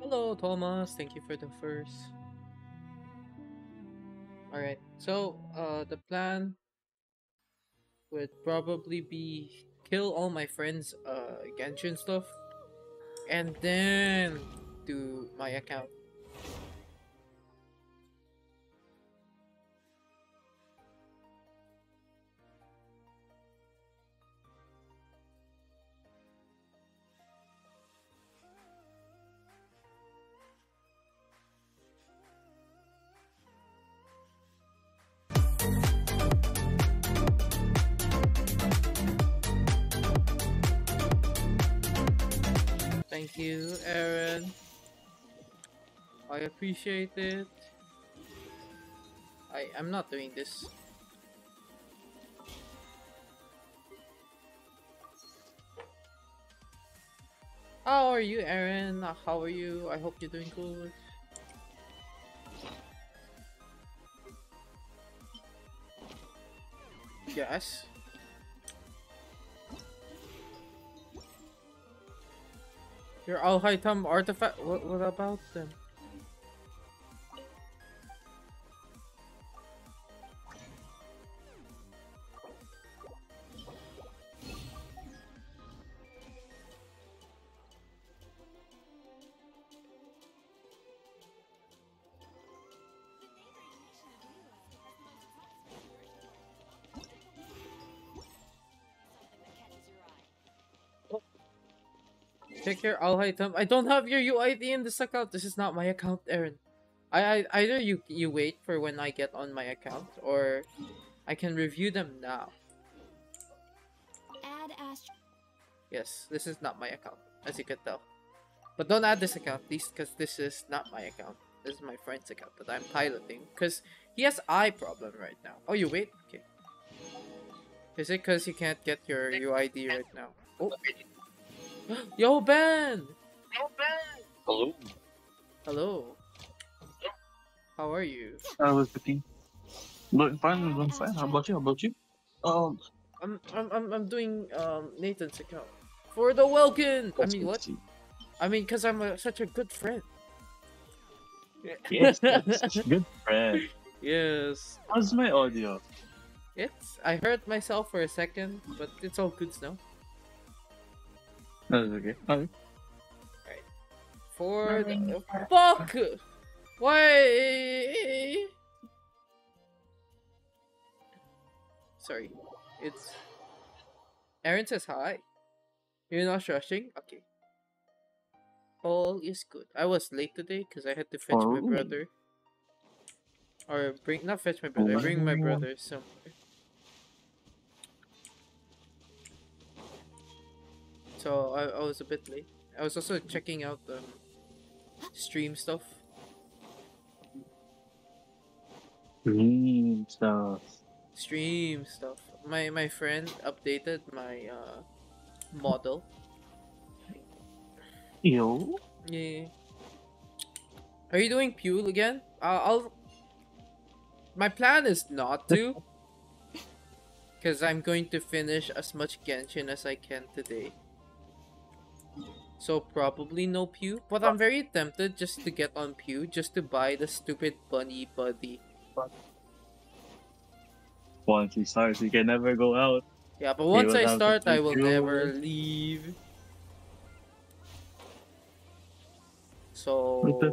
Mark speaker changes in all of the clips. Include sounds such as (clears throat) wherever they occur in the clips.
Speaker 1: Hello, Thomas. Thank you for the first. All right. So, uh, the plan would probably be kill all my friends' uh, Genshin stuff and then do my account. I appreciate it. I I'm not doing this. How are you, Aaron? How are you? I hope you're doing good. Yes. Your Al artifact. What, what about them? Your Alhaitham. I don't have your UID in this account. This is not my account, Aaron. I, I either you you wait for when I get on my account or I can review them now.
Speaker 2: Add Ast
Speaker 1: Yes, this is not my account, as you can tell. But don't add this account, please, because this is not my account. This is my friend's account that I'm piloting. Because he has eye problem right now. Oh, you wait? Okay. Is it because you can't get your UID right now? Oh. (gasps) Yo, Ben!
Speaker 3: Hello.
Speaker 1: Hello. How are you?
Speaker 3: I was looking. Doing fine, doing fine. How about you? How about you? Um,
Speaker 1: I'm I'm I'm, I'm doing um Nathan's account for the Welkin. I mean what? I mean because I'm a, such a good friend.
Speaker 3: Yes, such (laughs) a good friend.
Speaker 1: yes.
Speaker 3: How's my audio?
Speaker 1: It's I hurt myself for a second, but it's all good now.
Speaker 3: That's okay. Okay.
Speaker 1: For the fuck. Why? Sorry, it's. Aaron says hi. You're not rushing? Okay. All is good. I was late today because I had to fetch my
Speaker 3: Oh.
Speaker 1: brother. Or bring, not fetch my brother, bring my
Speaker 3: Oh.
Speaker 1: brother somewhere. So I, I was a bit late. I was also checking out the stream stuff.
Speaker 3: Green stuff.
Speaker 1: Stream stuff. My my friend updated my uh model.
Speaker 3: Yo.
Speaker 1: Yeah. Are you doing Pule again? Uh, I'll. My plan is not to. (laughs) Because I'm going to finish as much Genshin as I can today. So probably no Pew. But I'm very tempted just to get on Pew just to buy the stupid bunny buddy.
Speaker 3: Once he starts, he can never go out.
Speaker 1: Yeah, but once I start, I will
Speaker 3: you-
Speaker 1: never leave. So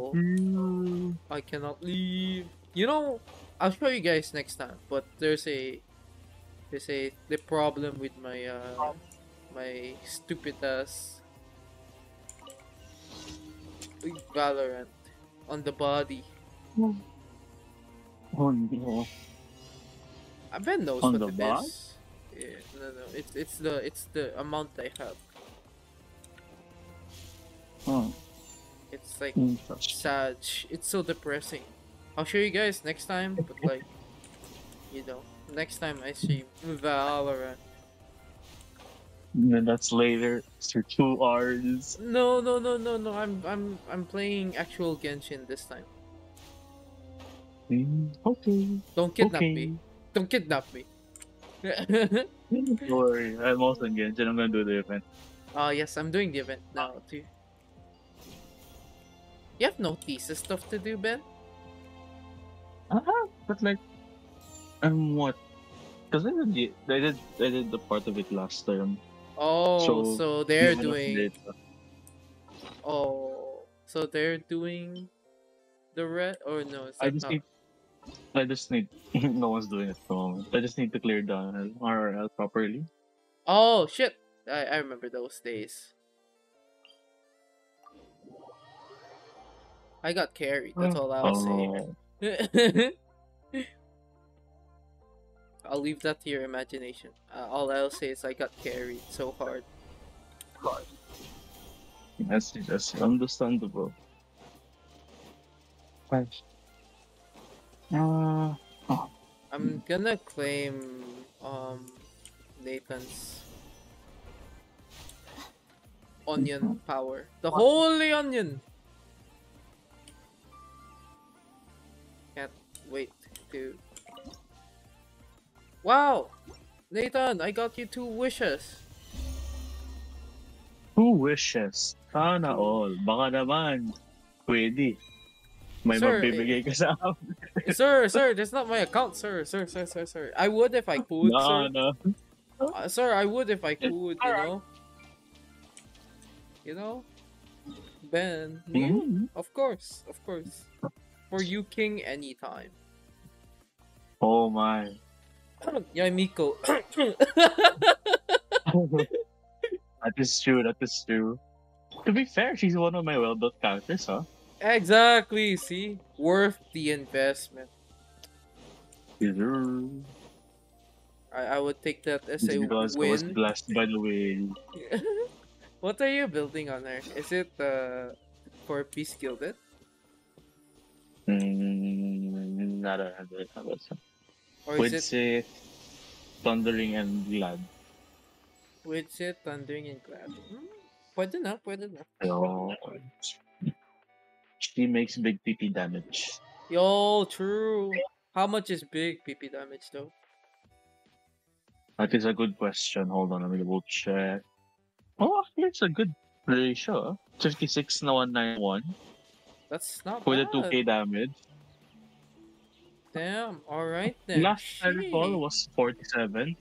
Speaker 1: I cannot leave. You know, I'll show you guys next time. But there's a there's a the problem with my uh my stupid ass Valorant on the body.
Speaker 3: Oh no.
Speaker 1: I bet knows
Speaker 3: On
Speaker 1: what
Speaker 3: the
Speaker 1: it
Speaker 3: bot?
Speaker 1: is. Yeah, no, no, it's it's the it's the amount I have.
Speaker 3: Oh,
Speaker 1: It's like sad. It's so depressing. I'll show you guys next time, but like, you know, next time I see Valorant.
Speaker 3: And then that's later. After two hours.
Speaker 1: No, no, no, no, no. I'm I'm I'm playing actual Genshin this time.
Speaker 3: Mm, Okay.
Speaker 1: Don't kidnap
Speaker 3: okay.
Speaker 1: me. Don't kidnap me.
Speaker 3: Don't worry. I'm also in Genshin. I'm gonna do the event.
Speaker 1: Oh yes, I'm doing the event now too. You have no thesis stuff to do, Ben?
Speaker 3: Uh-huh. But like, I'm um, what? Because I did, the- I did, I did the part of it last term.
Speaker 1: Oh, so,
Speaker 3: So,
Speaker 1: they're doing. Oh, so they're doing the red or no?
Speaker 3: I just
Speaker 1: not-
Speaker 3: need. I just need. (laughs) no one's doing it the. I just need to clear down RRL properly.
Speaker 1: Oh shit! I I remember those days. I got carried. That's (gasps) all I'll
Speaker 3: Oh,
Speaker 1: say. (laughs) I'll leave that to your imagination. Uh, all I'll say is I got carried so hard.
Speaker 3: that's that's understandable. Uh,
Speaker 1: I'm gonna claim um Nathan's onion power. The holy onion. Can't wait to. Wow, Nathan, I got you two wishes.
Speaker 3: Two wishes. Sana all. Baka naman. Pwede. May
Speaker 1: Sir,
Speaker 3: magbibigay ka sa akin.
Speaker 1: sir, sir, that's not my account, sir, sir, sir, sir, sir. I would if I could,
Speaker 3: No,
Speaker 1: sir.
Speaker 3: no.
Speaker 1: Uh, sir, I would if I could, you
Speaker 3: alright.
Speaker 1: know. You know, Ben. yeah,
Speaker 3: Mhm.
Speaker 1: Of course, of course. For you, King, anytime.
Speaker 3: Oh my.
Speaker 1: Yeah, Miko.
Speaker 3: that (laughs) is true, that is true. To be fair, she's one of my well-built characters, huh?
Speaker 1: exactly. See, worth the investment.
Speaker 3: Deserve.
Speaker 1: I, I would take that as a
Speaker 3: Because I was
Speaker 1: win.
Speaker 3: blessed by the way. (laughs)
Speaker 1: what are you building on there? Is it uh for Peace Gilded?
Speaker 3: Mm, not a hundred.
Speaker 1: Or
Speaker 3: With
Speaker 1: it
Speaker 3: thundering and glad.
Speaker 1: with it Thundering and Glad? Hmm, Pwede na, pwede na.
Speaker 3: So, she makes big PP damage.
Speaker 1: Yo, true. How much is big PP damage though?
Speaker 3: That is a good question. Hold on, let me double check. Oh, it's a good ratio. ah. 56 na 191
Speaker 1: That's not
Speaker 3: with a
Speaker 1: bad.
Speaker 3: 2k damage.
Speaker 1: Damn. All right then.
Speaker 3: Last recall was 47.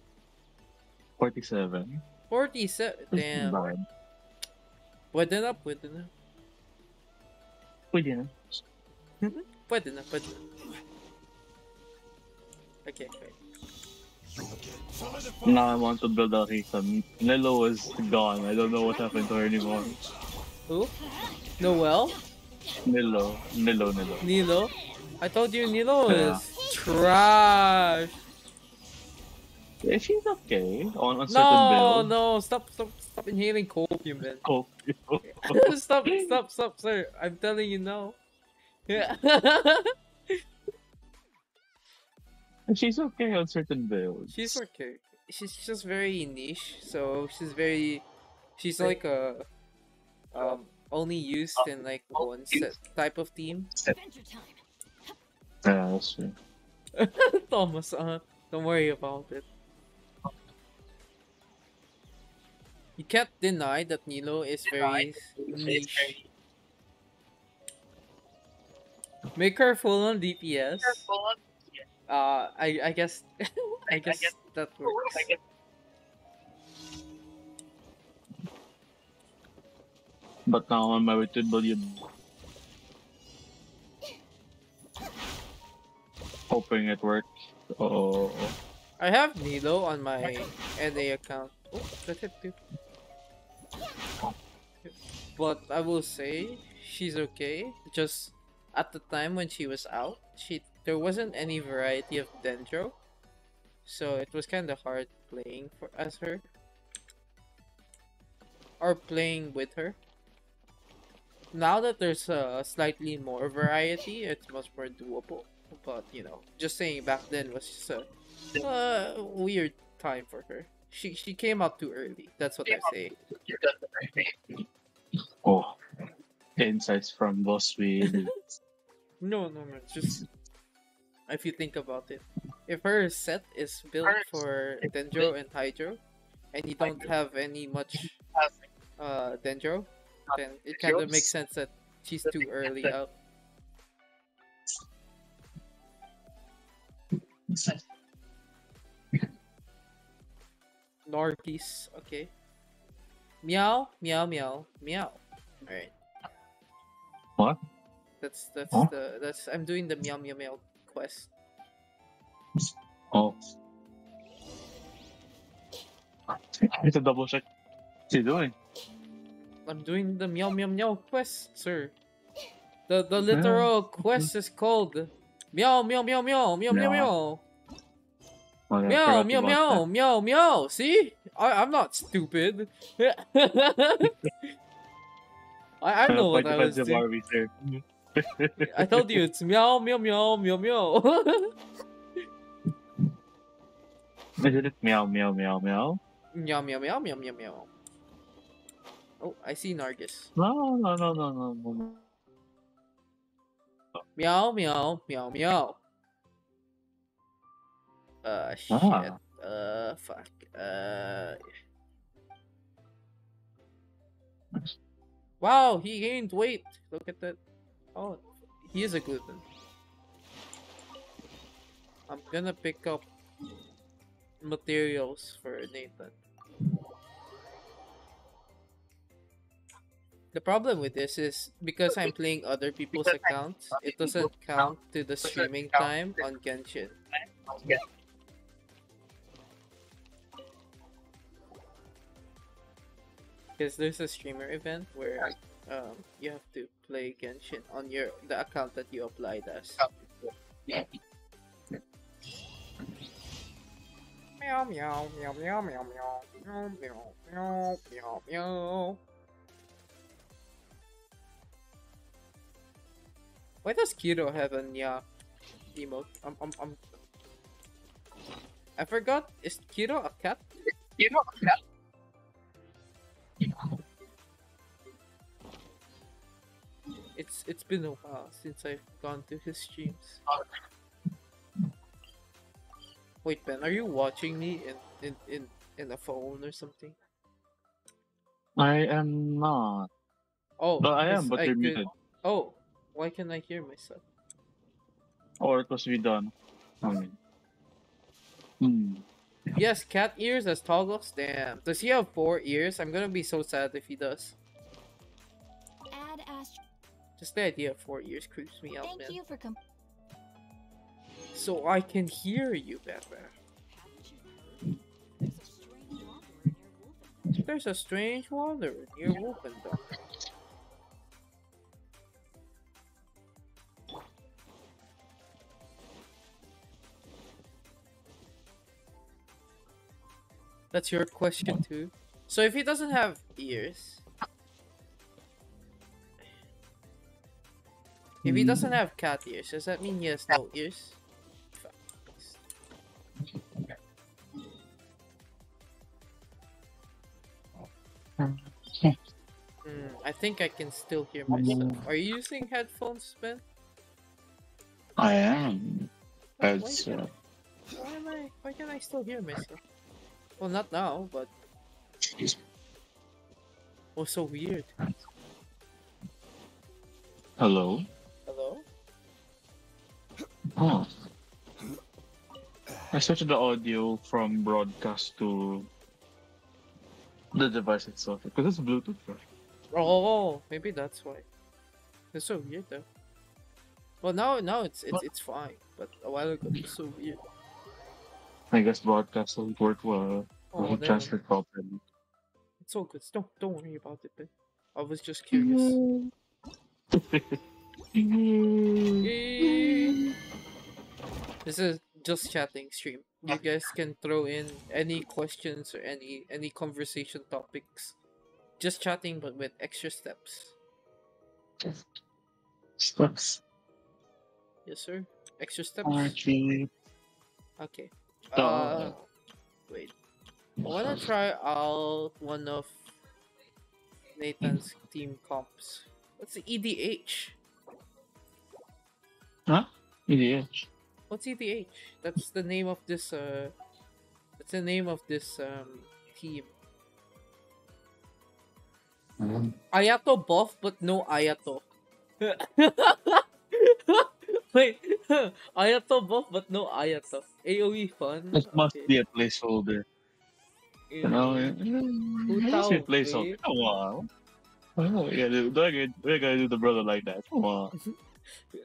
Speaker 3: 47.
Speaker 1: Forty-seven. Damn.
Speaker 3: Bad.
Speaker 1: Pwede na, pwede na.
Speaker 3: Pwede na.
Speaker 1: Pwede na, pwede na. Okay, wait.
Speaker 3: Now I want to build a Rita. Nilou is gone. I don't know what happened to her anymore.
Speaker 1: Who? Noel?
Speaker 3: Nilou. Nilou, Nilou.
Speaker 1: Nilou? I told you Nilou
Speaker 3: Yeah.
Speaker 1: is trash.
Speaker 3: Yeah, she's okay on a certain
Speaker 1: No,
Speaker 3: build.
Speaker 1: no, stop, stop, stop inhaling copium, man. (laughs)
Speaker 3: Oh, (laughs)
Speaker 1: stop, stop, stop, sir. I'm telling you now. Yeah. (laughs)
Speaker 3: she's okay on certain builds.
Speaker 1: she's okay. She's just very niche, so she's very. She's like a. Um, only used in like one set type of team.
Speaker 2: Adventure time.
Speaker 3: Yeah, that's (laughs) true.
Speaker 1: Thomas, uh, don't worry about it. You can't deny that Nilou is very niche. Make her full on DPS. Uh, I I guess (laughs) I guess that works.
Speaker 3: But now on my way to billion. Hoping it works. Oh,
Speaker 1: I have Nilou on my NA account. Oh, that hit too. But I will say she's okay. Just at the time when she was out, she there wasn't any variety of Dendro, so it was kind of hard playing for as her or playing with her. Now that there's a slightly more variety, it's much more doable. But you know, just saying back then was just a uh, weird time for her. She she came out too early. That's what I say. (laughs)
Speaker 3: oh. Insights from Boss Weed. (laughs)
Speaker 1: No, no, no. Just if you think about it, if her set is built for Dendro and Hydro, and you don't have any much uh Dendro, then it kind of makes sense that she's too early out. (laughs) Northeast, okay. Meow, meow, meow, meow. Alright.
Speaker 3: What?
Speaker 1: That's that's
Speaker 3: Huh?
Speaker 1: the that's I'm doing the meow meow meow quest.
Speaker 3: Oh. It's a double check. What's he doing?
Speaker 1: I'm doing the meow meow meow quest, sir. The the literal quest is called meow meow meow meow meow meow
Speaker 3: Meow.
Speaker 1: meow
Speaker 3: Oh,
Speaker 1: meow meow meow meow meow. See, I I'm not stupid. I I know what I was doing. I told you it's meow meow meow meow meow.
Speaker 3: Isn't it meow meow meow meow?
Speaker 1: meow meow meow meow meow meow. Oh, I see Nargis.
Speaker 3: No, no, no, no, no, no.
Speaker 1: Meow meow meow meow. Uh shit.
Speaker 3: Ah.
Speaker 1: Uh fuck. Uh Wow, he gained weight. Look at that. Oh, he is a gluten. I'm gonna pick up materials for Nathan. The problem with this is because I'm playing other people's accounts, it doesn't count to the streaming time on Genshin. Because there's a streamer event where um, you have to play Genshin on your the account that you applied as. Meow meow meow meow meow meow meow meow meow meow Why does Kiro have a nya emote? Um, um. I'm I forgot. Is Kiro a cat? Kido a cat. It's it's been a while since I've gone to his streams. Wait, Ben, are you watching me in in in in a phone or something?
Speaker 3: I am not.
Speaker 1: Oh,
Speaker 3: No, I am, but you're
Speaker 1: could-
Speaker 3: muted.
Speaker 1: Oh, why can't I hear myself?
Speaker 3: Or it was we done. I mean. Hmm.
Speaker 1: Yes, cat ears as toggles. Damn. Does he have four ears? I'm gonna be so sad if he does.
Speaker 2: Add Astro.
Speaker 1: Just the idea of four ears creeps me out,
Speaker 2: Thank
Speaker 1: man.
Speaker 2: you for com-
Speaker 1: So I can hear you better.
Speaker 2: There's a strange wanderer near
Speaker 1: There's a strange wanderer near Wolvendom. That's your question too. So if he doesn't have ears, if he doesn't have cat ears, does that mean he has no ears? Hmm, I think I can still hear myself. Are you using headphones, Ben?
Speaker 3: I am.
Speaker 1: Why can
Speaker 3: uh,
Speaker 1: I- Why am I? Why can I still hear myself? Well, not now, but oh, so weird.
Speaker 3: hello.
Speaker 1: Hello.
Speaker 3: Oh. I switched the audio from broadcast to the device itself because it's Bluetooth. Right?
Speaker 1: Oh, maybe that's why. It's so weird though. Well, now now it's it's it's fine, but a while ago it was so weird.
Speaker 3: I guess broadcast will work well.
Speaker 1: Oh,
Speaker 3: will
Speaker 1: damn.
Speaker 3: transfer properly.
Speaker 1: It's all good. Don't don't worry about it, Ben. I was just curious. (laughs) This is just chatting stream. You guys can throw in any questions or any any conversation topics. Just chatting, but with extra steps.
Speaker 3: Steps.
Speaker 1: Yes, sir. Extra steps.
Speaker 3: Archie.
Speaker 1: Okay.
Speaker 3: Uh,
Speaker 1: Uh, wait. I wanna try out one of Nathan's team comps. What's the EDH? Huh?
Speaker 3: EDH.
Speaker 1: What's EDH? That's the name of this. Uh, that's the name of this um team. Ayato buff, but no Ayato. (laughs) Wait, (laughs) Ayato buff but no Ayato. AoE fun.
Speaker 3: It must
Speaker 1: Okay.
Speaker 3: be a placeholder. You know, it must be a
Speaker 1: tao,
Speaker 3: placeholder.
Speaker 1: babe?
Speaker 3: Come on. Oh, yeah, dude, we're gonna, we're gonna do the brother like that. Come on.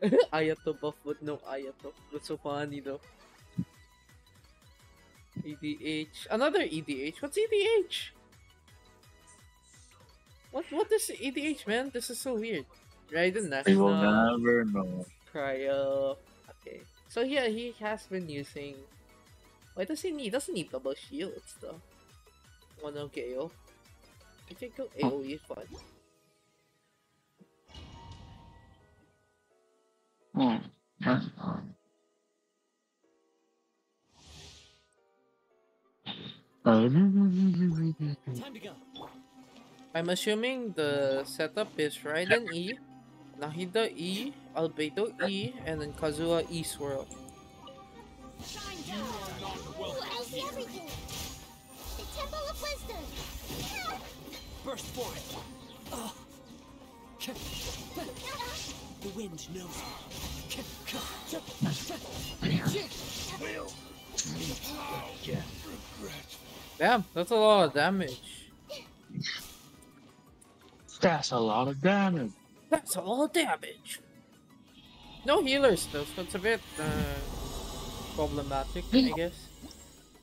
Speaker 3: (laughs)
Speaker 1: Ayato buff but no Ayato. That's so funny though. EDH. Another EDH. What's EDH? What what is EDH man? This is so weird. Raiden
Speaker 3: We will
Speaker 1: National
Speaker 3: never know.
Speaker 1: Cryo. Okay. So yeah, he has been using why does he need he doesn't need double shields though. Mono Gale. I think go AoE is fun.
Speaker 3: Hmm.
Speaker 4: Time to go.
Speaker 1: I'm assuming the setup is Raiden E, Nahida E, Albedo E, and then Kazuha E swirl.
Speaker 4: Burst for it. The wind knows.
Speaker 1: Damn, that's a lot of damage.
Speaker 3: That's a lot of damage.
Speaker 1: That's a lot of damage. No healers though, so it's a bit uh, problematic, I guess.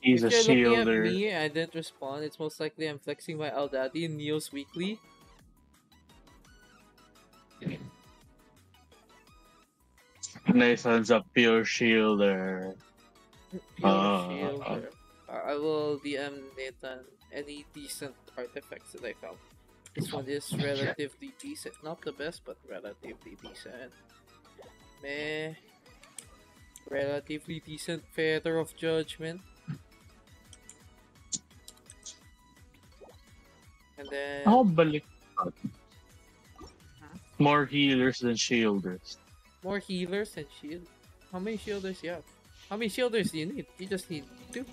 Speaker 3: He's
Speaker 1: if
Speaker 3: a
Speaker 1: you're looking at
Speaker 3: shielder.
Speaker 1: me, I didn't respond. It's most likely I'm flexing my Aldadi in Neo's weekly.
Speaker 3: Nathan's a pure shielder. (clears throat)
Speaker 1: Pure
Speaker 3: Ah.
Speaker 1: shielder. I I will DM Nathan any decent artifacts that I found. This one is relatively decent. Not the best, but relatively decent. Meh. Relatively decent Feather of Judgment. And then...
Speaker 3: Oh, balik. More healers than shielders.
Speaker 1: More healers and shield. How many shielders you have? How many shielders do you need? You just need two.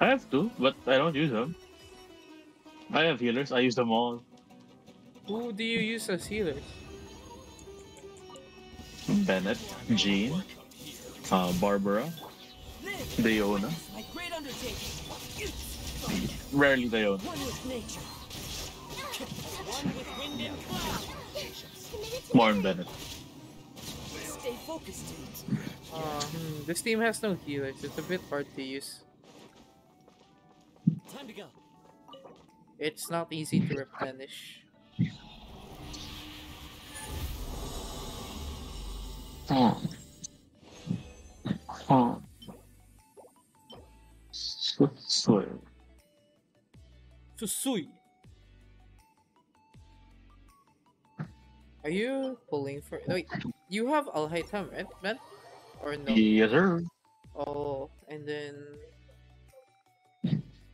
Speaker 3: I have two, but I don't use them. I have healers. I use them all.
Speaker 1: Who do you use as healers?
Speaker 3: Bennett, Jean, uh, Barbara, Diona.
Speaker 4: My.
Speaker 3: Rarely Diona.
Speaker 4: One with nature. One with wind and cloud.
Speaker 2: Committed to
Speaker 3: More on Bennett.
Speaker 4: Stay focused.
Speaker 1: Uh, hmm, this team has no healers. It's a bit hard to use.
Speaker 4: Time to go.
Speaker 1: It's not easy to replenish.
Speaker 3: Oh. Oh. So, so,
Speaker 1: Susui. Are you pulling for? Wait, you have Alhaitham, right, man? Or no?
Speaker 3: yes, sir.
Speaker 1: Oh, and then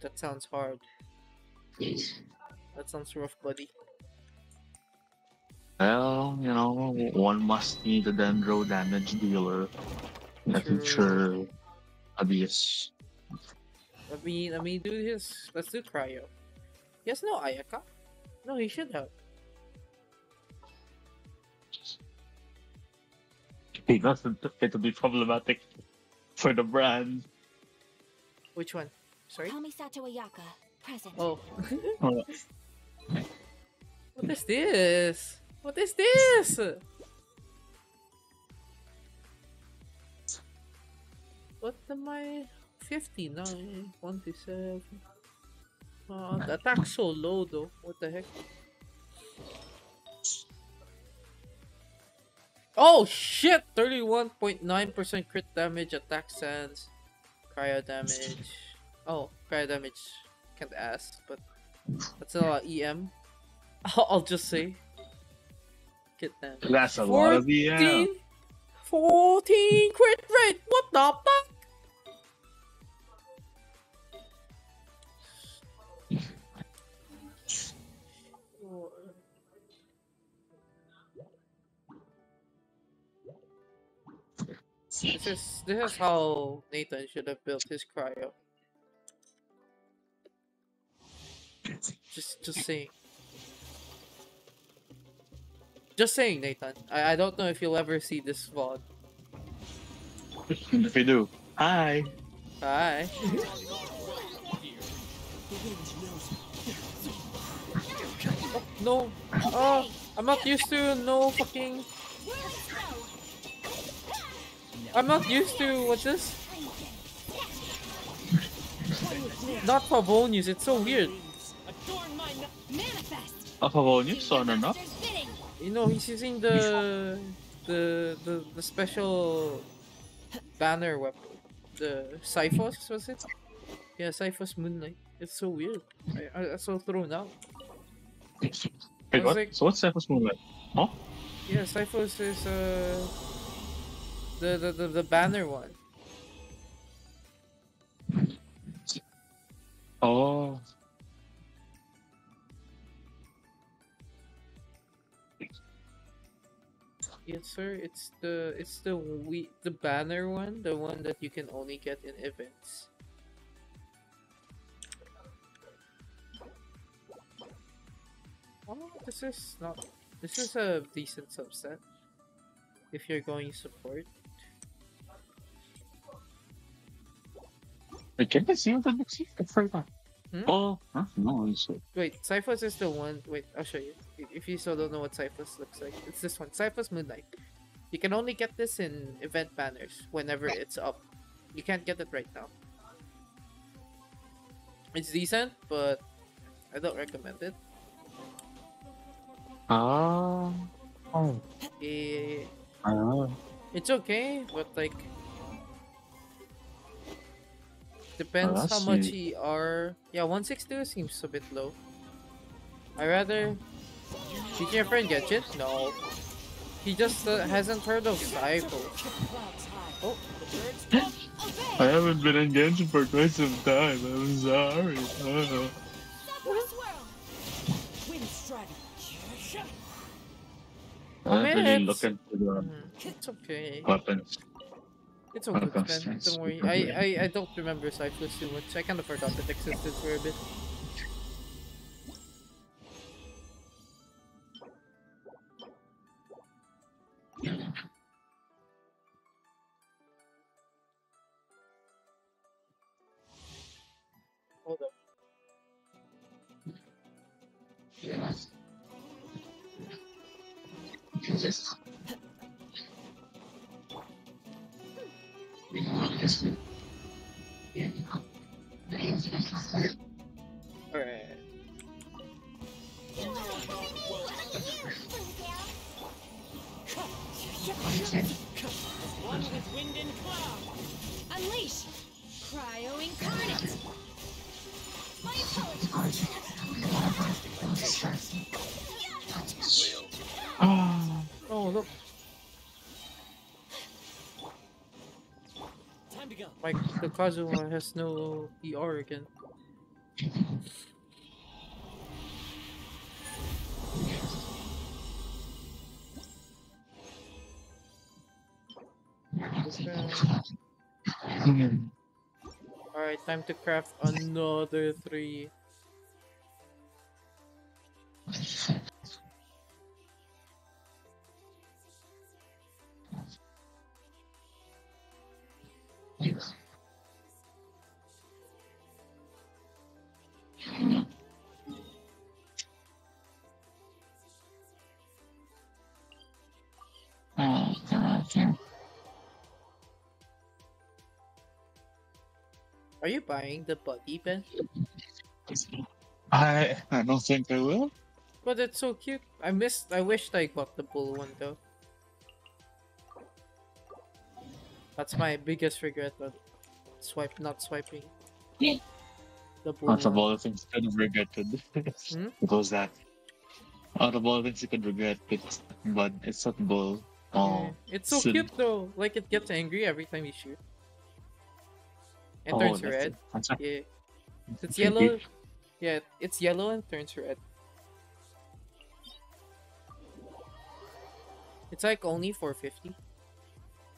Speaker 1: that sounds hard. That sounds rough, buddy.
Speaker 3: Well, you know, one must need a dendro damage dealer in the
Speaker 1: True.
Speaker 3: future. Abyss.
Speaker 1: Let me let me do his. Let's do cryo. He has no Ayaka. No, he should have.
Speaker 3: Because it- it'll be problematic for the brand.
Speaker 1: Which one? Sorry.
Speaker 2: Kamisato Ayaka, present.
Speaker 1: Oh. (laughs) What is this? What is this? What am I? 59, 27. Oh, the attack's so low though. What the heck? Oh shit! 31.9% crit damage, attack sense, cryo damage. Oh, cryo damage. Can't ask, but that's a lot of EM. I'll, I'll just say. Get them.
Speaker 3: That's a lot of EM.
Speaker 1: 14, 14 crit rate! What the fuck? This is this is how Nathan should have built his cryo. Just just (laughs) saying. Just saying, Nathan. I, I don't know if you'll ever see this vlog.
Speaker 3: if you do, hi.
Speaker 1: Hi.
Speaker 4: The wind knows me.
Speaker 1: No. Oh, I'm not used to no fucking. I'm not used to what's this? Not Favonius, it's so weird.
Speaker 4: Adorn my no-
Speaker 2: Manifest.
Speaker 3: A Favonius on and off?
Speaker 2: Master's bidding.
Speaker 1: You know, he's using the the the, the special banner weapon. The Xiphos, was it? Yeah, Xiphos Moonlight. It's so weird. I, I, I'm so thrown out.
Speaker 3: Wait,
Speaker 1: was
Speaker 3: what?
Speaker 1: like-
Speaker 3: so what's Cyphers Moonlight? Huh?
Speaker 1: Yeah, Xiphos is uh the the, the, the banner one.
Speaker 3: Oh.
Speaker 1: Yes, sir. It's the it's the we the banner one, the one that you can only get in events. Oh, this is not. This is a decent subset. If you're going support.
Speaker 3: Wait, can I see what that looks like? I forgot.
Speaker 1: Hmm?
Speaker 3: Oh, no, it's
Speaker 1: Wait, Xiphos is the one. Wait, I'll show you. If you still don't know what Xiphos looks like, it's this one. Xiphos Moonlight. You can only get this in event banners whenever it's up. You can't get it right now. It's decent, but I don't recommend it.
Speaker 3: Ah. Oh.
Speaker 1: Eh,
Speaker 3: Ah.
Speaker 1: It's okay, but like depends
Speaker 3: Oh,
Speaker 1: how much. ER. Yeah, 162 seems a bit low. I rather Did your friend get it? No. He just uh, hasn't heard of Cypher. Oh.
Speaker 3: I haven't been in Genshin for quite some time. I'm sorry.
Speaker 2: Sucker swirl.
Speaker 4: wind strider.
Speaker 3: I'm really looking for the
Speaker 1: Mhm. It's okay.
Speaker 3: weapons.
Speaker 1: It's all good,
Speaker 3: Okay,
Speaker 1: man. Don't worry. I, I, I don't remember Cyphers too much. I kind of forgot it existed for a bit.
Speaker 2: Unleash. Cryo incarnate. My apologies.
Speaker 1: Oh, look.
Speaker 4: Time to go.
Speaker 1: My the Kazuha has no ER again. Alright, time to craft another three. Are you buying the buggy pen?
Speaker 3: I I don't think I will.
Speaker 1: But it's so cute. I missed. I wished I got the bull one though. That's my biggest regret. But swipe, not swiping.
Speaker 3: Yeah.
Speaker 1: The bull.
Speaker 3: Out of all the things you could regret, (laughs)
Speaker 1: Hmm?
Speaker 3: what was that? Out of all the things you could regret, it's but it's not bull. Oh,
Speaker 1: Yeah. It's so cute though. Like it gets angry every time you shoot. It
Speaker 3: oh,
Speaker 1: turns red.
Speaker 3: it.
Speaker 1: Yeah. It's yellow. Yeah, it's yellow and turns red. It's like only 450.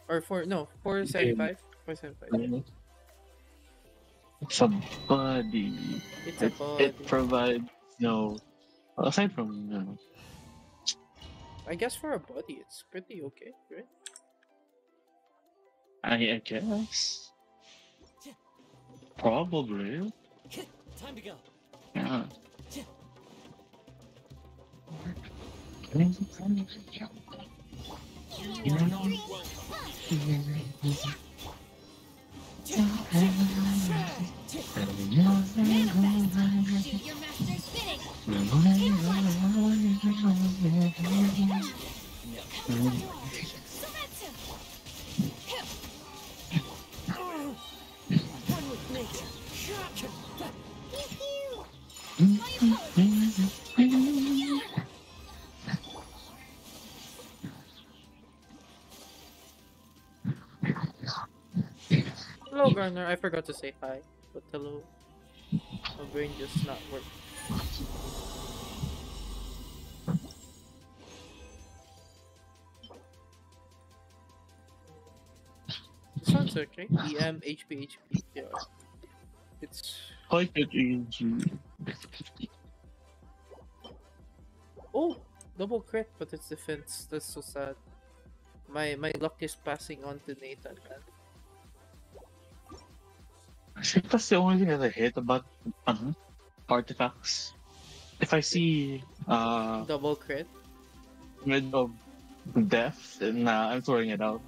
Speaker 1: Or four no, 475. 475.
Speaker 3: It's a body.
Speaker 1: It's a
Speaker 3: It,
Speaker 1: body.
Speaker 3: it provides no. Aside from you know,
Speaker 1: I guess for a body, it's pretty okay, right?
Speaker 3: I, I guess. Probably.
Speaker 4: Time to go.
Speaker 3: Yeah.
Speaker 2: Manifest.
Speaker 1: Garner. I forgot to say hi, but hello. My brain just not work. This one's okay. EM, HP, HP. Yeah. It's.
Speaker 3: It easy.
Speaker 1: Oh! Double crit, but it's defense. That's so sad. My my luck is passing on to Nathan, man.
Speaker 3: I think that's the only thing that I hate about uh, artifacts. If I see uh
Speaker 1: Double crit.
Speaker 3: mid of death, then nah, I'm throwing it out.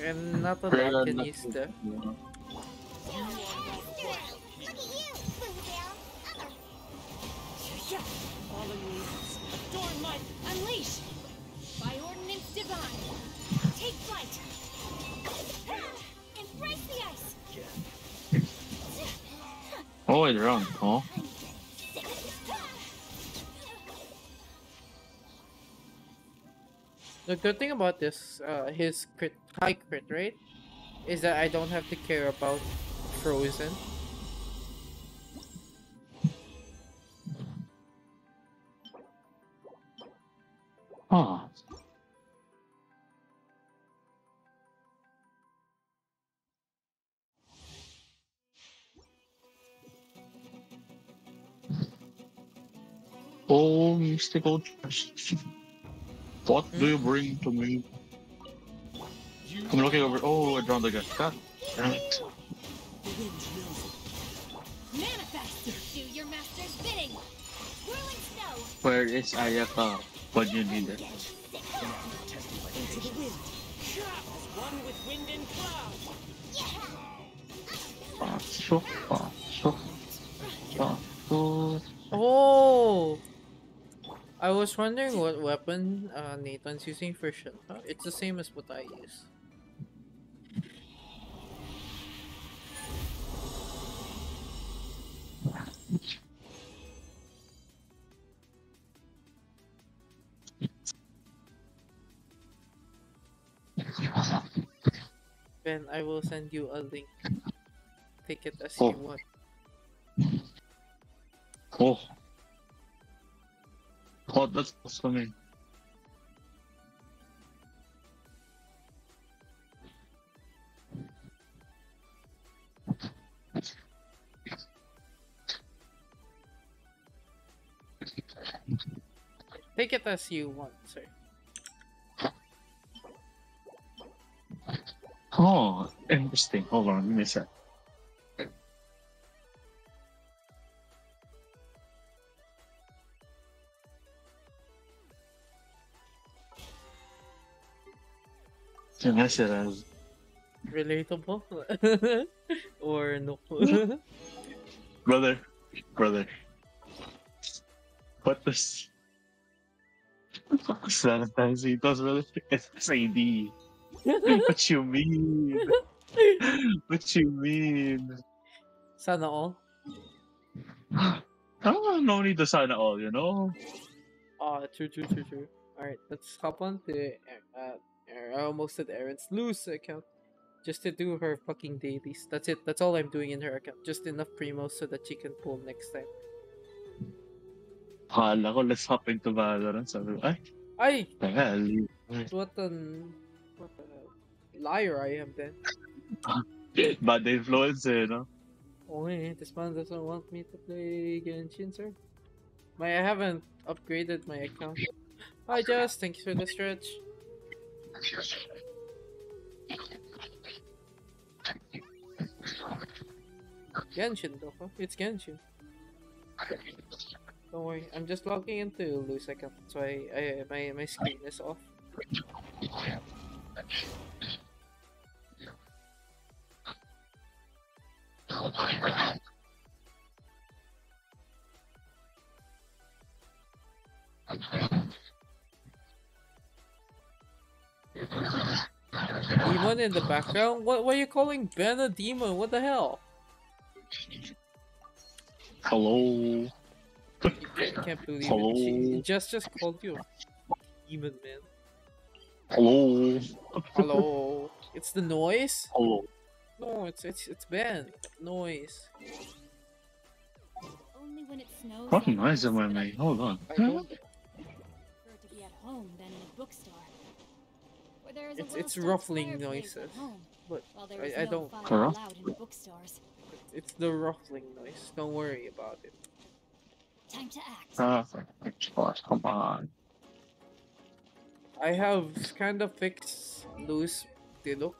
Speaker 1: And not a
Speaker 3: Rare
Speaker 1: lot can
Speaker 3: enough
Speaker 1: use
Speaker 3: to- yeah. Oh, it's wrong. Oh,
Speaker 1: The good thing about this, uh, his crit, high crit rate, is that I don't have to care about frozen.
Speaker 3: huh. Oh, mystical chest. What do you bring to me? I'm looking over. Oh, I drowned again. God damn it.
Speaker 4: the wind knows it.
Speaker 2: Manifest. Do your master's bidding. Whirling.
Speaker 3: Where is Ayaka? What do you need it?
Speaker 1: Oh! I was wondering what weapon uh, Nathan's using for Shinta. It's the same as what I use. Ben, I will send you a link. Take it as
Speaker 3: Oh.
Speaker 1: you want.
Speaker 3: Oh. Oh, that's for me.
Speaker 1: Take it as you want, sir.
Speaker 3: Oh, interesting. Hold on, give me a sec. Can I say that?
Speaker 1: Relatable? (laughs) or no?
Speaker 3: Brother, brother. What does sanitizing does brother? It's SAD. What you mean? (laughs) what you mean?
Speaker 1: Sana all?
Speaker 3: Oh, (gasps) no need to sign at all, you know?
Speaker 1: Ah, true, true, true, true. Alright, let's hop on to uh, I almost said Erin's Lou's account. Just to do her fucking dailies. That's it. That's all I'm doing in her account. Just enough primos so that she can pull next time.
Speaker 3: Hala ko, let's hop into Valorant. Sabi ko, ay,
Speaker 1: Ay!
Speaker 3: teka.
Speaker 1: What an... What a liar I am then. (laughs)
Speaker 3: Bad influence eh, no?
Speaker 1: Oh, eh, this man doesn't want me to play Genshin, sir. My I haven't upgraded my account. Hi Jess, thanks for the stretch. Genshin huh? It's Genshin. Don't worry, I'm just logging into Lou's account, so I, I my my screen is off. Demon in the background? What what are you calling Ben a demon? What the hell?
Speaker 3: Hello.
Speaker 1: I can't believe
Speaker 3: Hello?
Speaker 1: it. She just just called you a demon man.
Speaker 3: Hello.
Speaker 1: Hello. it's the noise?
Speaker 3: Hello.
Speaker 1: No, it's it's it's Ben. Noise.
Speaker 2: Only when it snows.
Speaker 3: What noise
Speaker 2: this
Speaker 3: am I making? Hold on.
Speaker 1: I don't
Speaker 2: prefer to be at home than in a bookstore. Where there is a
Speaker 1: It's- it's ruffling noises,
Speaker 2: home,
Speaker 1: but
Speaker 2: while there
Speaker 1: I- I
Speaker 2: no
Speaker 1: don't-
Speaker 2: fire
Speaker 3: Huh?
Speaker 2: in bookstores.
Speaker 1: it's the ruffling noise. Don't worry about it.
Speaker 2: Time to act.
Speaker 3: Ah, come on.
Speaker 1: I have kind of fixed Lou's the look.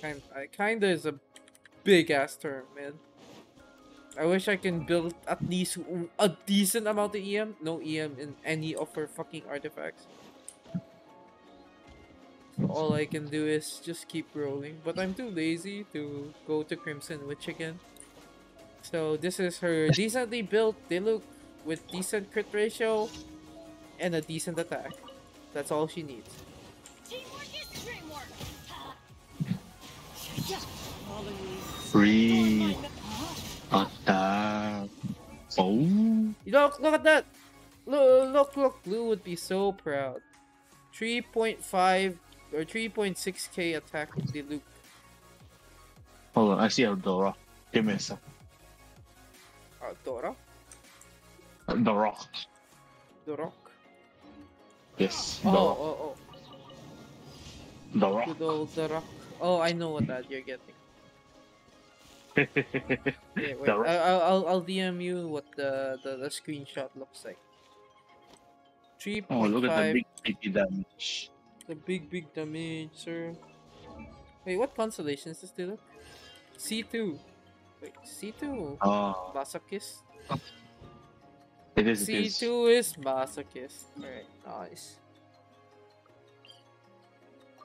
Speaker 1: Kind I kinda is a big ass term, man. I wish I can build at least a decent amount of EM. No EM in any of her fucking artifacts. So all I can do is just keep rolling, but I'm too lazy to go to Crimson Witch again. So this is her (laughs) decently built Diluc with decent crit ratio and a decent attack. That's all she needs.
Speaker 2: Teamwork dreamwork.
Speaker 4: Fallen.
Speaker 3: Free attack. Oh.
Speaker 1: Look, look at that! Look, look, look. Blue would be so proud. 3.5 or 3.6k attack with Diluc.
Speaker 3: Hold on. I see a Dora. Give me a sec.
Speaker 1: Uh, Dora?
Speaker 3: The Rock.
Speaker 1: The Rock?
Speaker 3: Yes.
Speaker 1: Oh,
Speaker 3: The
Speaker 1: oh,
Speaker 3: Rock.
Speaker 1: oh.
Speaker 3: The Rock.
Speaker 1: Good old The Rock. Oh, I know what that you're getting. (laughs) Yeah, wait. I, I'll, I'll, I'll DM you what the, the, the screenshot looks like. 3.5.
Speaker 3: oh, look at the big, big damage.
Speaker 1: The big, big damage, sir. Wait, what constellation is this, Dylan? C2. Wait, C2?
Speaker 3: Oh,
Speaker 1: Masochist?
Speaker 3: it is. It is.
Speaker 1: C2 is Masochist. Alright, nice.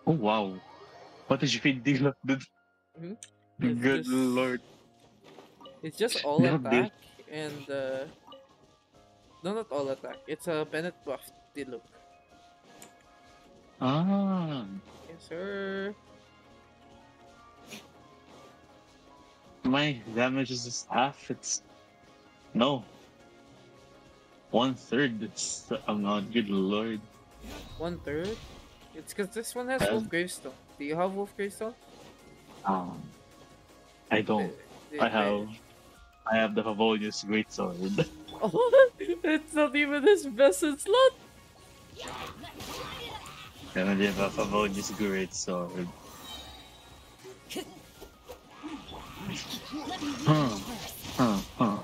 Speaker 3: Oh wow. What did you feed Dila? Good
Speaker 1: Mhm.
Speaker 3: Good
Speaker 1: just-
Speaker 3: lord.
Speaker 1: It's just all
Speaker 3: dude.
Speaker 1: attack and uh no not all attack. It's a Bennett buff Diluc.
Speaker 3: Ah.
Speaker 1: Yes sir.
Speaker 3: My damage is just half. It's no. One third. It's oh god, good lord.
Speaker 1: One third. It's cause this one has
Speaker 3: Um,
Speaker 1: Wolf Gravestone. Do you have Wolf Gravestone?
Speaker 3: Um, I don't.
Speaker 1: They-
Speaker 3: I
Speaker 1: they-
Speaker 3: have. I have the Favonius Greatsword.
Speaker 1: Oh, (laughs) it's not even his best in slot.
Speaker 3: And I have a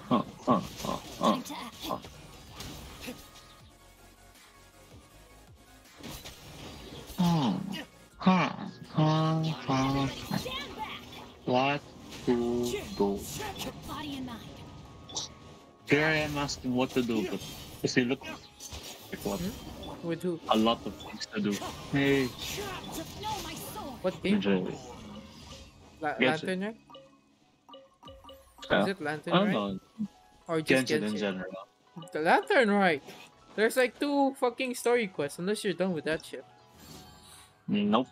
Speaker 3: huh, huh, huh.
Speaker 2: Time to act.
Speaker 3: Hmm. Huh, huh, huh.
Speaker 2: Stand back.
Speaker 3: What to do? Here I am asking what to do, but you look like what
Speaker 1: With who?
Speaker 3: a lot of things to do. Hey,
Speaker 2: No, my sword.
Speaker 1: What game?
Speaker 3: enjoy.
Speaker 1: La- Lantern Rite?
Speaker 3: Uh,
Speaker 1: Is it Lantern
Speaker 3: I don't
Speaker 1: Rite?
Speaker 3: know.
Speaker 1: Or just
Speaker 3: Genshin in general.
Speaker 1: The Lantern Rite. There's like two fucking story quests unless you're done with that shit.
Speaker 3: Nope.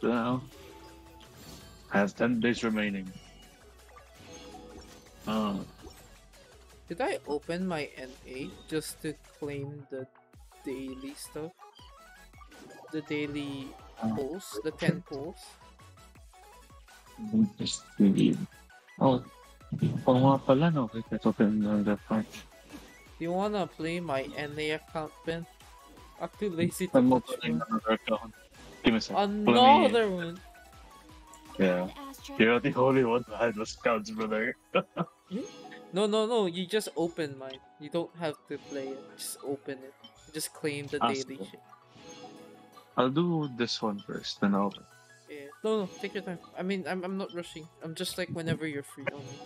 Speaker 3: So, I have 10 days remaining. Uh,
Speaker 1: Did I open my NA just to claim the daily stuff? The daily
Speaker 3: Uh,
Speaker 1: pulls? The 10 pulls?
Speaker 3: Oh, oo nga pala, no? Let's open the part.
Speaker 1: Do you wanna play my NA account, Ben? I'm too lazy to
Speaker 3: I'm opening another account. Give me a sec. Let me-
Speaker 1: Another one!
Speaker 3: Yeah. You're the only one who had those counts, brother.
Speaker 1: No, no, no. You just open mine. You don't have to play it. Just open it. Just claim the
Speaker 3: Ah,
Speaker 1: daily shit.
Speaker 3: I'll do this one first, then I'll.
Speaker 1: Yeah. No, no. Take your time. I mean, I'm, I'm not rushing. I'm just like whenever you're free only.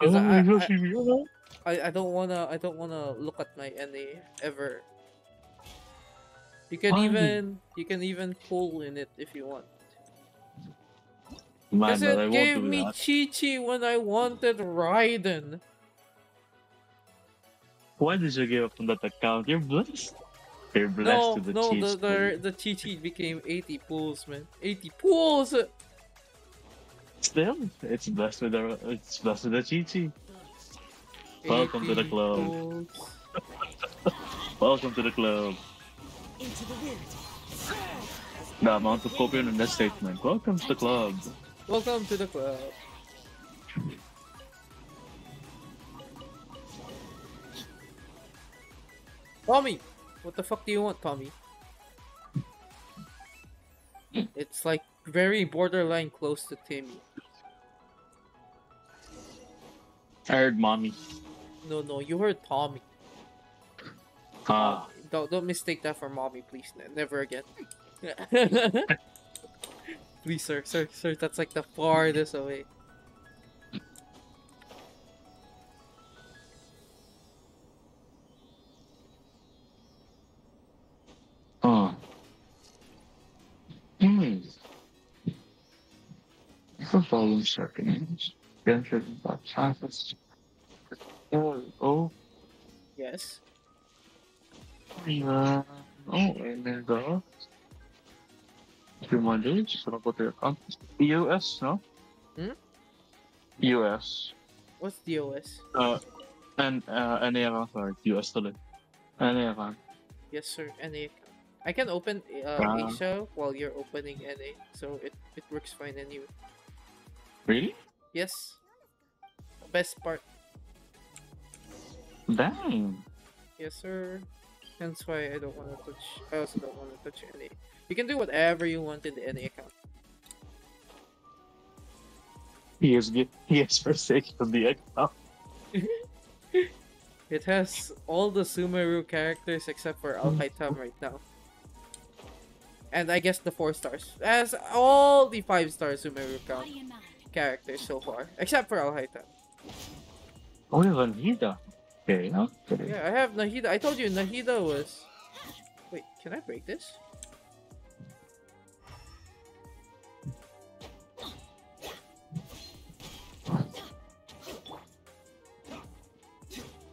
Speaker 1: 'Cause I- I-
Speaker 3: rushing me, alright.
Speaker 1: I, I don't wanna I don't wanna look at my NA ever. You can
Speaker 3: Why?
Speaker 1: even you can even pull in it if you want.
Speaker 3: Man,
Speaker 1: Because
Speaker 3: I
Speaker 1: it gave me. Qiqi when I wanted Raiden.
Speaker 3: Why did you give up on that account? You're blessed. You're blessed
Speaker 1: No,
Speaker 3: to the
Speaker 1: no,
Speaker 3: cheese.
Speaker 1: the the the Qiqi became 80 pulls, man. 80 pulls.
Speaker 3: Still, it's blessed with the it's blessed with the Qiqi. Welcome to the club. (laughs) Welcome to the club.
Speaker 4: Into the wind.
Speaker 3: The amount of copium in that statement. Welcome to the club.
Speaker 1: Welcome to the club. Tommy! What the fuck do you want, Tommy? It's like very borderline close to Timmy.
Speaker 3: I heard mommy.
Speaker 1: No, no, you heard Tommy.
Speaker 3: Ah,
Speaker 1: Don't don't mistake that for mommy, please. Never again. (laughs) please, sir, sir, sir. That's like the farthest away.
Speaker 3: The volume settings. Genshin Impact Office. Oh, oh,
Speaker 1: Yes.
Speaker 3: yeah. Oh, and then the few modules. So I'll go to your account. US, no?
Speaker 1: Hmm?
Speaker 3: US.
Speaker 1: What's DOS?
Speaker 3: Uh, and uh, NA account, sorry. US tuloy. NA account.
Speaker 1: Yes, sir. NA account. I can open uh,
Speaker 3: Ah.
Speaker 1: Asia while you're opening NA, so it, it works fine anyway.
Speaker 3: Really?
Speaker 1: Yes. Best part.
Speaker 3: Dang.
Speaker 1: Yes, sir. Hence why I don't want to touch. I also don't want to touch any. You can do whatever you want in the NA account.
Speaker 3: He is gi- he has (laughs) forsaken the account. (laughs)
Speaker 1: It has all the Sumeru characters except for Alhaitham right now. And I guess the four stars. It has all the five star Sumeru count
Speaker 2: Body and mind.
Speaker 1: Characters so far. Except for Alhaitham.
Speaker 3: Oh, you have Nahida. Okay, okay.
Speaker 1: Yeah, I have Nahida. I told you Nahida was. Wait, can I break this?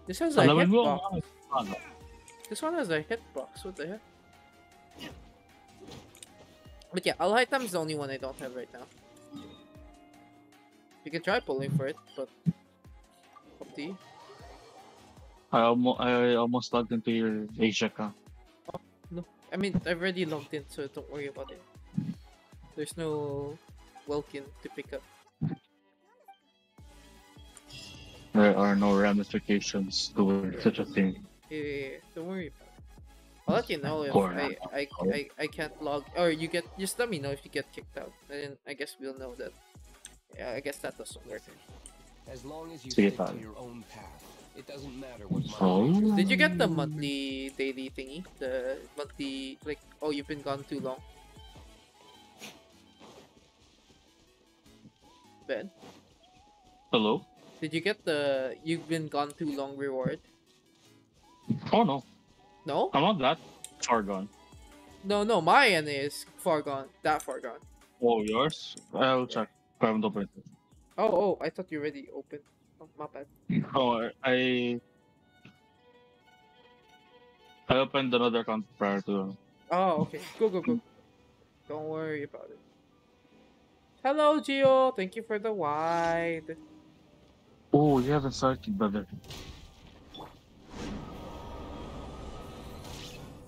Speaker 1: This has a hitbox. This one has a hitbox. What the heck? But yeah, Alhaitham is the only one I don't have right now. You can try pulling for it, but up to you.
Speaker 3: I almost, I almost logged into your Asia account. Oh, no.
Speaker 1: I mean, I've already logged in, so don't worry about it. There's no Welkin to pick up.
Speaker 3: There are no ramifications to such a thing.
Speaker 1: Yeah, yeah, yeah, don't worry about it. I'll let you know if I, I, I, I can't log, or you get, just let me know if you get kicked out. And I guess we'll know that. Yeah, I guess that doesn't work.
Speaker 5: As long as you
Speaker 3: Sige,
Speaker 5: stick to your own path, it doesn't matter what
Speaker 3: Oh.
Speaker 1: Did you get the monthly daily thingy? The monthly, like, oh, you've been gone too long? Ben,
Speaker 3: Hello?
Speaker 1: did you get the you've been gone too long reward?
Speaker 3: Oh no,
Speaker 1: No?
Speaker 3: I'm not that far gone.
Speaker 1: No, no, my end is far gone. That far gone.
Speaker 3: Oh, yours? I'll check. I haven't opened it.
Speaker 1: Oh, oh, I thought you already opened. Oh, my bad.
Speaker 3: Oh, I. I opened another account prior to.
Speaker 1: Oh, okay. Go, go, go. Don't worry about it. Hello, Geo. Thank you for the wide.
Speaker 3: Oh, you haven't started, brother.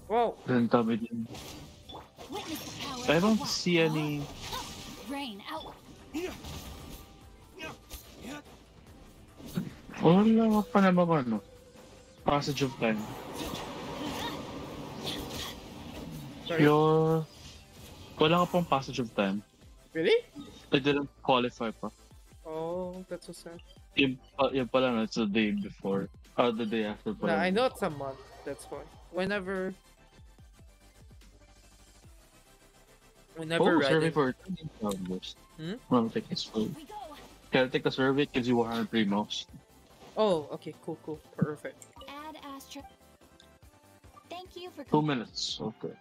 Speaker 1: Well,
Speaker 3: Then tell me. din.
Speaker 2: Witness the power
Speaker 3: I don't see any.
Speaker 2: Rain out.
Speaker 3: Wala pa naman ano. Passage of time.
Speaker 1: sorry.
Speaker 3: Your... Wala ka pang passage of time.
Speaker 1: Really?
Speaker 3: I didn't qualify pa.
Speaker 1: Oh, that's so sad.
Speaker 3: Yung, pa, yung pala na, it's the day before. Uh, the day after
Speaker 1: No,
Speaker 3: pala.
Speaker 1: I know it's a month. That's why. Whenever. Whenever
Speaker 3: Oh, survey for.
Speaker 1: Hmm?
Speaker 3: Well, take this food.
Speaker 2: We go.
Speaker 3: Can I take a survey? Gives you 103 mouse.
Speaker 1: Oh, okay, cool, cool, perfect.
Speaker 2: Add Astra. Thank you for
Speaker 3: Two minutes. Okay.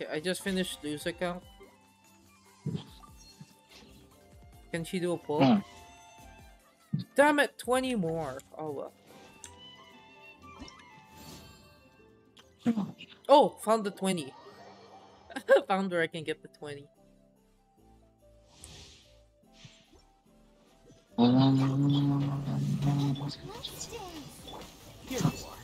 Speaker 1: Okay, I just finished Lou's account. Can she do a pull?
Speaker 3: Hmm.
Speaker 1: Damn it, 20 more. Oh well. Oh, found the 20. (laughs) found where I can get the 20.
Speaker 4: Here you are.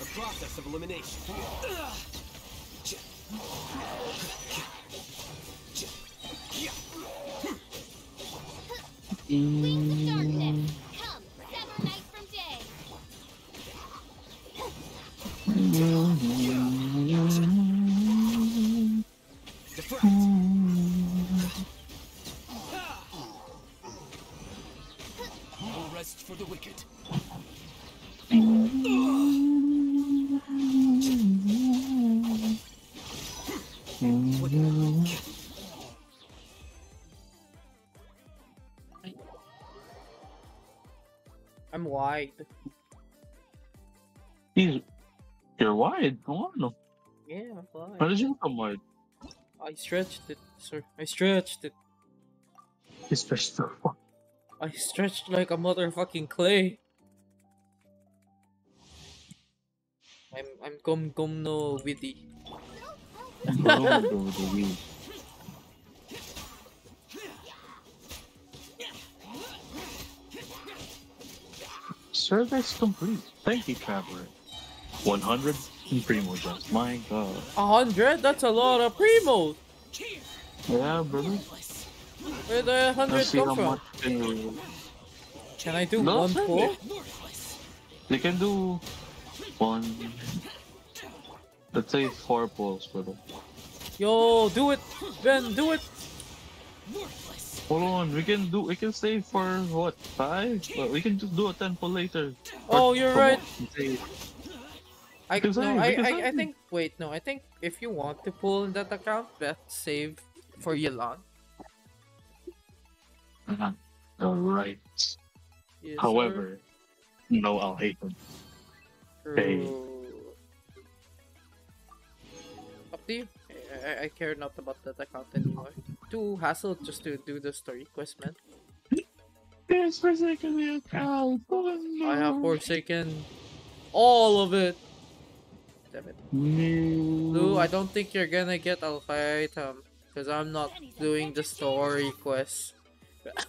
Speaker 4: A process of elimination.
Speaker 2: Wings of darkness.
Speaker 4: Deflect.
Speaker 1: I'm
Speaker 3: How
Speaker 1: wide.
Speaker 3: did you become wide?
Speaker 1: I stretched it, sir. I stretched it.
Speaker 3: He's stretched so far.
Speaker 1: I stretched like a motherfucking clay. I'm I'm gum gum no witty.
Speaker 3: Service complete. Thank you, Traveler. 100 in Primogems. My god.
Speaker 1: Hundred? That's a lot of primos.
Speaker 3: Yeah, brother.
Speaker 1: Where the hundred
Speaker 3: Let's how
Speaker 1: come from?
Speaker 3: can
Speaker 1: I do
Speaker 3: No,
Speaker 1: one pull?
Speaker 3: You can do one... Let's say four pulls, brother.
Speaker 1: Yo, do it, Ben, do it.
Speaker 3: Hold on, we can do, we can save for what, five? Well, we can just do a 10 pull later.
Speaker 1: Oh,
Speaker 3: Or
Speaker 1: you're right. I no,
Speaker 3: I-
Speaker 1: I, I,
Speaker 3: I-
Speaker 1: I think wait, no, I think if you want to pull that account, best save for Yelan.
Speaker 3: Mhm. Alright.
Speaker 1: Yes, sir.
Speaker 3: However, no, I'll hate them. hey.
Speaker 1: True. Up to you. I, I, I care not about that account anymore. Too hassle just to do the story quest, man.
Speaker 3: Yes, forsaken the account. Oh, no.
Speaker 1: I have forsaken all of it. Damn it.
Speaker 3: No.
Speaker 1: Lou, I don't think you're gonna get Alhaitham um, because I'm not doing the story quest. (laughs)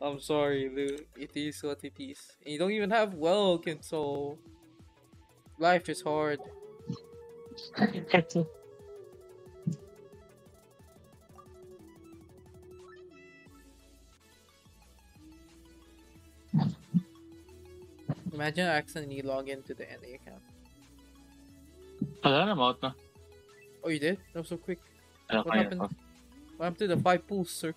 Speaker 1: I'm sorry, Lou. It is what it is. And you don't even have Welkin, so life is hard. Imagine I accidentally log into the NA account.
Speaker 3: Wala na, out na.
Speaker 1: Oh, you did? That was so quick. What happened? What happened to the five pools, sir?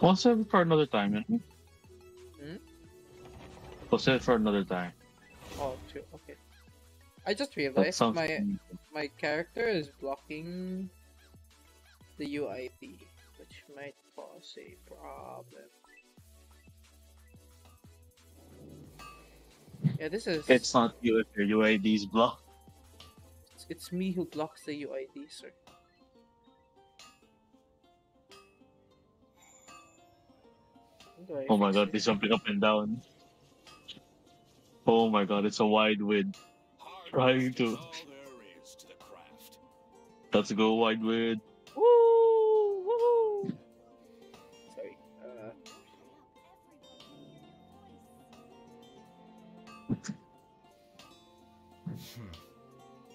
Speaker 3: We'll save it for another time. Eh?
Speaker 1: Hmm?
Speaker 3: We'll save it for another time.
Speaker 1: Oh, true. Okay. I just realized my my character is blocking the UID, which might cause a problem. Yeah, this is
Speaker 3: It's not you if your UID is blocked.
Speaker 1: it's, it's me who blocks the UID, sir. How do I
Speaker 3: Oh my god,
Speaker 1: it?
Speaker 3: he's jumping up and down. Oh my god, it's a wide width. Trying to. Let's go wide width.
Speaker 1: Hmm.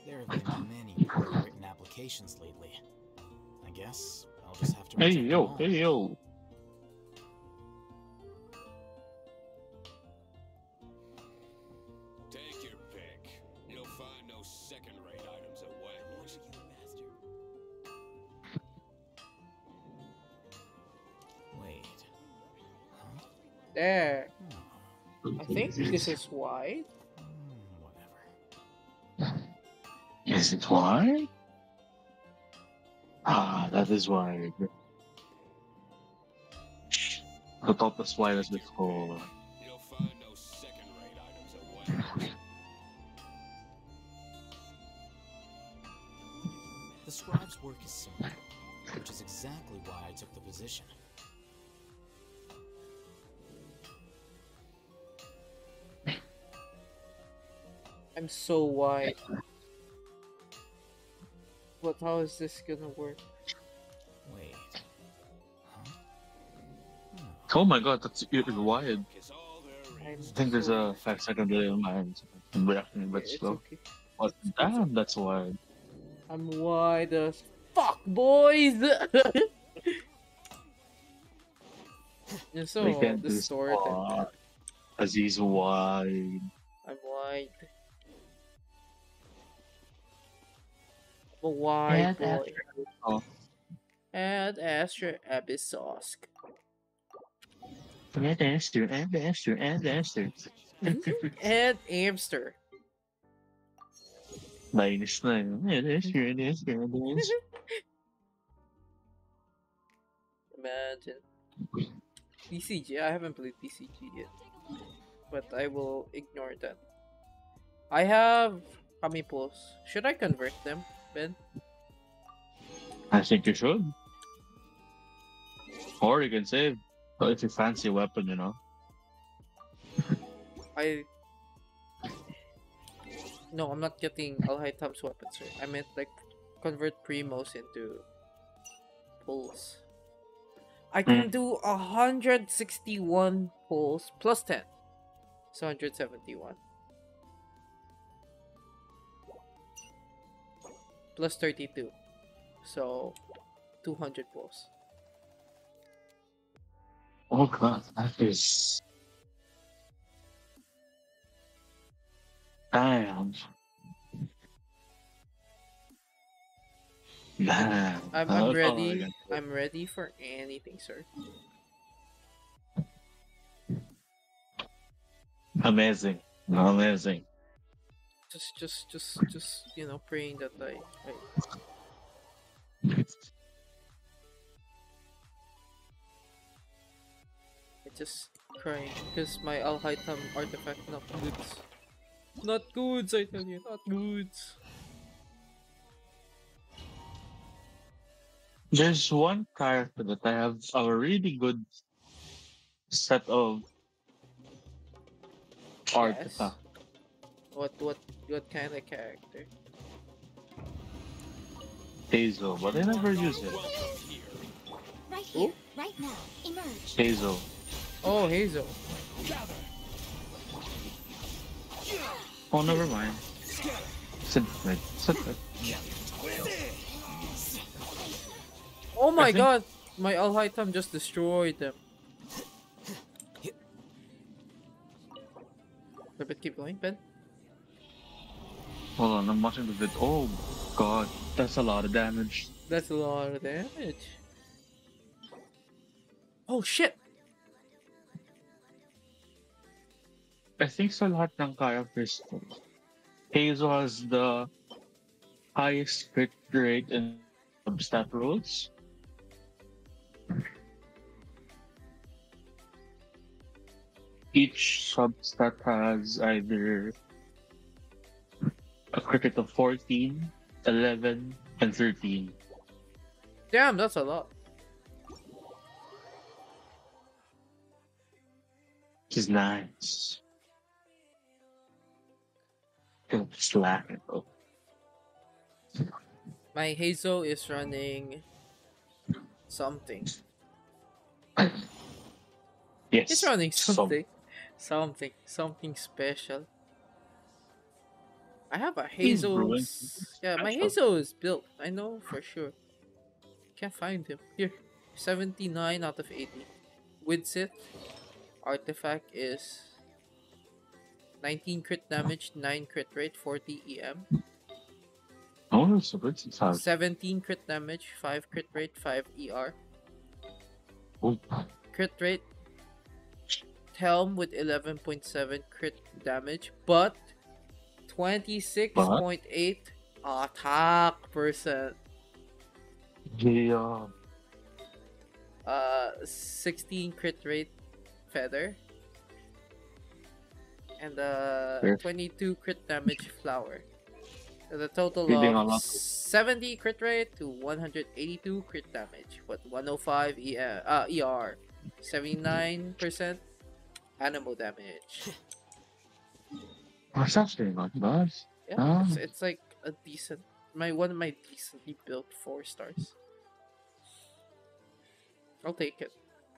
Speaker 6: There have been many written applications lately. I guess I'll just have to.
Speaker 3: Hey yo, hey yo.
Speaker 1: This is why.
Speaker 6: hmm, whatever. (laughs)
Speaker 3: Is it wide? Ah, that is why. The top is wide as before.
Speaker 1: So wide. But how is this gonna work?
Speaker 6: Wait. Huh?
Speaker 3: Oh my god, that's it's wide.
Speaker 5: Kiss all their
Speaker 1: I'm
Speaker 3: I think there's a five second delay on mine. I'm reacting a bit
Speaker 1: It's
Speaker 3: slow.
Speaker 1: okay.
Speaker 3: But damn, that's wide.
Speaker 1: I'm wide as fuck, boys. (laughs) You're so
Speaker 3: We can't do
Speaker 1: distorted.
Speaker 3: spot. As he's wide.
Speaker 1: I'm wide. I'm a wide boy.
Speaker 3: Oh.
Speaker 1: And Astra Abyssosk.
Speaker 3: And Esther, and Esther, and Esther.
Speaker 1: and Amster. (laughs)
Speaker 3: Nainis na yun. And Esther, and Esther, and Esther. (laughs)
Speaker 1: Imagine. TCG. I haven't played TCG yet. But I will ignore that. I have Kami pulls. Should I convert them, Ben?
Speaker 3: I think you should. Or you can save. But if you fancy a weapon, you know. (laughs)
Speaker 1: I. No, I'm not getting Alhaitham's weapons, sir. I meant like convert Primos into pulls. I can mm. do 161 pulls plus 10. So 171. Plus 32. So 200 pulls.
Speaker 3: Oh god, that is. Damn. Damn.
Speaker 1: I'm, I'm ready. I'm ready for anything, sir.
Speaker 3: Amazing. Amazing.
Speaker 1: Just, just, just, just, you know, praying that I, I I just crying because my Alhaitham artifact not goods. Not goods, I tell you, not goods.
Speaker 3: There's one character that I have a really good set of artifacts.
Speaker 1: What, what, what kind of character?
Speaker 3: Heizou, but I never use it.
Speaker 2: Right here, right now. Emerge.
Speaker 3: Heizou.
Speaker 1: Oh, Heizou.
Speaker 3: Oh, never mind. Sit right. Sit right.
Speaker 1: Oh my god! My Alhaitham just destroyed them. But keep going, Ben.
Speaker 3: Hold on, I'm watching the vid. Oh god, that's a lot of damage.
Speaker 1: That's a lot of damage. Oh shit!
Speaker 3: I think sa lahat ng characters ko, Heizou has the highest crit rate in stat rolls. Each substat has either a crit rate of 14, 11, and 13.
Speaker 1: Damn, that's a lot.
Speaker 3: Which is nice. Slack it, bro.
Speaker 1: My Heizou is running something.
Speaker 3: Yes.
Speaker 1: It's running
Speaker 3: some-
Speaker 1: something. Something. Something special. I have a Heizou. Yeah, my. Heizou is built. I know for sure. Can't find him. Here. 79 out of 80. With Sith, artifact is 19 crit damage, 9 crit rate, 40 EM.
Speaker 3: Oh, it's a good size.
Speaker 1: 17 crit damage, 5 crit rate, 5 ER.
Speaker 3: Oh,
Speaker 1: Crit rate Helm with 11.7 crit damage, but 26.8 attack percent.
Speaker 3: Yeah.
Speaker 1: Uh, 16 crit rate feather. And uh,
Speaker 3: Yes.
Speaker 1: 22 crit damage flower. So the total
Speaker 3: Feeling
Speaker 1: of 70 crit rate to 182 crit damage, but 105 E- uh, ER, 79% Anemo damage. (laughs)
Speaker 3: That's actually not bad.
Speaker 1: Yeah,
Speaker 3: Ah.
Speaker 1: it's, it's like a decent, my one of my decently built four stars. I'll take it.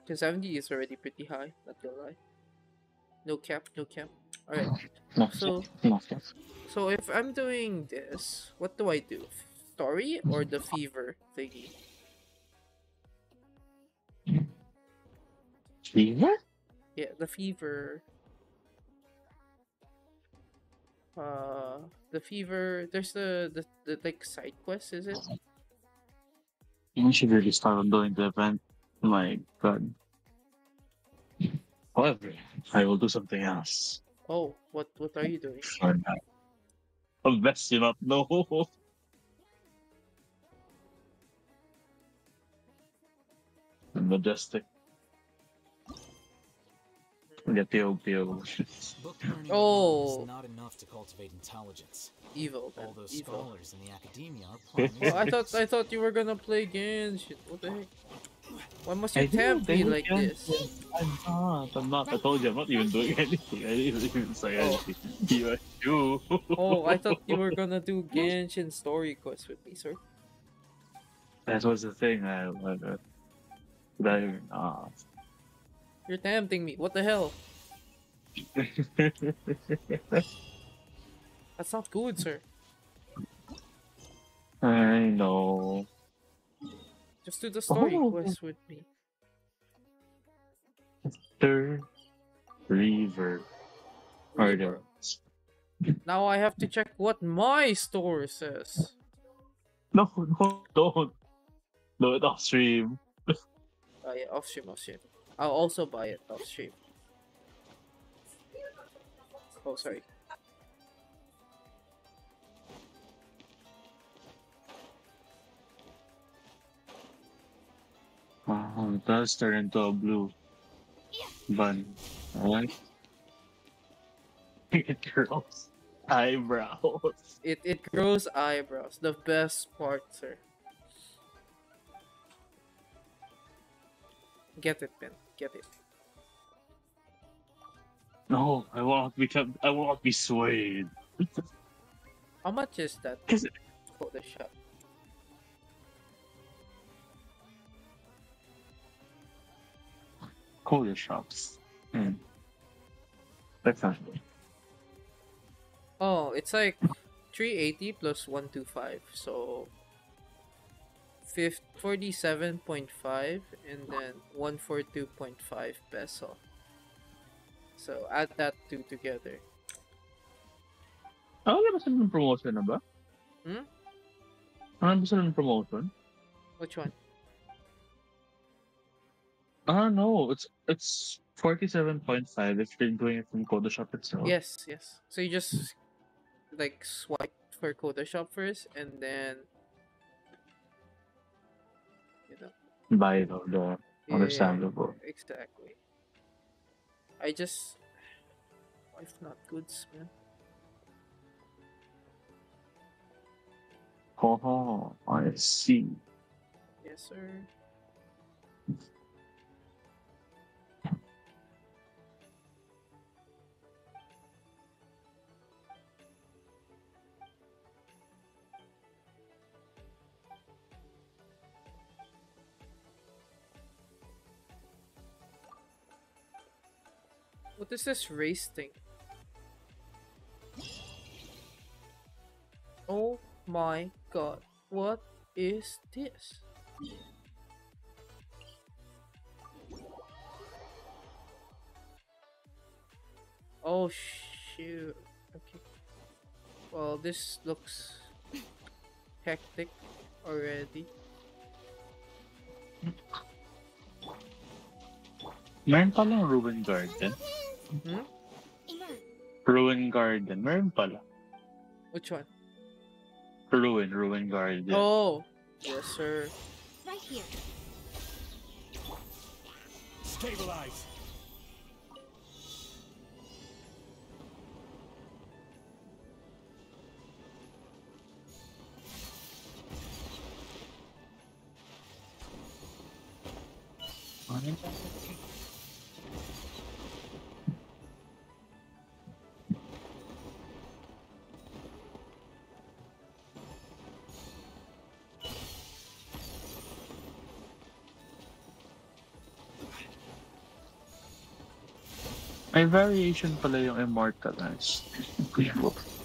Speaker 1: Because 70 is already pretty high, not gonna lie. No cap, no cap. Alright,
Speaker 3: No,
Speaker 1: So-
Speaker 3: no.
Speaker 1: so if I'm doing this, what do I do? Story or the fever thingy?
Speaker 3: Fever?
Speaker 1: Yeah, the fever. Uh, the fever. There's the the, the like side quest, is it?
Speaker 3: You should really start doing the event. My god. However, I will do something else.
Speaker 1: Oh, what what are you doing?
Speaker 3: For now. Unless you not know. (laughs) Majestic. Get pew pew.
Speaker 6: Book
Speaker 1: Oh.
Speaker 6: not enough to cultivate intelligence.
Speaker 1: Evil, man.
Speaker 6: All those
Speaker 1: Evil.
Speaker 6: scholars in the academia are (laughs) prime
Speaker 1: Oh, I thought I thought you were gonna play Genshin. What the heck? Why must you
Speaker 3: I do,
Speaker 1: tempt
Speaker 3: I
Speaker 1: like
Speaker 3: Genshin.
Speaker 1: this?
Speaker 3: I'm not. I'm not. I told you I'm not even doing anything. I didn't even say
Speaker 1: Oh.
Speaker 3: anything. You are you.
Speaker 1: Oh, I thought you were (laughs) gonna do Genshin story quest with me, sir.
Speaker 3: That was the thing. I. I, I, I uh,
Speaker 1: You're tempting me. What the hell? (laughs) That's not good, sir.
Speaker 3: I know.
Speaker 1: Just do the story
Speaker 3: Oh.
Speaker 1: quest with me.
Speaker 3: Third Reaver. Or the
Speaker 1: Now I have to check what my store says.
Speaker 3: No, (laughs) no, don't. Do it off stream.
Speaker 1: Oh yeah, off stream, off stream. I'll also buy it off stream. Oh, sorry.
Speaker 3: Uh-huh, oh, it does turn into a blue bun. Alright. (laughs) It curls eyebrows.
Speaker 1: It it grows eyebrows. The best part, sir. Get it, Ben. Get it.
Speaker 3: No, I won't be kept. I won't be swayed. (laughs)
Speaker 1: How much is that
Speaker 3: Is it-
Speaker 1: Photoshop?
Speaker 3: Color shops. Hmm. That's not good.
Speaker 1: Oh, it's like 380 plus 125, so 47.5 and then 142.5 peso. So add that two together.
Speaker 3: Ah, wala ba sila ng promotion na ba?
Speaker 1: Hmm?
Speaker 3: Ano ba sila ng promotion?
Speaker 1: Which one?
Speaker 3: Ah, no. It's it's 47.5 if you're doing it from Photoshop itself.
Speaker 1: Yes, yes. So you just like swipe for Photoshop first and then know
Speaker 3: By the, the
Speaker 1: yeah,
Speaker 3: understandable.
Speaker 1: exactly. I just wife not goods, man.
Speaker 3: Oh, I see.
Speaker 1: Yes, sir. This race thing? Oh my god. What is this? Oh shoot. Okay. Well, this looks hectic already.
Speaker 3: Meron palang Ruin Garden.
Speaker 1: Hmm?
Speaker 2: Iman,
Speaker 3: Ruin Garden. Meron pala.
Speaker 1: Which one?
Speaker 3: Ruin, Ruin Garden.
Speaker 1: Oh, yes, sir.
Speaker 2: right here.
Speaker 4: Stabilize.
Speaker 3: May variation pala yung Immortalized.
Speaker 1: Did (laughs)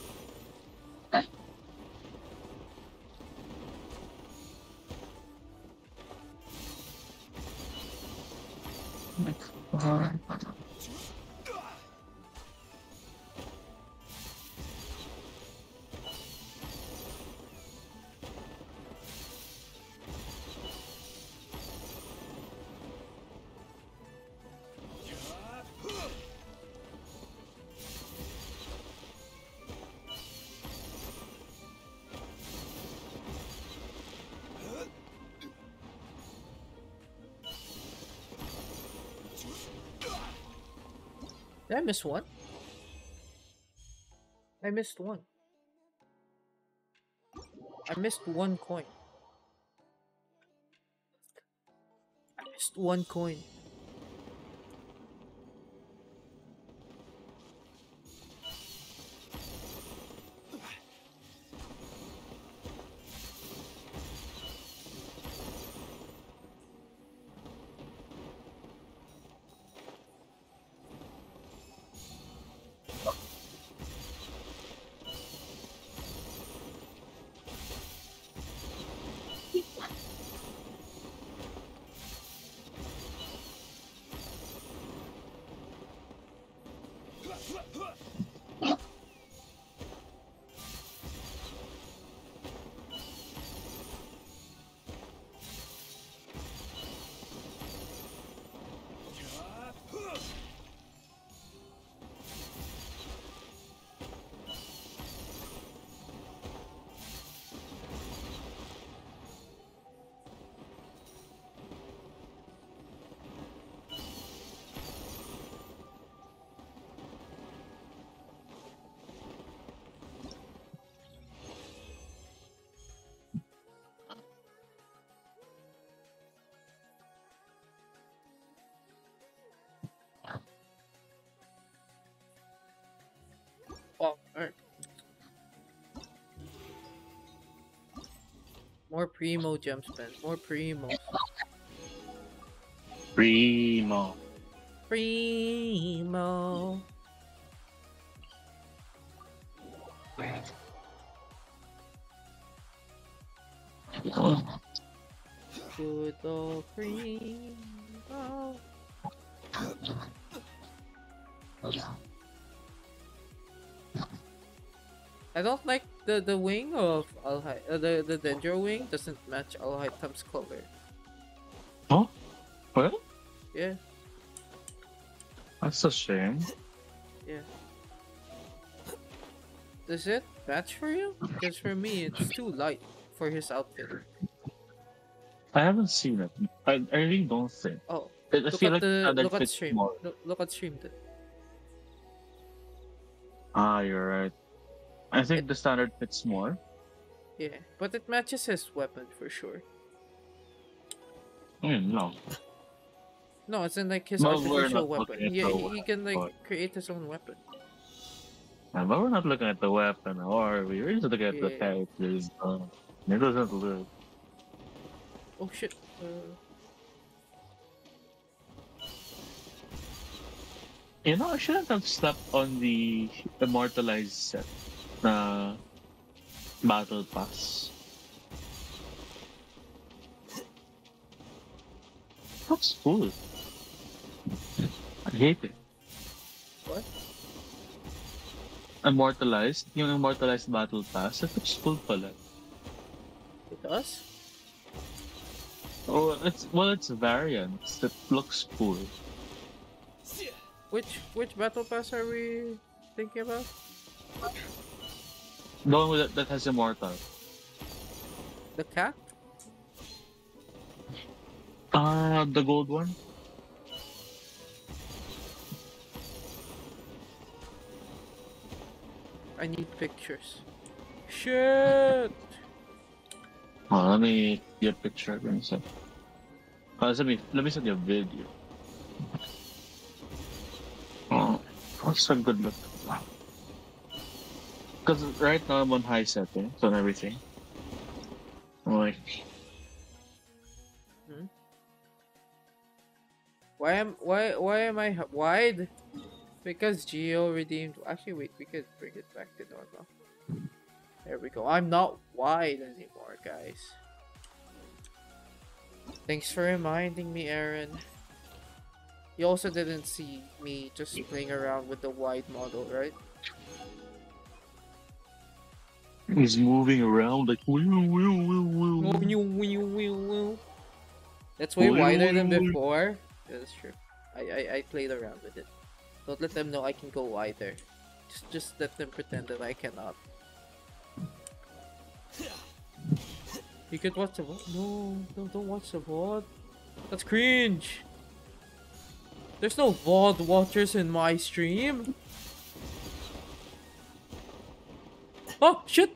Speaker 1: I miss one? I missed one. I missed one coin. I missed one coin. Alright. More primo gem spend. More primo.
Speaker 3: Primo.
Speaker 1: Primo. Good old primo. I don't like the the wing of Alhai. Uh, the the Dendro wing doesn't match Alhai Alhaitham's color.
Speaker 3: Oh? Well,
Speaker 1: Yeah,
Speaker 3: that's a shame.
Speaker 1: yeah. Does it match for you? Because for me, it's too light for his outfit.
Speaker 3: I haven't seen it. I, I really don't think.
Speaker 1: Oh,
Speaker 3: I, I
Speaker 1: look
Speaker 3: feel
Speaker 1: at
Speaker 3: like
Speaker 1: the look at stream. Look, look at stream. then.
Speaker 3: Ah, you're right. I think the standard fits more.
Speaker 1: Yeah, but it matches his weapon for sure.
Speaker 3: Mm, no.
Speaker 1: No, it's in like his
Speaker 3: Well,
Speaker 1: artificial weapon. Yeah, he, he can like
Speaker 3: weapon.
Speaker 1: create his own weapon.
Speaker 3: Uh, But we're not looking at the weapon, or we? We're just looking at the
Speaker 1: Yeah.
Speaker 3: characters. Uh, it doesn't look.
Speaker 1: Oh shit. Uh,
Speaker 3: You know, I shouldn't have slept on the immortalized set na battle pass. That's cool. I hate it.
Speaker 1: what?
Speaker 3: Immortalized, yung immortalized battle pass, it looks cool pala.
Speaker 1: It does?
Speaker 3: Oh, it's well, it's variants. It looks cool.
Speaker 1: Which which battle pass are we thinking about?
Speaker 3: The one that, that has immortal.
Speaker 1: The cat?
Speaker 3: Ah, the gold one.
Speaker 1: I need pictures. Shit!
Speaker 3: Oh, let me get a picture of it. So. Uh, let me let me send you a video. Oh, what's a good look? Because right now I'm on high settings on everything. I'm like, hmm?
Speaker 1: Why am why why am I wide? Because Geo redeemed. Actually, wait. We could bring it back to normal. There we go. I'm not wide anymore, guys. Thanks for reminding me, Aaron. You also didn't see me just playing around with the wide model, right?
Speaker 3: He's moving around like woo woo woo woo. Woo woo woo woo.
Speaker 1: That's way wider than before. Yeah, that's true. I, I I played around with it. Don't let them know I can go wider. Just just let them pretend that I cannot. You could watch the VOD? No, no, don't watch the VOD. That's cringe. There's no VOD watchers in my stream. Oh shit!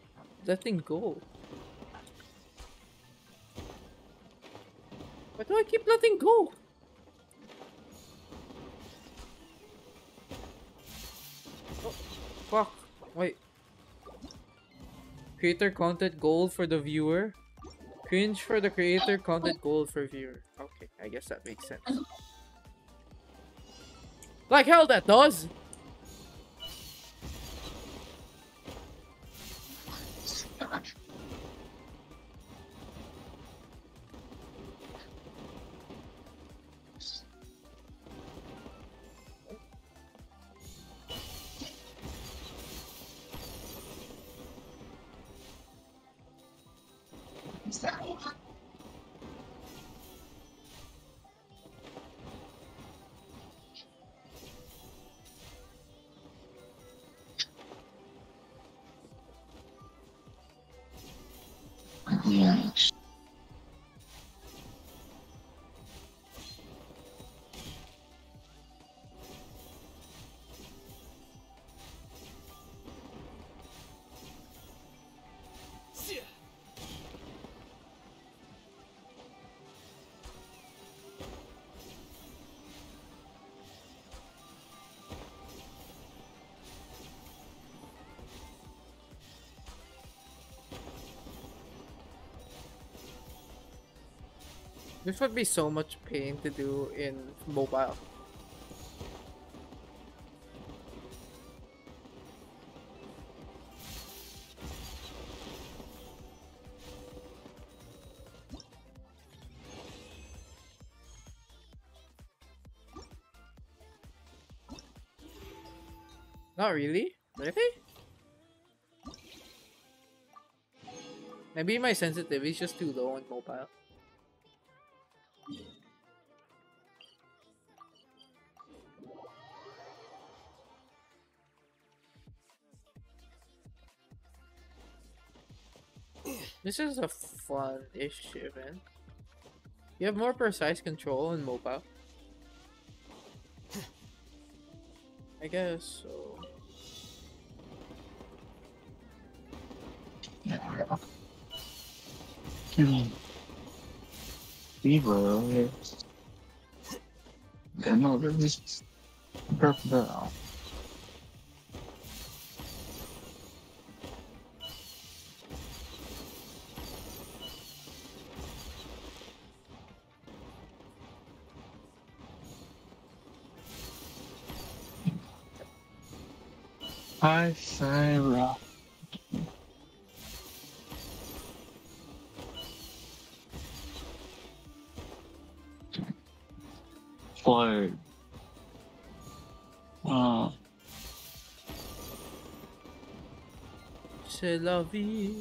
Speaker 1: letting go. Why do I keep letting go? Oh, fuck. Wait. Creator content goal for the viewer. Cringe for the creator, content goal for viewer. Okay, I guess that makes sense. Like hell that does! much. (laughs) This would be so much pain to do in mobile. Not really? Really? Maybe my sensitivity is just too low on mobile. This is a fun-ish event. You have more precise control in mobile. I guess so.
Speaker 3: Fever. Yeah, no, this is perfect now. Hi, Sarah. Fire. Ah,
Speaker 1: C'est la vie.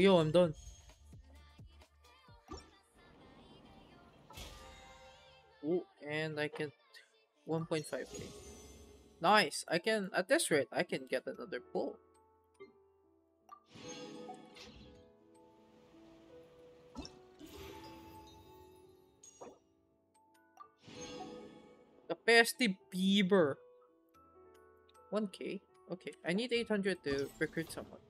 Speaker 1: Yo, I'm done. Oh, and I can 1.5k. Nice. I can at this rate I can get another pull. The Pesty Bieber. 1k. Okay, I need 800 to recruit someone.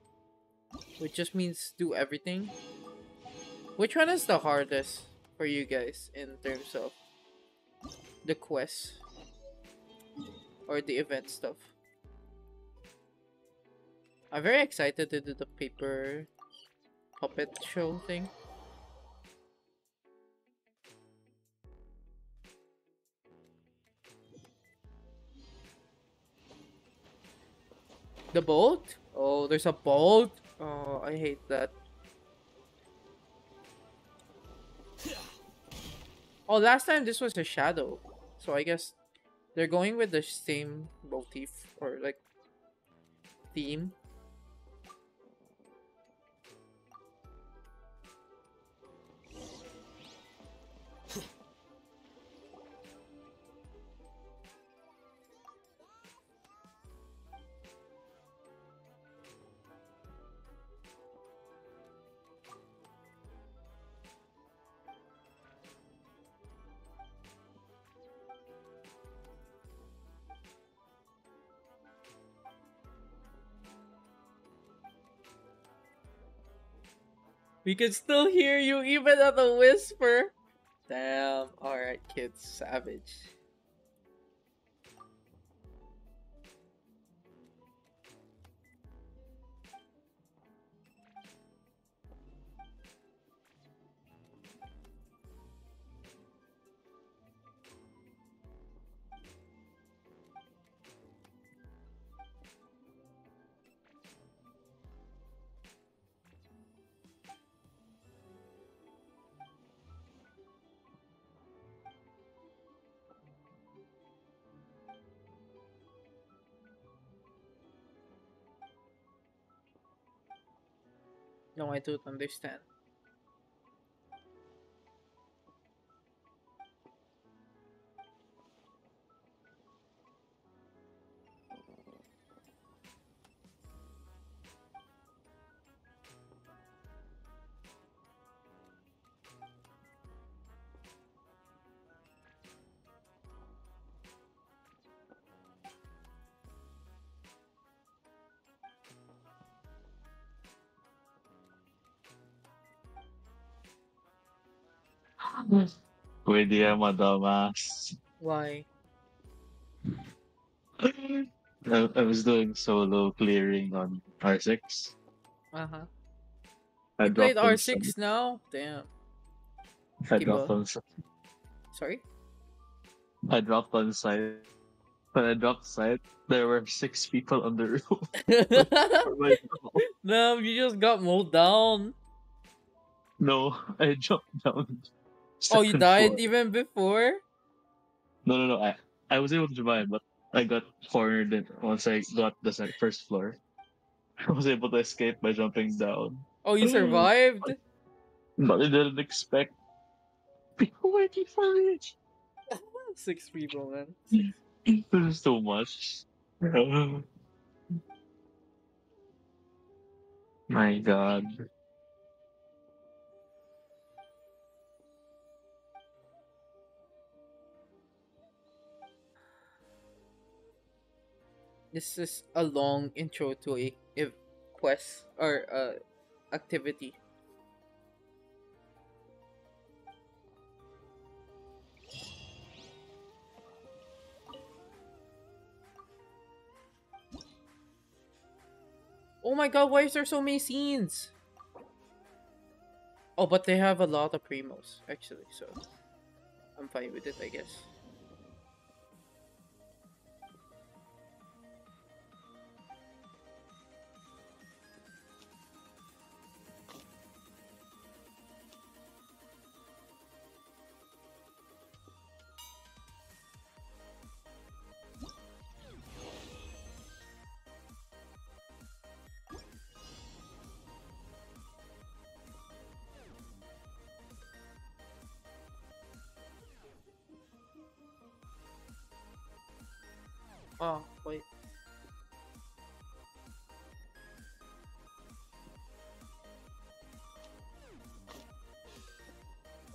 Speaker 1: Which just means do everything. Which one is the hardest for you guys in terms of the quest or the event stuff? I'm very excited to do the paper puppet show thing. The boat? Oh, there's a boat? Oh, I hate that. Oh, last time this was a shadow. So I guess they're going with the same motif or like theme. We can still hear you even at the whisper. Damn. Alright, kids. Savage. I don't understand.
Speaker 3: Pwede yan, madamas.
Speaker 1: Why?
Speaker 3: I, I was doing solo clearing on R6.
Speaker 1: Uh huh.
Speaker 3: I
Speaker 1: You played
Speaker 3: dropped on
Speaker 1: R6
Speaker 3: site-
Speaker 1: now? Damn.
Speaker 3: I
Speaker 1: Keep
Speaker 3: dropped
Speaker 1: on.
Speaker 3: site.
Speaker 1: Sorry?
Speaker 3: I dropped on site. When I dropped site, there were six people on the (laughs) roof. (laughs)
Speaker 1: no, you just got mowed down.
Speaker 3: no, I jumped down.
Speaker 1: Oh, you died
Speaker 3: floor.
Speaker 1: even before?
Speaker 3: No, no, no. I, I was able to survive, but I got cornered once I got the sec- first floor. (laughs) I was able to escape by jumping down.
Speaker 1: Oh, you survived? (gasps)
Speaker 3: But I didn't expect people waiting for me. (laughs)
Speaker 1: Six people, man.
Speaker 3: This is too much. (sighs) My god.
Speaker 1: This is a long intro to a, quest or uh, activity. Oh my god, why is there so many scenes? Oh, but they have a lot of primos, actually, so I'm fine with it, I guess.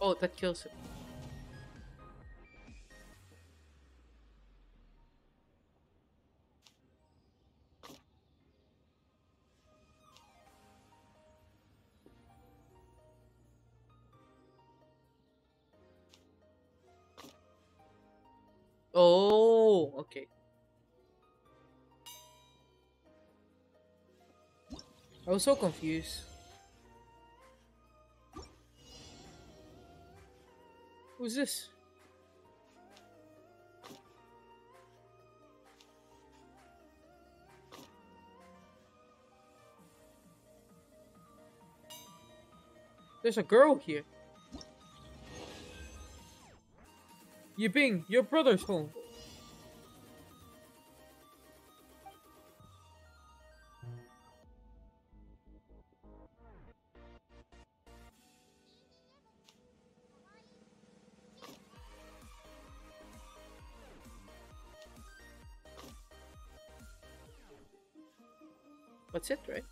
Speaker 1: Oh, that kills him. Oh, okay. I was so confused. Who's this? There's a girl here. Yibing, your brother's home. That's it, right?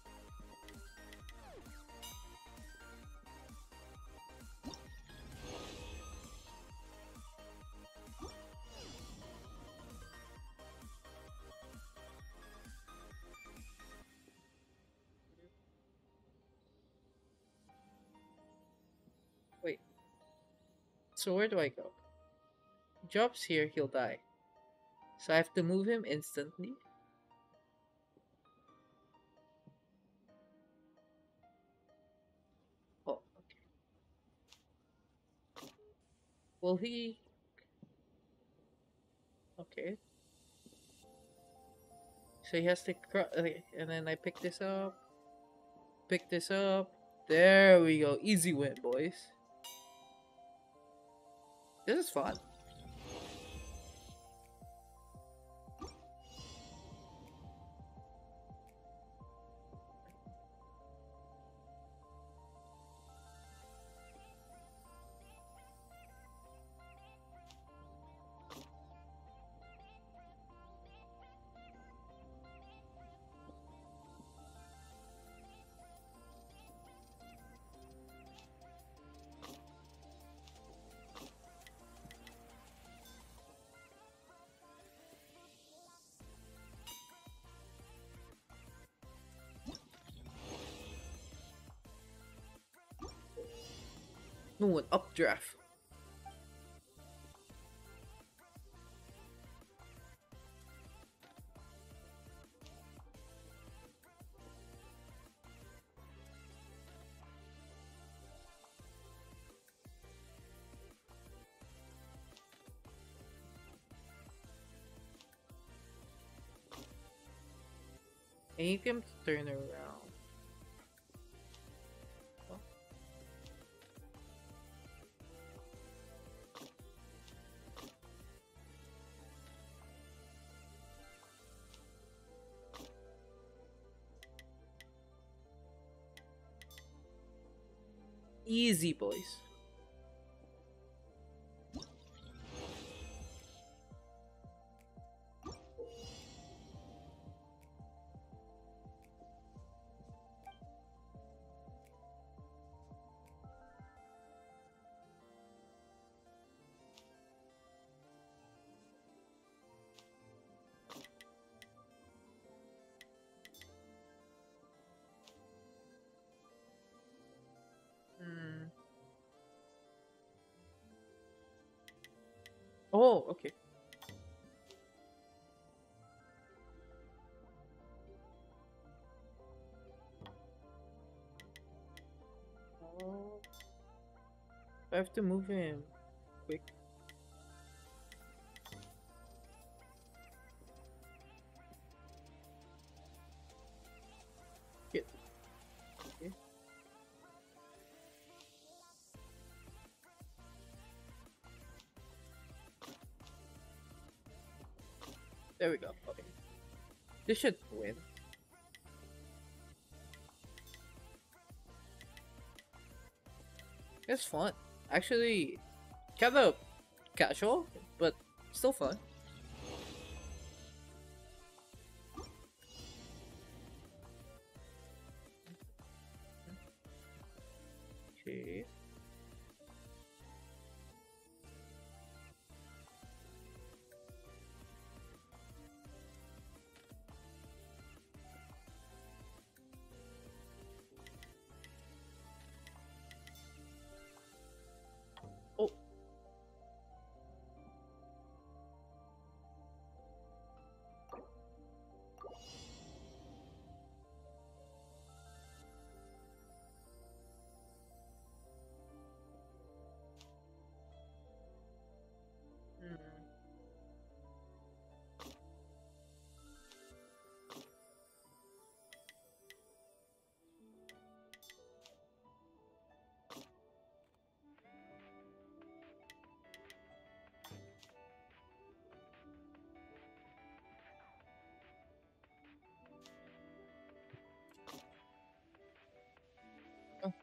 Speaker 1: Wait. So where do I go? Job's here, he'll die. So I have to move him instantly? Will he? Okay. So he has to okay, and then I pick this up. Pick this up. There we go. Easy win, boys. This is fun. No, an updraft. And you turn around. Easy, boys. Oh, okay. Oh. I have to move him. Quick. There we go. Okay. This should win. It's fun. Actually, kind of casual, but still fun.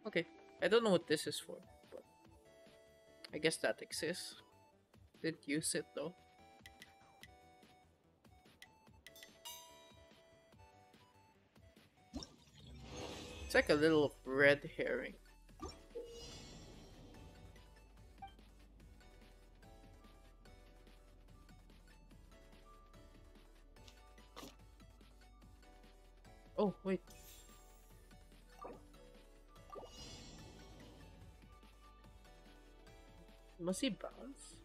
Speaker 1: Okay. I don't know what this is for, but I guess that exists. Didn't use it though. It's like a little red herring. Must he bounce?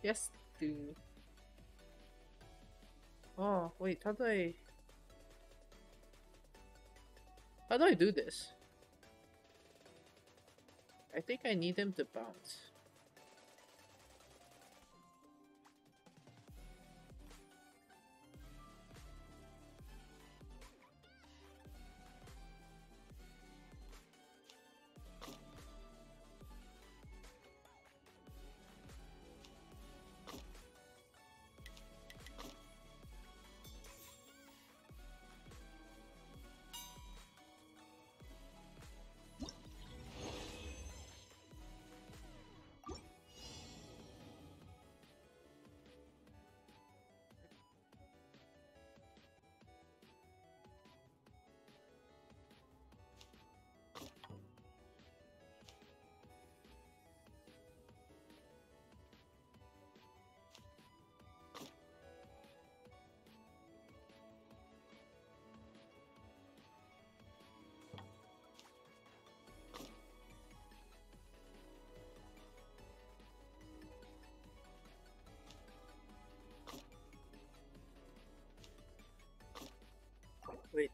Speaker 1: Yes, do. Oh, wait, how do I... How do I do this? I think I need him to bounce. Wait.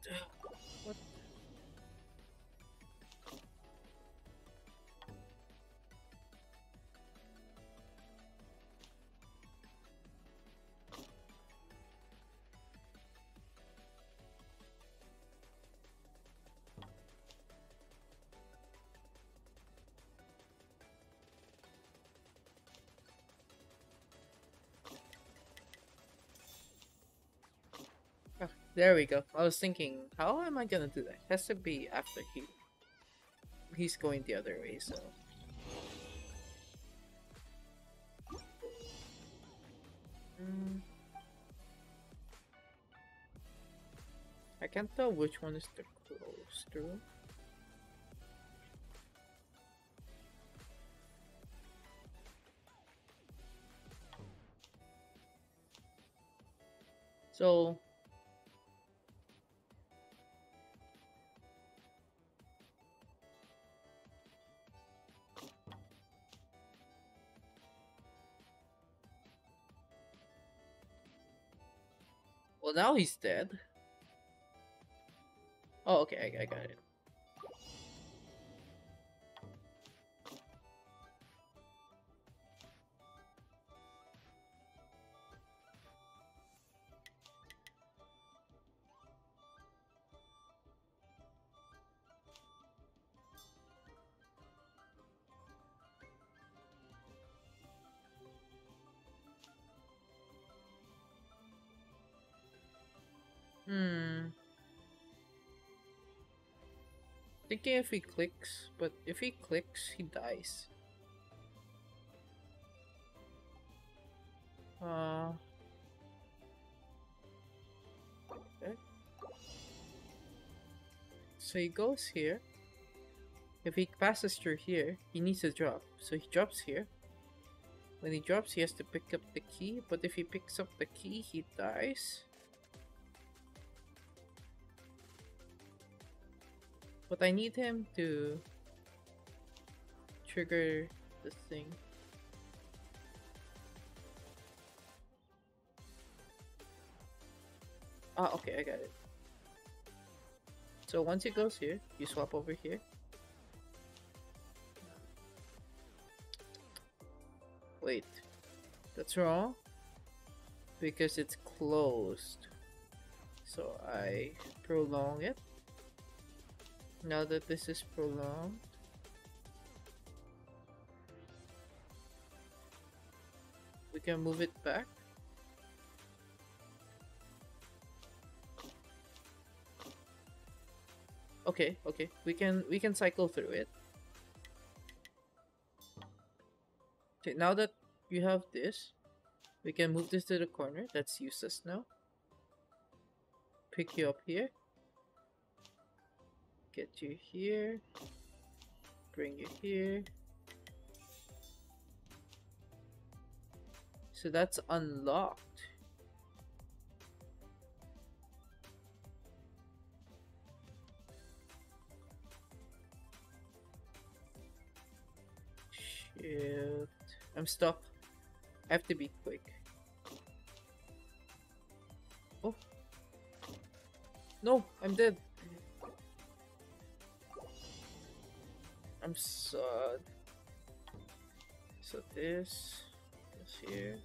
Speaker 1: There we go. I was thinking, how am I gonna do that? It Has to be after he he's going the other way, so Mm. I can't tell which one is the closer. So now he's dead. Oh, okay, I, I got it. Thinking if he clicks, but if he clicks, he dies. Uh. Okay. So he goes here. If he passes through here, he needs to drop. So he drops here. When he drops, he has to pick up the key. But if he picks up the key, he dies. But I need him to trigger this thing. Ah, okay, I got it. So once it goes here, you swap over here. Wait, that's wrong because it's closed. So I prolong it. Now that this is prolonged. We can move it back. Okay, okay. We can we can cycle through it. Okay, now that you have this, we can move this to the corner. That's useless now. Pick you up here get you here, bring you here. So that's unlocked. Shit. I'm stuck. I have to be quick. Oh. No, I'm dead. I'm sad. So this, this here.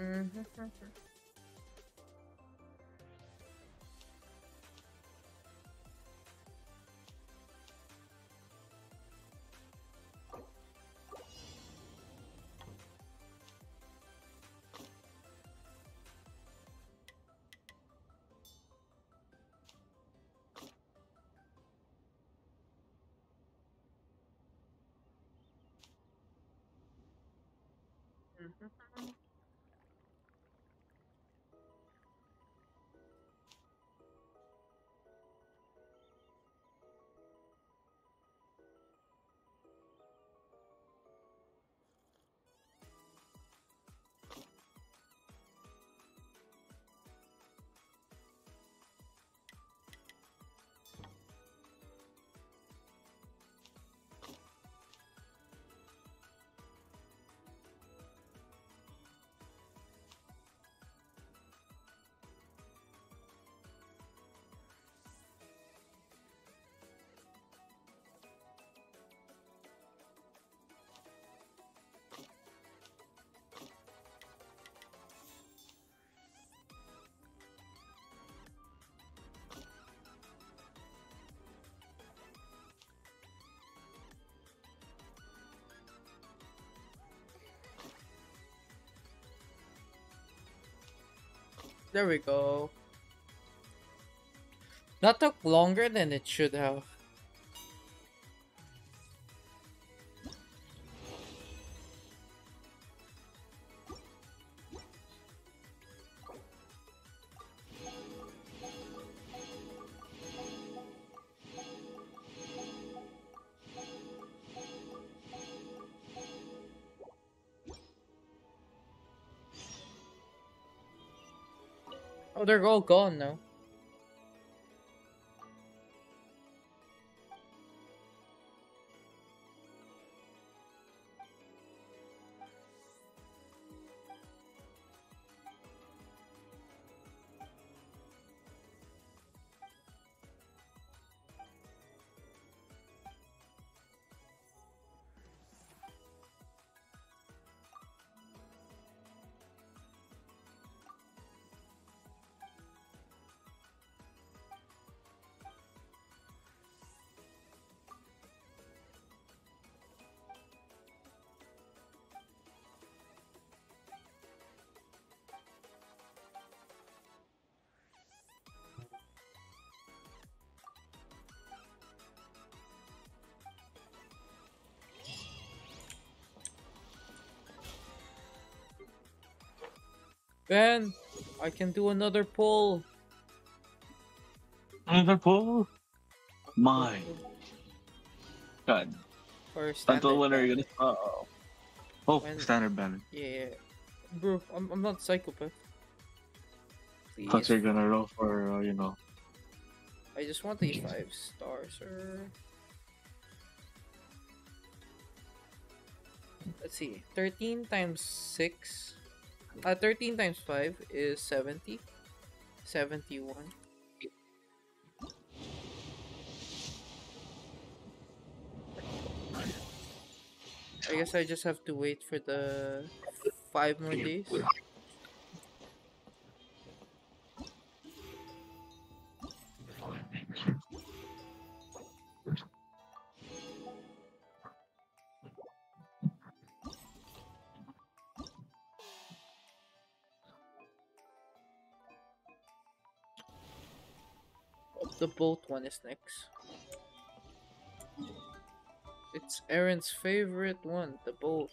Speaker 1: Mm-hmm. Mm-hmm. There we go. That took longer than it should have. Oh, they're all gone now. Ben, I can do another pull.
Speaker 3: Another pull. Mine. God.
Speaker 1: Or
Speaker 3: Until when are you gonna? Oh. Oh,
Speaker 1: When-
Speaker 3: standard banner.
Speaker 1: Yeah, bro, I'm I'm not psychopath. Please,
Speaker 3: Thought you're gonna roll for uh, you know.
Speaker 1: I just want the five stars, sir. Let's see, thirteen times six. Uh, thirteen times five is seventy. Seventy-one. I guess I just have to wait for the five more days. The boat one is next. It's Aaron's favorite one, the boat.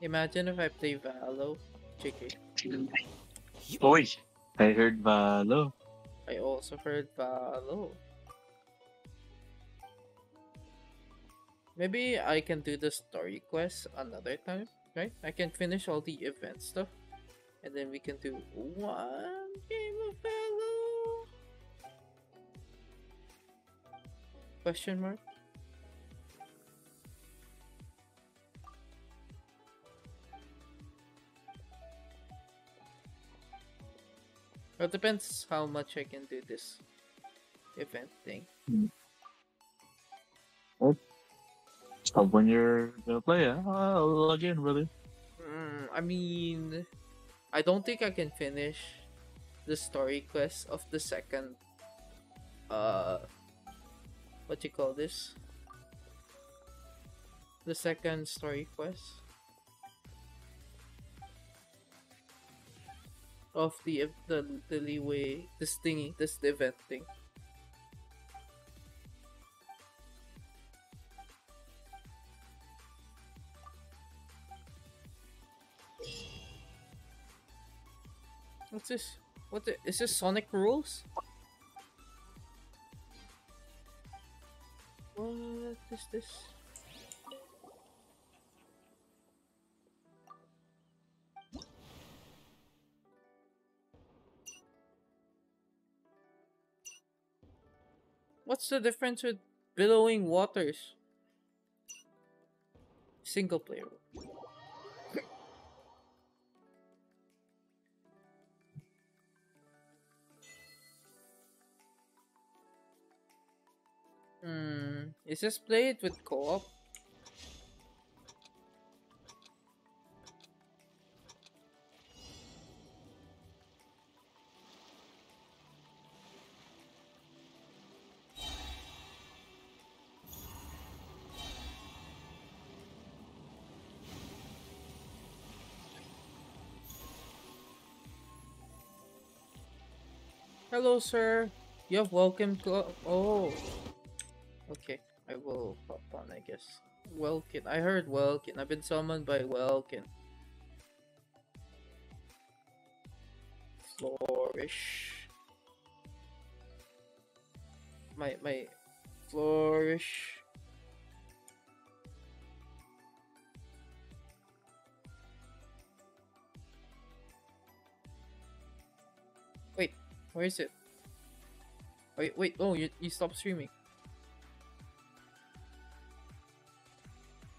Speaker 1: Imagine if I play Valo. JK.
Speaker 3: Oi, I heard Valo.
Speaker 1: I also heard Valo. Maybe I can do the story quest another time, right? I can finish all the event stuff. And then we can do one game of Valo. Question mark? Well, it depends how much I can do this event thing. Hmm.
Speaker 3: So when you're gonna play, uh, I'll log in, really.
Speaker 1: Mm, I mean, I don't think I can finish the story quest of the second. Uh, what you call this? The second story quest of the the the leeway this thingy this event thing. What's this? What the, is this Sonic Rules? What is this? What's the difference with billowing waters? Single player. Hmm. Is this played with co-op? Hello, sir. You have welcome to. Oh. Okay, I will pop on, I guess. Welkin. I heard Welkin. I've been summoned by Welkin. Flourish. My my Flourish. Wait, where is it? Wait, wait, oh, you, you stopped streaming.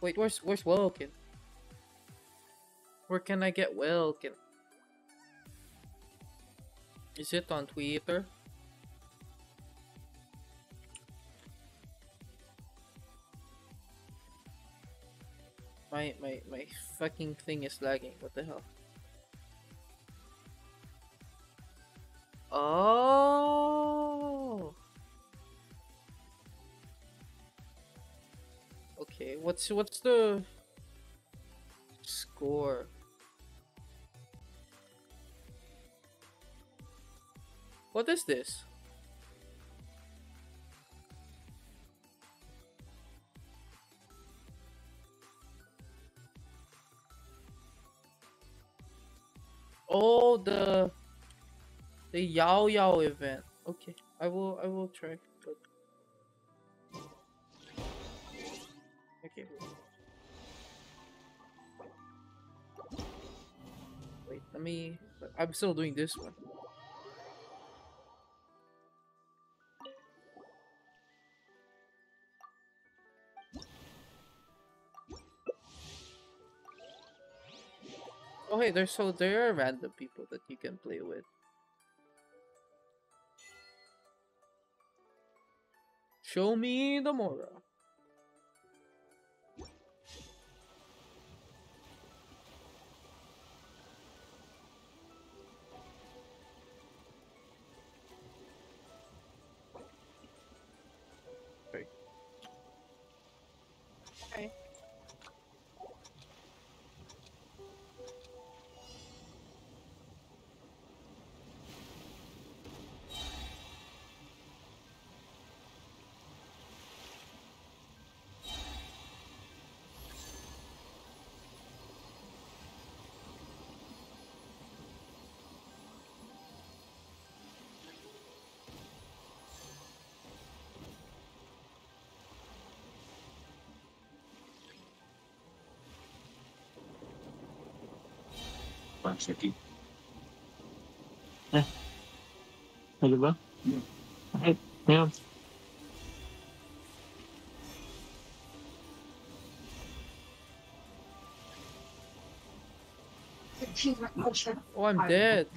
Speaker 1: Wait, where's where's Welkin? Where can I get Welkin? Is it on Twitter? My my my fucking thing is lagging. What the hell? Oh. Okay, what's what's the score? What is this? Oh, the the Yaoyao event. Okay, I will I will try. Wait, let me. I'm still doing this one. Oh hey, there's so there are random people that you can play with. Show me the Mora.
Speaker 3: One second. Eh. Ano ba? Eh, yeah.
Speaker 1: Oh, I'm dead.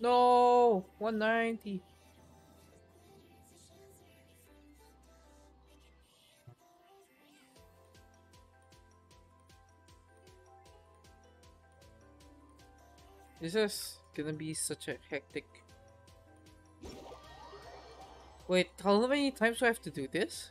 Speaker 1: No, 190. This is gonna be such a hectic. Wait, how many times do I have to do this?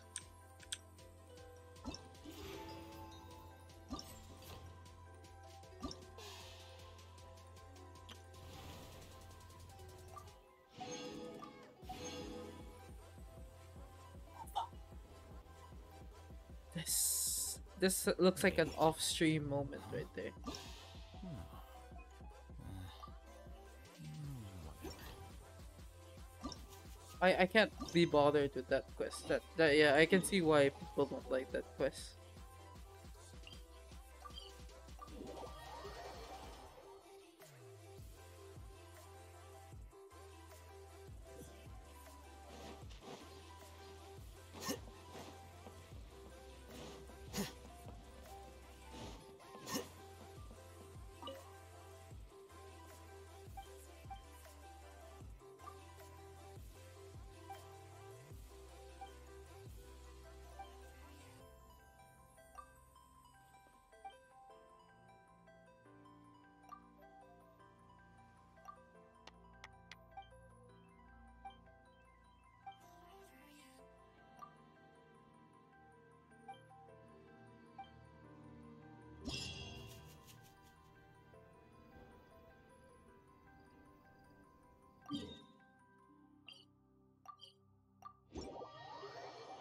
Speaker 1: This looks like an off-stream moment right there. I I can't be bothered with that quest. That that yeah, I can see why people don't like that quest.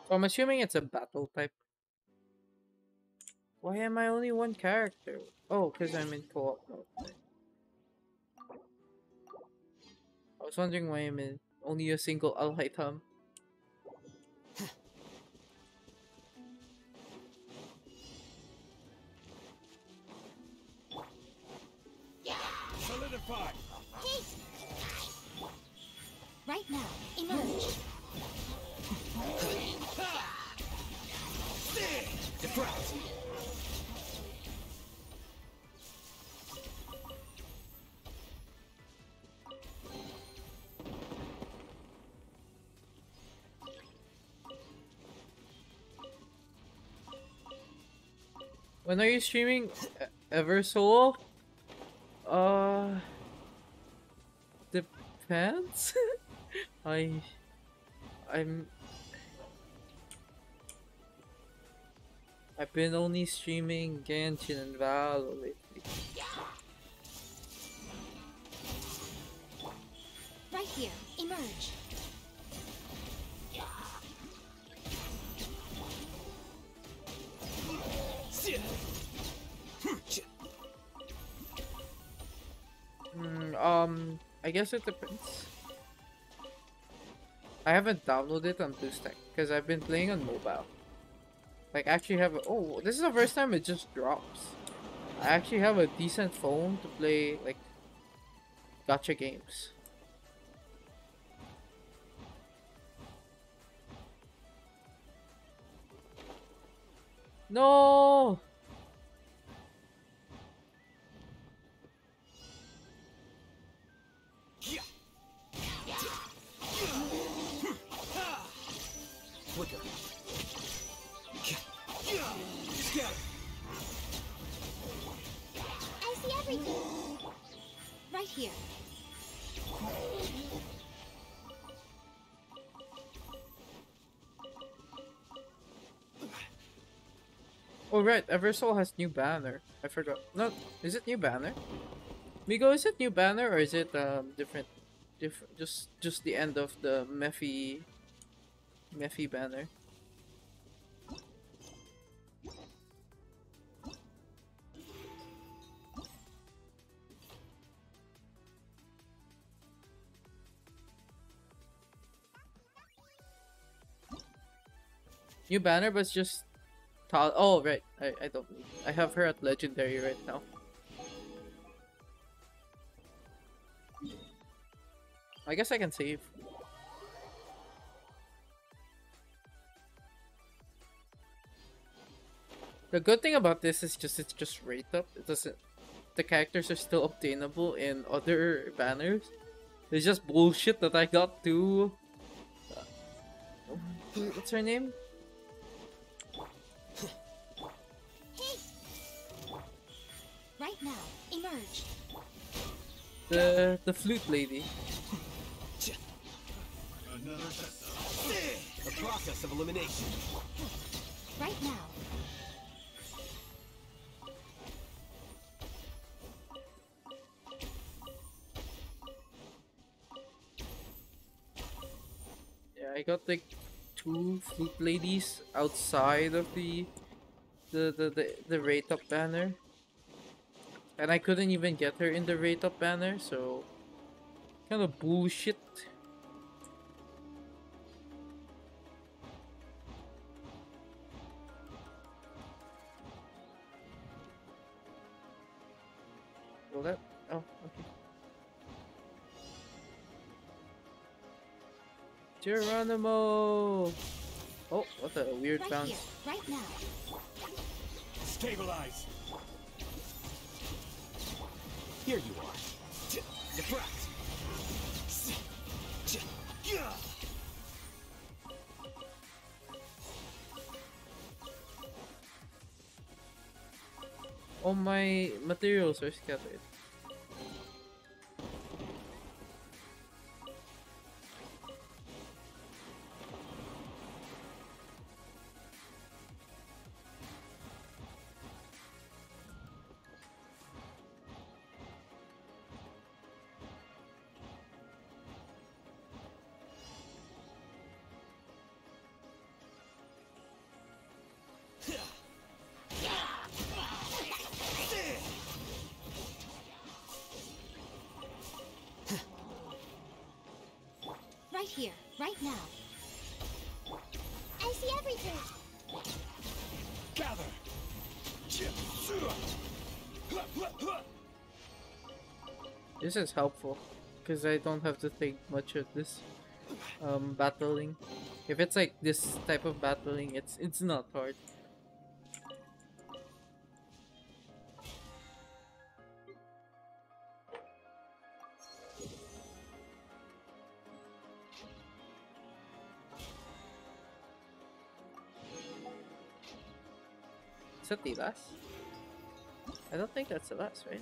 Speaker 1: So I'm assuming it's a battle type. Why am I only one character? Oh, because I'm in co-op mode. I was wondering why I'm in only a single Alhaitham.
Speaker 5: Solidify!
Speaker 2: Right now, emerge.
Speaker 1: When are you streaming E- Eversoul? Uh depends. (laughs) I I'm I've been only streaming Genshin and Valo lately.
Speaker 2: Right here, emerge.
Speaker 1: Hmm, um, I guess it depends. I haven't downloaded on BlueStack because I've been playing on mobile. Like, I actually have a- oh, this is the first time it just drops. I actually have a decent phone to play, like, gacha games. No!
Speaker 2: Here.
Speaker 1: Oh right, Eversoul has new banner. I forgot. No, is it new banner? Migo, is it new banner or is it um different? Different, just just the end of the Mephi, Mephi banner. New banner, but it's just Tal- oh right, I I don't. I have her at legendary right now. I guess I can save. The good thing about this is just it's just rate up. It doesn't. The characters are still obtainable in other banners. It's just bullshit that I got to. uh, what's her name?
Speaker 2: Emerge.
Speaker 1: The the flute lady.
Speaker 4: A process of elimination.
Speaker 2: Right now.
Speaker 1: Yeah, I got like two flute ladies outside of the the the the, the rate up banner. And I couldn't even get her in the rate up banner, so kind of bullshit. Will that? Oh, okay. Geronimo! Oh, what a weird
Speaker 2: Right
Speaker 1: bounce.
Speaker 2: here. Right now.
Speaker 4: Stabilize. Here you are.
Speaker 1: All oh, my materials are scattered. Is helpful because I don't have to think much of this um battling. If it's like this type of battling, it's it's not hard. Is that the last? I don't think that's the last, right?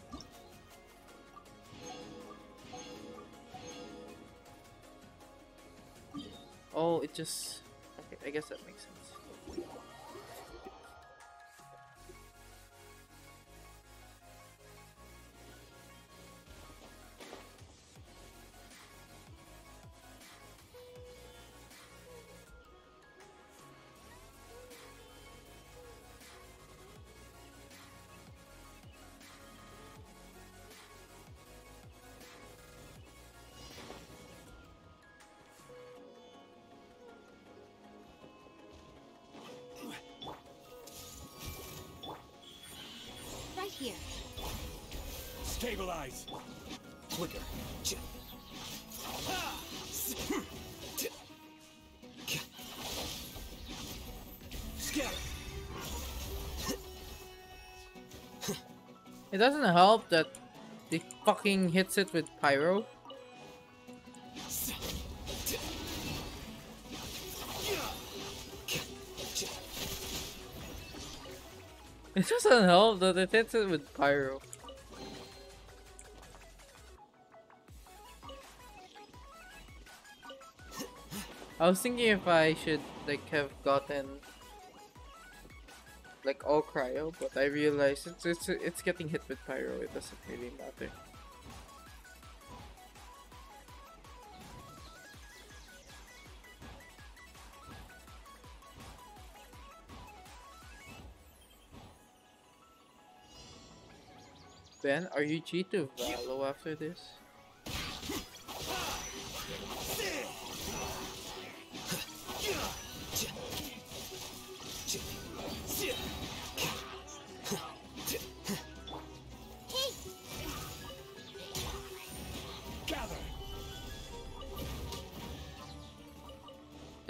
Speaker 1: Oh, it just... Okay, I guess that makes sense.
Speaker 4: Stabilize. Flicker. Scatter.
Speaker 1: It doesn't help that he fucking hits it with pyro. It doesn't help that it hits it with pyro. I was thinking if I should like have gotten like all cryo, but I realized it's it's it's getting hit with pyro. It doesn't really matter. Ben, are you G to Valo after this?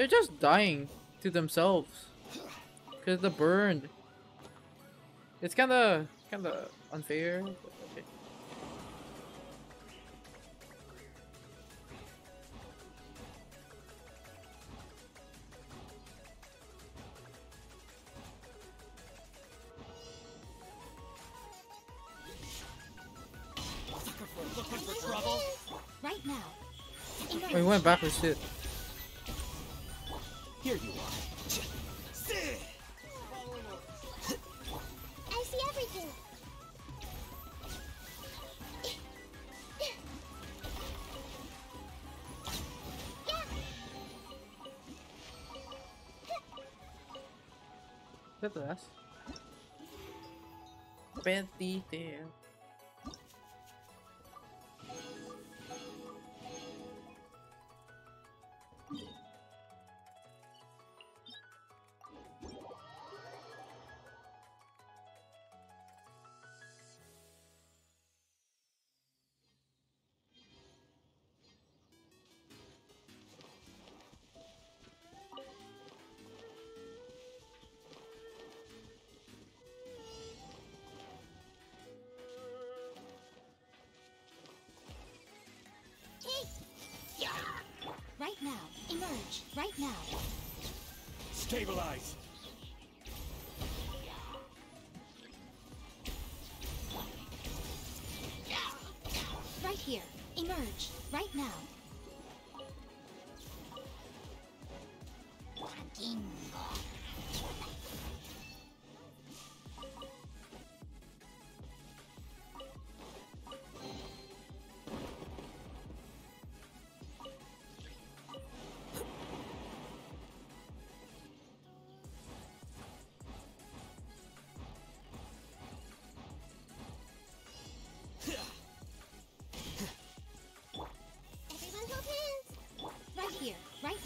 Speaker 1: They're just dying to themselves. Cause the burn. It's kinda kinda unfair. but okay.
Speaker 4: Looking for trouble?
Speaker 2: Right now.
Speaker 1: Oh, he went backwards shit.
Speaker 6: Here you are.
Speaker 2: I see everything. Look
Speaker 4: at
Speaker 2: us. Fancy damn. Stabilize.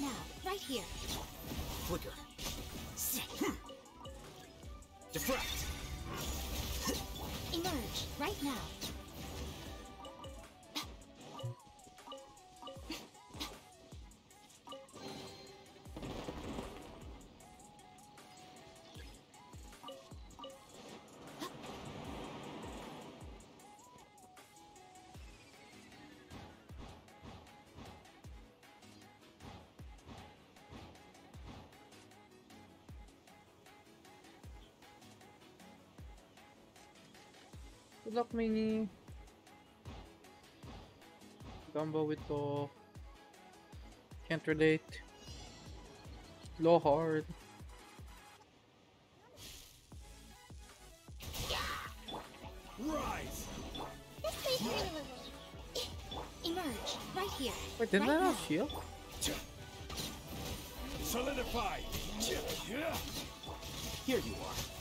Speaker 2: Now. Right here.
Speaker 4: Flicker. Hmm. Diffract.
Speaker 2: Emerge. Right now.
Speaker 1: Good luck, Mini. Gumbo ito. Can't relate. Low hard.
Speaker 4: Rise.
Speaker 2: Emerge. Right here.
Speaker 1: Wait, didn't
Speaker 2: right
Speaker 1: I have shield?
Speaker 4: Solidify.
Speaker 6: Here you are.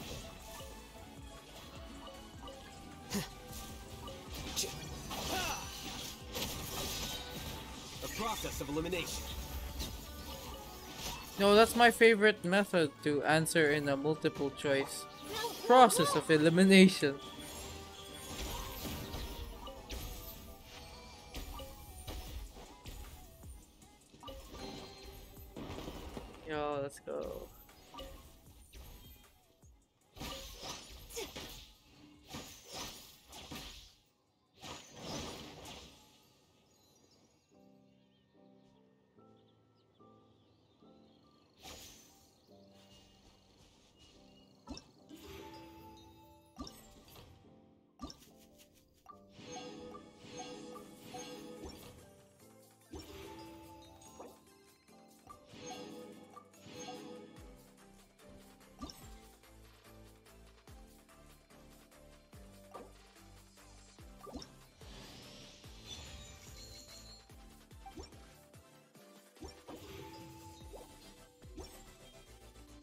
Speaker 4: Of elimination.
Speaker 1: No, that's my favorite method to answer in a multiple choice process of elimination.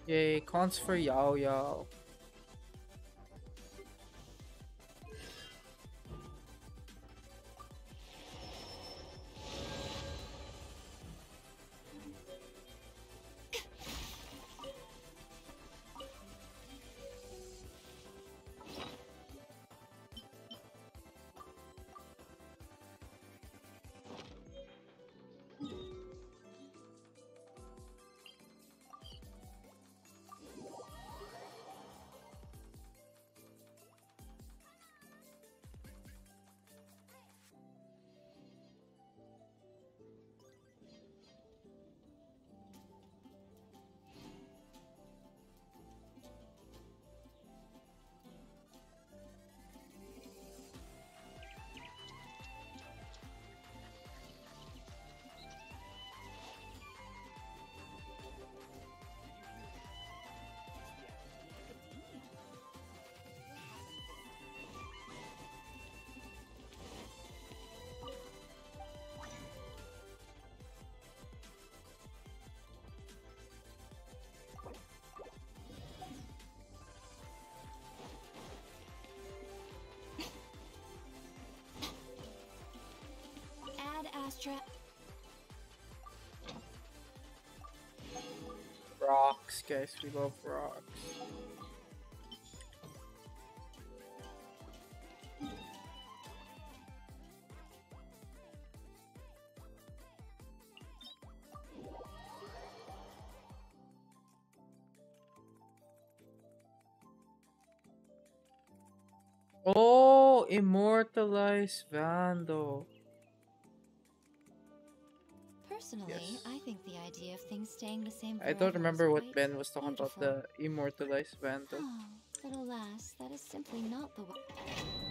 Speaker 1: Yay, cons for Yaoyao.
Speaker 2: Extra.
Speaker 1: Rocks, guys. We love rocks. Oh, immortalize Vando.
Speaker 2: Personally,
Speaker 1: Yes.
Speaker 2: I think the idea of things staying the same.
Speaker 1: I don't remember what Ben was talking about the immortalized Vando.
Speaker 2: Oh, but alas, that is simply not the way.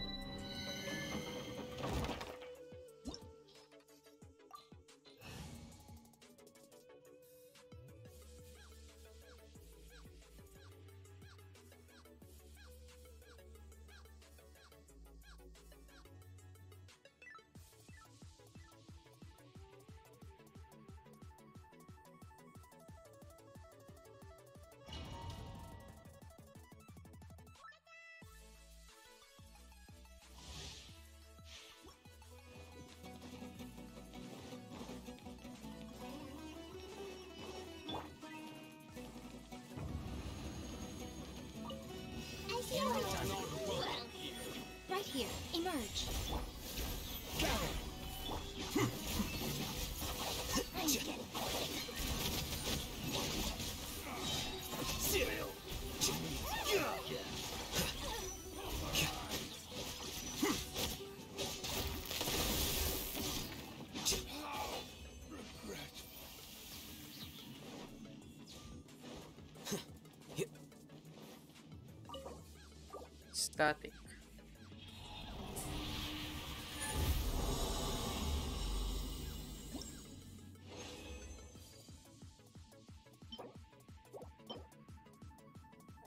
Speaker 1: Static.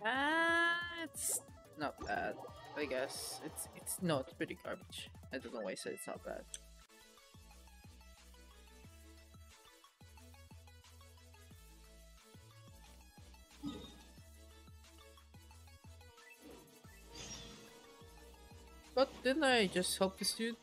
Speaker 1: Ah, it's not bad. I guess it's it's no, it's pretty garbage. I don't know why I said it's not bad. Didn't I just help this dude?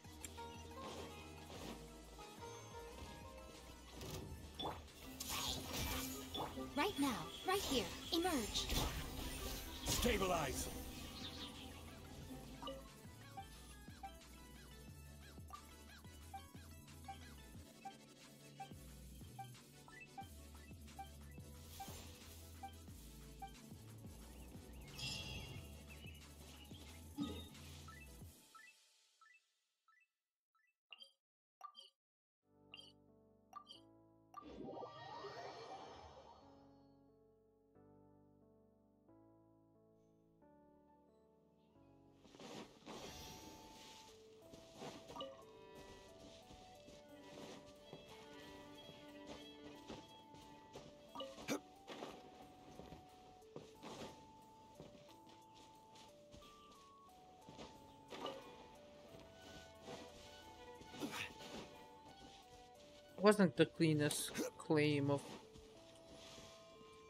Speaker 1: Wasn't the cleanest claim of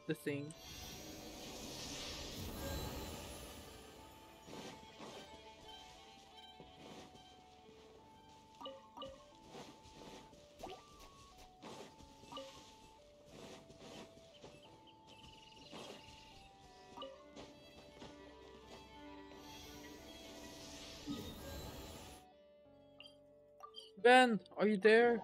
Speaker 1: the thing. Ben, are you there?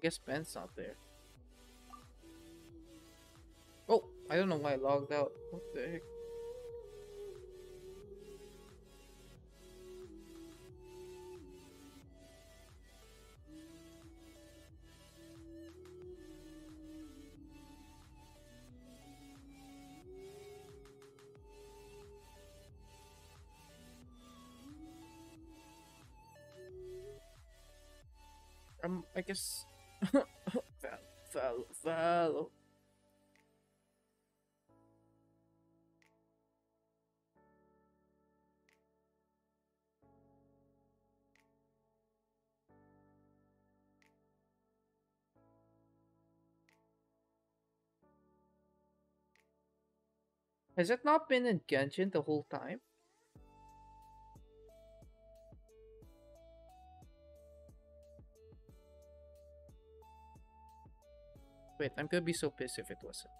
Speaker 1: I guess Ben's not there. Oh, I don't know why I logged out. What the heck? Um, I guess follow, follow, follow. Has it not been in Genshin the whole time? Wait, I'm gonna be so pissed if it wasn't.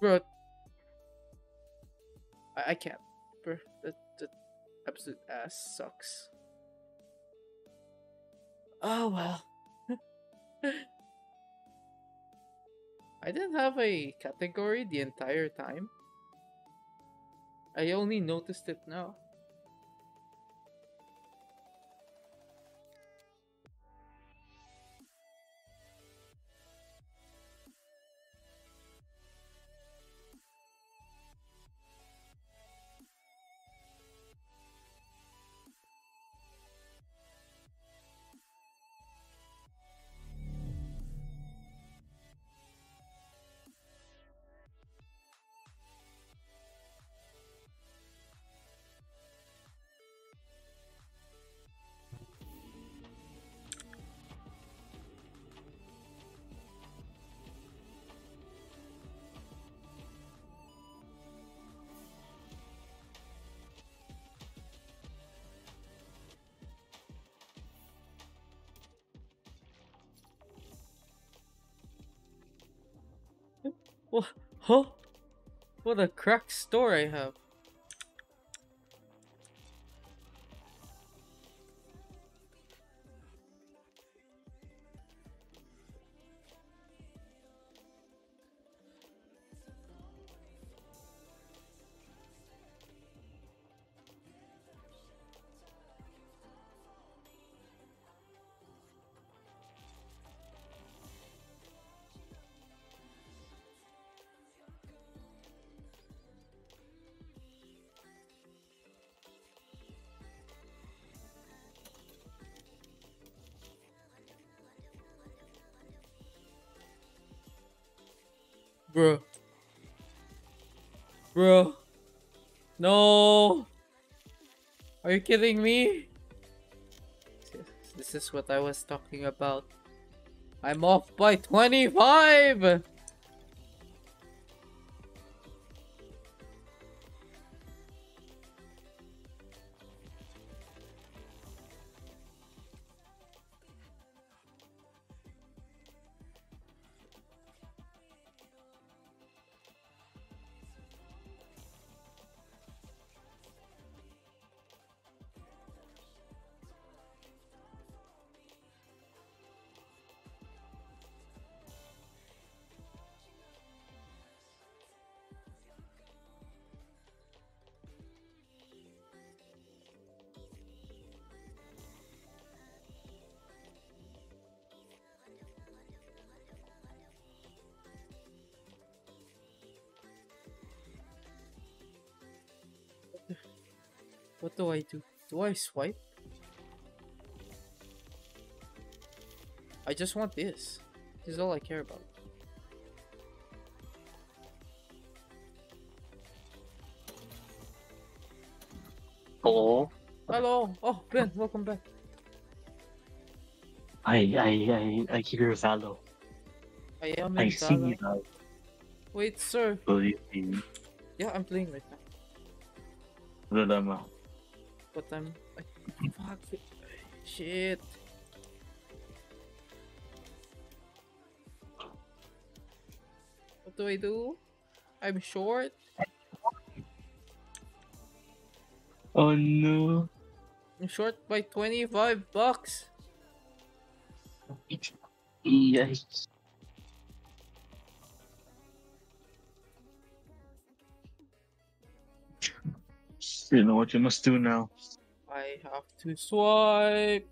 Speaker 1: Bro, I, I can't. Bro, that, that absolute ass sucks. Oh well. (laughs) I didn't have a category the entire time. I only noticed it now. Huh? What a cracked store I have. Bro. Bro. No. Are you kidding me? This is what I was talking about. I'm off by 25! What do I do? Do I swipe? I just want this. This is all I care about.
Speaker 3: Hello.
Speaker 1: Hello! Oh, Ben, welcome back.
Speaker 3: I I I I hear Valo.
Speaker 1: I am
Speaker 3: I see
Speaker 1: you
Speaker 3: that.
Speaker 1: Wait, sir.
Speaker 3: Believe me.
Speaker 1: Yeah, I'm playing right now.
Speaker 3: Dilemma.
Speaker 1: But I'm... I, fuck. Shit. What do I do? I'm short.
Speaker 3: Oh no.
Speaker 1: I'm short by 25 bucks.
Speaker 3: Yes. You know what you must do now.
Speaker 1: I have to swipe.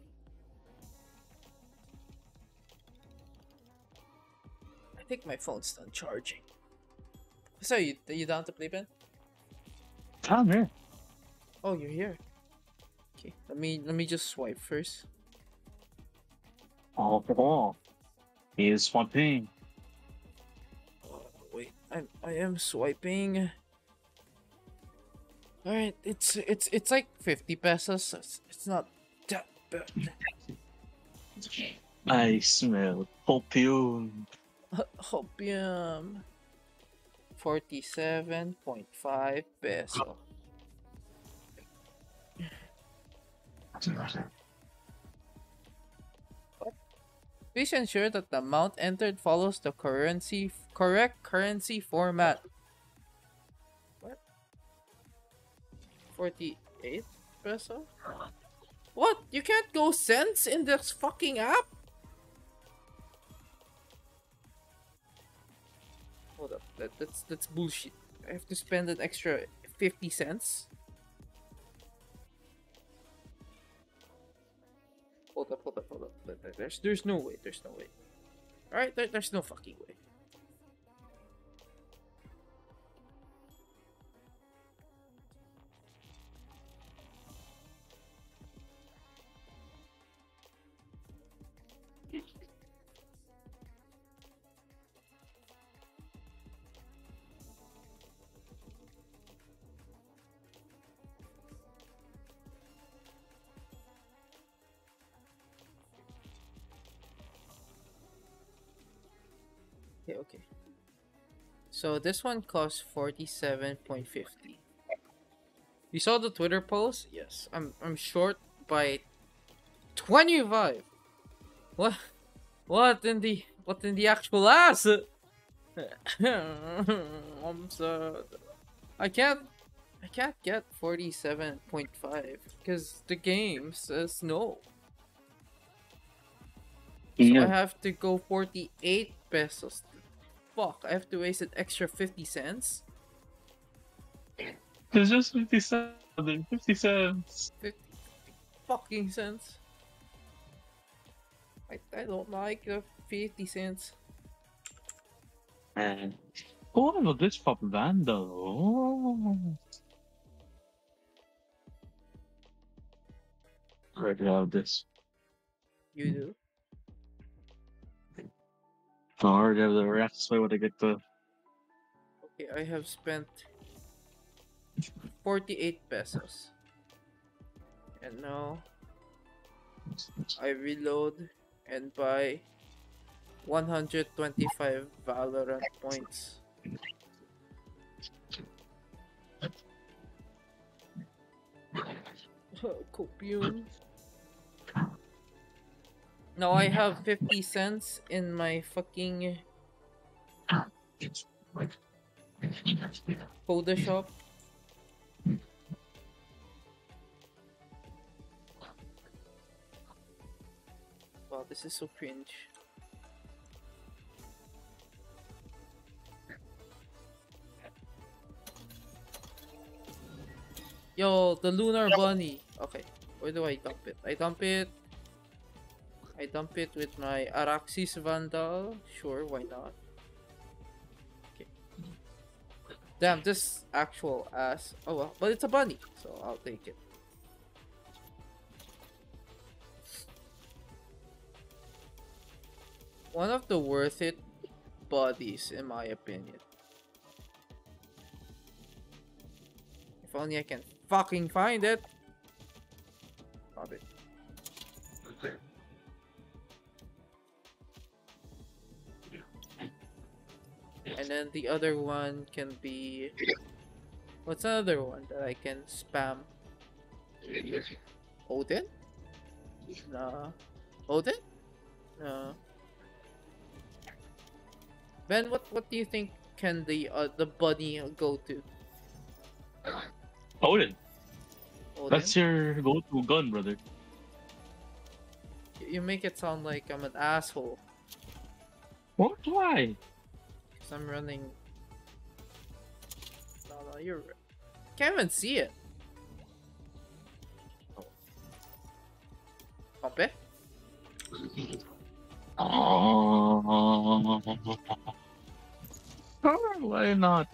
Speaker 1: I think my phone's done charging. So you are you down to play Ben?
Speaker 3: Come here.
Speaker 1: Oh, you're here. Okay, let me let me just swipe first.
Speaker 3: Oh. He is swamping.
Speaker 1: Oh, wait, I I am swiping. All right, it's it's it's like fifty pesos. It's, it's not that bad.
Speaker 3: I smell opium. (laughs)
Speaker 1: Opium. 47.5 peso. Please ensure that the amount entered follows the currency correct currency format. 48 peso? What? You can't go cents in this fucking app? Hold up, that, that's that's bullshit. I have to spend an extra 50 cents? Hold up, hold up, hold up. There- there- There's there's no way, there's no way. Alright, there, there's no fucking way. So this one costs 47.50. You saw the Twitter post? Yes. I'm I'm short by 25. What what in the what in the actual ass? (laughs) I'm sad. I can't I can't get 47.5 because the game says no. So I have to go 48 pesos. Fuck, I have to waste an extra 50 cents?
Speaker 3: It's just 50 cents. 50 cents.
Speaker 1: 50 fucking cents. I, I don't like the 50 cents.
Speaker 3: And oh, look, this pop vandal. Oh. Already have this.
Speaker 1: You do?
Speaker 3: Have the rest. So when I get the
Speaker 1: Okay, I have spent 48 pesos. And now I reload and buy 125 Valorant points. (laughs) Copium. Now I have 50 cents in my fucking Photoshop. Wow, this is so cringe. Yo, the lunar bunny. Okay, where do I dump it? I dump it. I dump it with my Araxys Vandal. Sure, why not? Okay. Damn, this actual ass. Oh well, but it's a bunny, so I'll take it. One of the worth it bodies, in my opinion. If only I can fucking find it. Found it. And then the other one can be... What's another one that I can spam? Odin? No. Odin? No. Ben, what what do you think can the uh, the bunny go to?
Speaker 3: Odin.
Speaker 1: Odin?
Speaker 3: That's your go-to gun, brother.
Speaker 1: You make it sound like I'm an asshole
Speaker 3: What? Why?
Speaker 1: Because I'm running. No, no, you're. Can't even see it. Pump it.
Speaker 3: Oh. Why (laughs) not?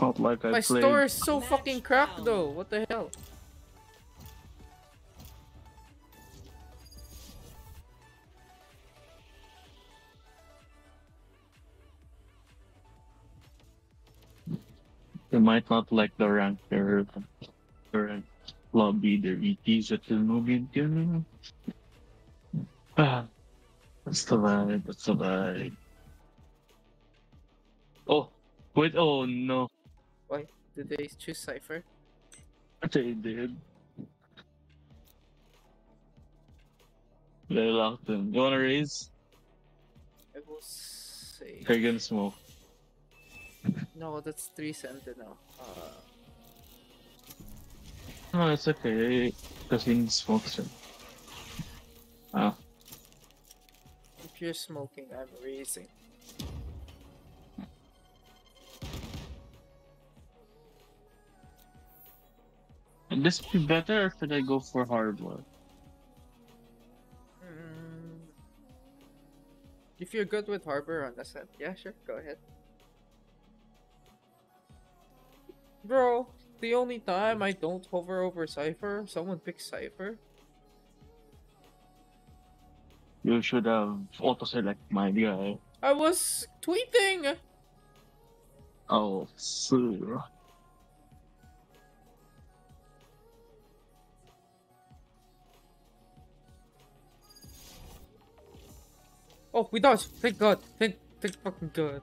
Speaker 3: Not like I
Speaker 1: My
Speaker 3: played.
Speaker 1: store is so fucking cracked though. What the hell?
Speaker 3: They might not like the rank or the lobby, their ETs at the moment. You know? Ah, That's the vibe. That's the vibe. Oh, wait. Oh no. Why?
Speaker 1: Did they choose Cypher?
Speaker 3: They did. They locked him. You wanna raise?
Speaker 1: I will say.
Speaker 3: They're gonna smoke.
Speaker 1: No, that's three Sentinel. Uh,
Speaker 3: No, it's okay. Because he needs smokes. him. Ah,
Speaker 1: if you're smoking, I'm raising.
Speaker 3: would this be better or should I go for hardware?
Speaker 1: Mm. If you're good with Harbor on SM, yeah, sure, go ahead. Bro, the only time I don't hover over Cypher, someone picks Cypher.
Speaker 3: You should have auto select my guy.
Speaker 1: I was tweeting!
Speaker 3: Oh, sir.
Speaker 1: Oh, we dodged! Thank god! Thank, thank fucking god.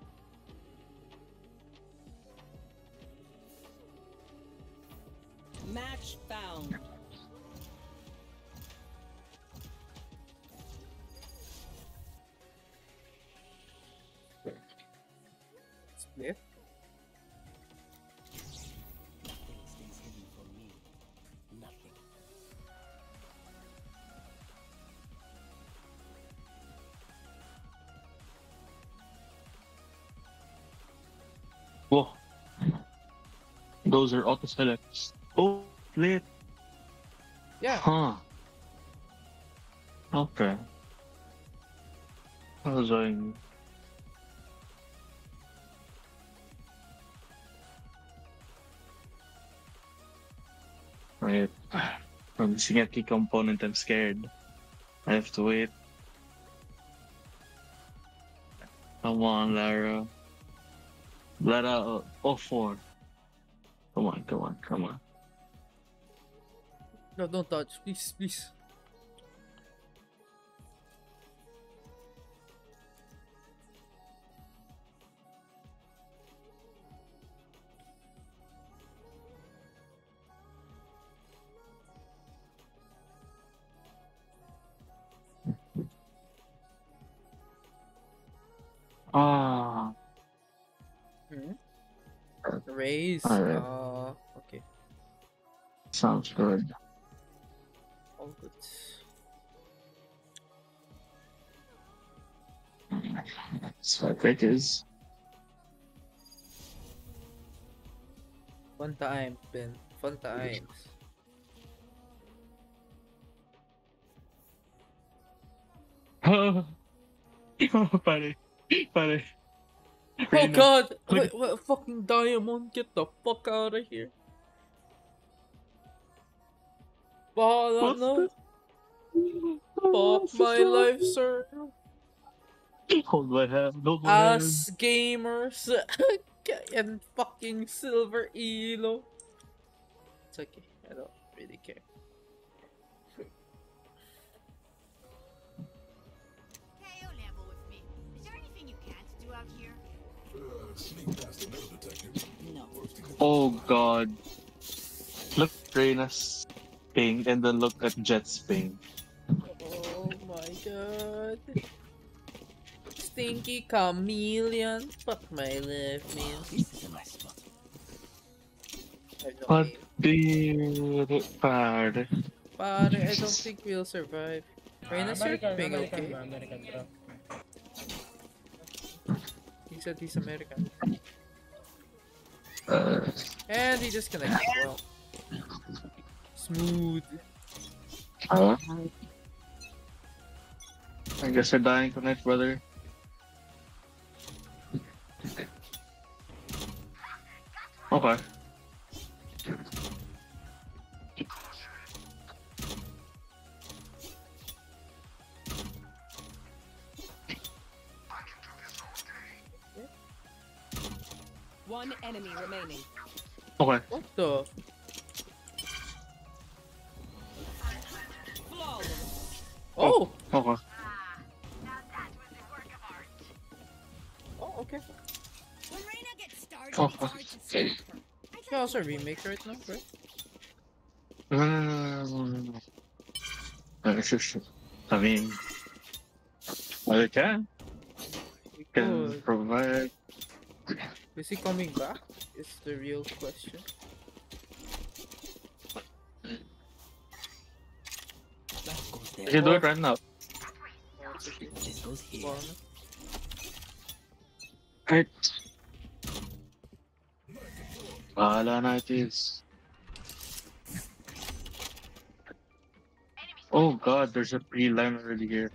Speaker 4: Match found.
Speaker 1: Split.
Speaker 4: Nothing stays hidden from me. Nothing.
Speaker 3: Whoa. Those are auto selects. Oh, lit.
Speaker 1: Yeah,
Speaker 3: Huh. Okay. I was going. Right. I'm missing a key component. I'm scared. I have to wait. Come on, Lara. Lara, oh, four. Come on, come on, come on.
Speaker 1: No, don't touch. please, please.
Speaker 3: Ah.
Speaker 1: Hmm? Raise.
Speaker 3: Alright.
Speaker 1: Uh, okay,
Speaker 3: Sounds good. That's what it is.
Speaker 1: Fun time, Ben. Fun times. (laughs)
Speaker 3: oh, buddy. Pare.
Speaker 1: Oh
Speaker 3: Reyna,
Speaker 1: god!
Speaker 3: click-
Speaker 1: Wait, what, fucking diamond, get the fuck out of here. Bahala
Speaker 3: What's
Speaker 1: na.
Speaker 3: this?
Speaker 1: Fuck my life, sir.
Speaker 3: Hold my hand. Hold my hand.
Speaker 1: Us gamers (laughs) and fucking silver elo. It's okay. I don't really care.
Speaker 7: KO level with me. Is there anything you can't do out here?
Speaker 2: No.
Speaker 3: Oh god. Look Reyna's ping and then look at Jett's ping.
Speaker 1: Oh my god. Stinky chameleon. Fuck my life, man.
Speaker 6: This is a nice spot.
Speaker 1: I have no
Speaker 3: What
Speaker 1: aim.
Speaker 3: the pare?
Speaker 1: Pare, I don't think we'll survive. Reyna's your
Speaker 8: American,
Speaker 1: ping
Speaker 8: American,
Speaker 1: okay?
Speaker 8: bro, American, bro.
Speaker 1: He said he's American.
Speaker 3: Uh,
Speaker 1: And he just connected (laughs) well. Smooth.
Speaker 3: uh, I guess you're dying tonight, brother. Okay.
Speaker 9: One enemy remaining.
Speaker 3: Okay.
Speaker 1: What the?
Speaker 9: Flawless.
Speaker 1: Oh!
Speaker 3: Okay.
Speaker 7: Ah, oh okay.
Speaker 3: Oh,
Speaker 7: it's hard to stop her. I'd
Speaker 1: Yeah,
Speaker 7: like
Speaker 1: also remake right now, right?
Speaker 3: No, no, no, no, no, no. No, it's just, I mean, well, they can.
Speaker 1: We
Speaker 3: Can
Speaker 1: could.
Speaker 3: provide.
Speaker 1: Is he coming back? Is the real question.
Speaker 3: You
Speaker 4: there.
Speaker 3: can do it right now.
Speaker 1: Oh, it's okay.
Speaker 4: This goes here.
Speaker 1: Well,
Speaker 3: Right. Bahala na it is. Oh god, there's a pre-line already here.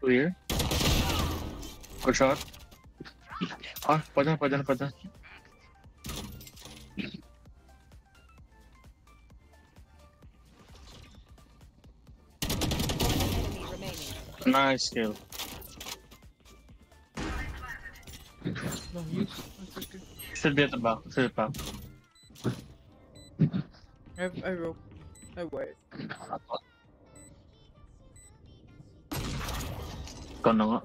Speaker 3: Clear. Good shot. Ah, pwede na, pwede Nice kill.
Speaker 1: no use. It's okay.
Speaker 3: Still be at the back, at the back.
Speaker 1: I have, I rope. I.
Speaker 3: Ikaw na nga.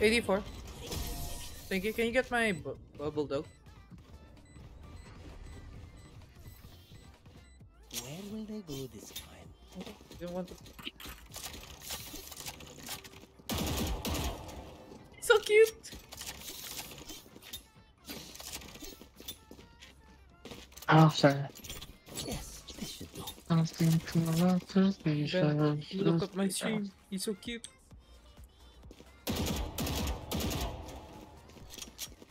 Speaker 1: Eighty-four. Thank you. Can you get my bu bubble though?
Speaker 4: Where will go this time?
Speaker 1: You don't want to. So cute.
Speaker 3: Oh, sorry.
Speaker 4: Yes, this should do.
Speaker 3: Something to love to be
Speaker 1: Ben,
Speaker 3: sure.
Speaker 1: look at my stream. He's so cute.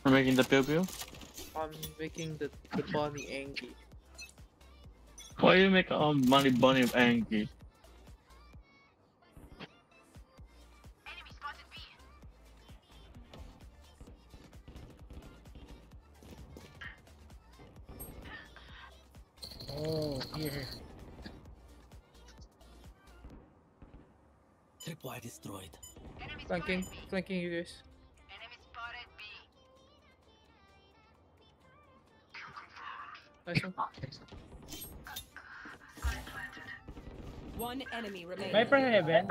Speaker 3: We're making the pew pew?
Speaker 1: I'm making the the bunny angry.
Speaker 3: Why you make um money bunny angry?
Speaker 7: Enemy spotted B.
Speaker 4: Oh, here. Tripwire destroyed.
Speaker 7: Enemy
Speaker 1: Flanking, flanking you guys.
Speaker 7: Enemy spotted B.
Speaker 1: Nice one.
Speaker 9: One enemy remaining.
Speaker 8: Viper Heaven.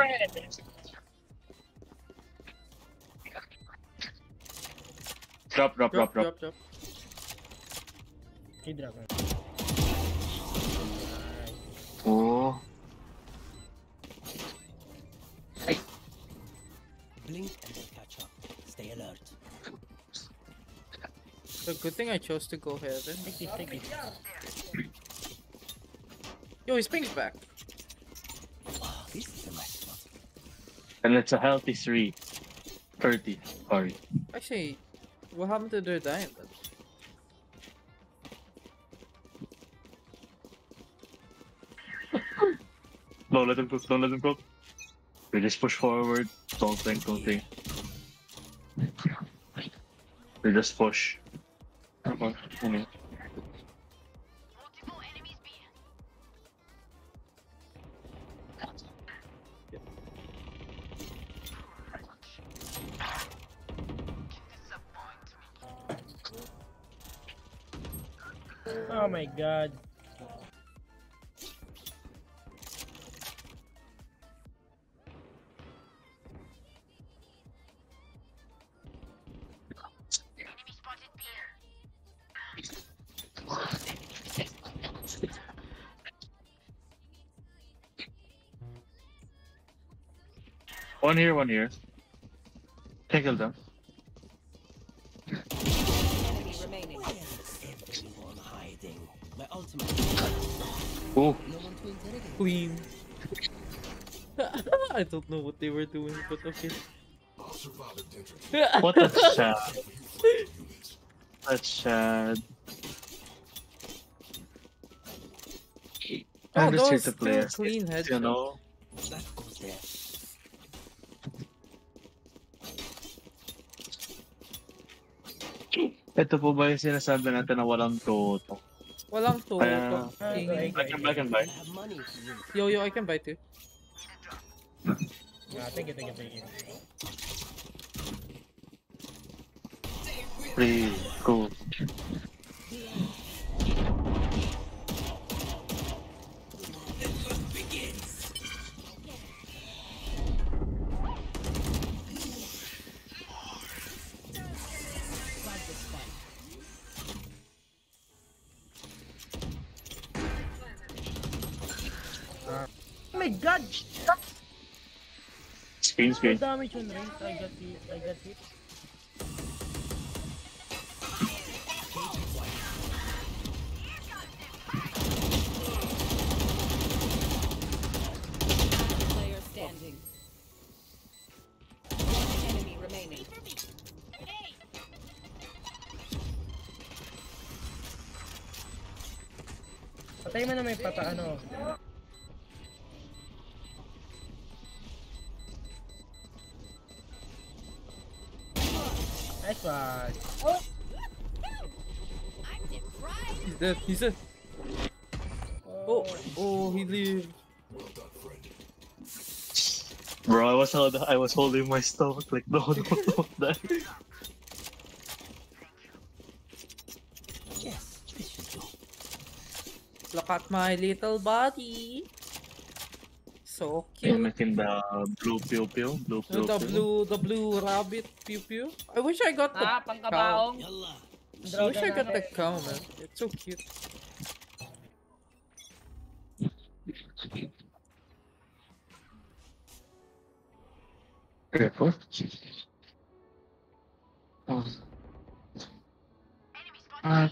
Speaker 3: Drop, drop, drop,
Speaker 1: Drop,
Speaker 3: drop.
Speaker 1: drop, drop.
Speaker 8: Hydra ko.
Speaker 3: Oh.
Speaker 4: Blink and they'll catch up. Stay alert.
Speaker 1: The good thing I chose to go heaven.
Speaker 8: Take it, take it.
Speaker 1: Yo, his ping's back.
Speaker 4: Oh, this is a nice spot.
Speaker 3: And it's a healthy three. 30. Sorry.
Speaker 1: Actually, what happened to their diamond? (laughs)
Speaker 3: No, let them cook, don't let them cook. We just push forward. Don't think, don't think. We just push. Okay, anyway.
Speaker 7: Multiple
Speaker 8: god.
Speaker 3: One here, one here. Kill them.
Speaker 4: No one to interrogate.
Speaker 1: Queen. (laughs) I don't know what they were doing, but okay.
Speaker 3: what a (laughs) sad. That's sad.
Speaker 1: Oh,
Speaker 3: I'm just here to play.
Speaker 1: clean headshots.
Speaker 3: You know?
Speaker 4: That goes there.
Speaker 3: Ito po ba yung sinasabi natin na walang toto?
Speaker 1: Walang to.
Speaker 3: Kaya-
Speaker 1: King.
Speaker 3: I can, I can buy.
Speaker 4: I have money if you need.
Speaker 1: Yo, yo, I can buy too.
Speaker 8: Ah, thank you, thank you, thank you.
Speaker 3: Pretty cool. Screen,
Speaker 8: No
Speaker 3: screen.
Speaker 8: damage on. I got. I got.
Speaker 1: Dead. He's dead. Oh, oh, he lived.
Speaker 3: Bro, I was hold- I was holding my stomach like no, no, no, die. (laughs)
Speaker 6: Yes, this should do.
Speaker 1: Look at my little body. So
Speaker 3: Yung
Speaker 1: cute.
Speaker 3: in the blue pew pew, blue pew
Speaker 1: The
Speaker 3: pew.
Speaker 1: blue, the blue rabbit pew pew. I wish I got the
Speaker 8: Ah,
Speaker 1: cow.
Speaker 8: pangkabaong.
Speaker 1: I wish I got the cow, man. It's so cute.
Speaker 3: Careful. Oh. Ah,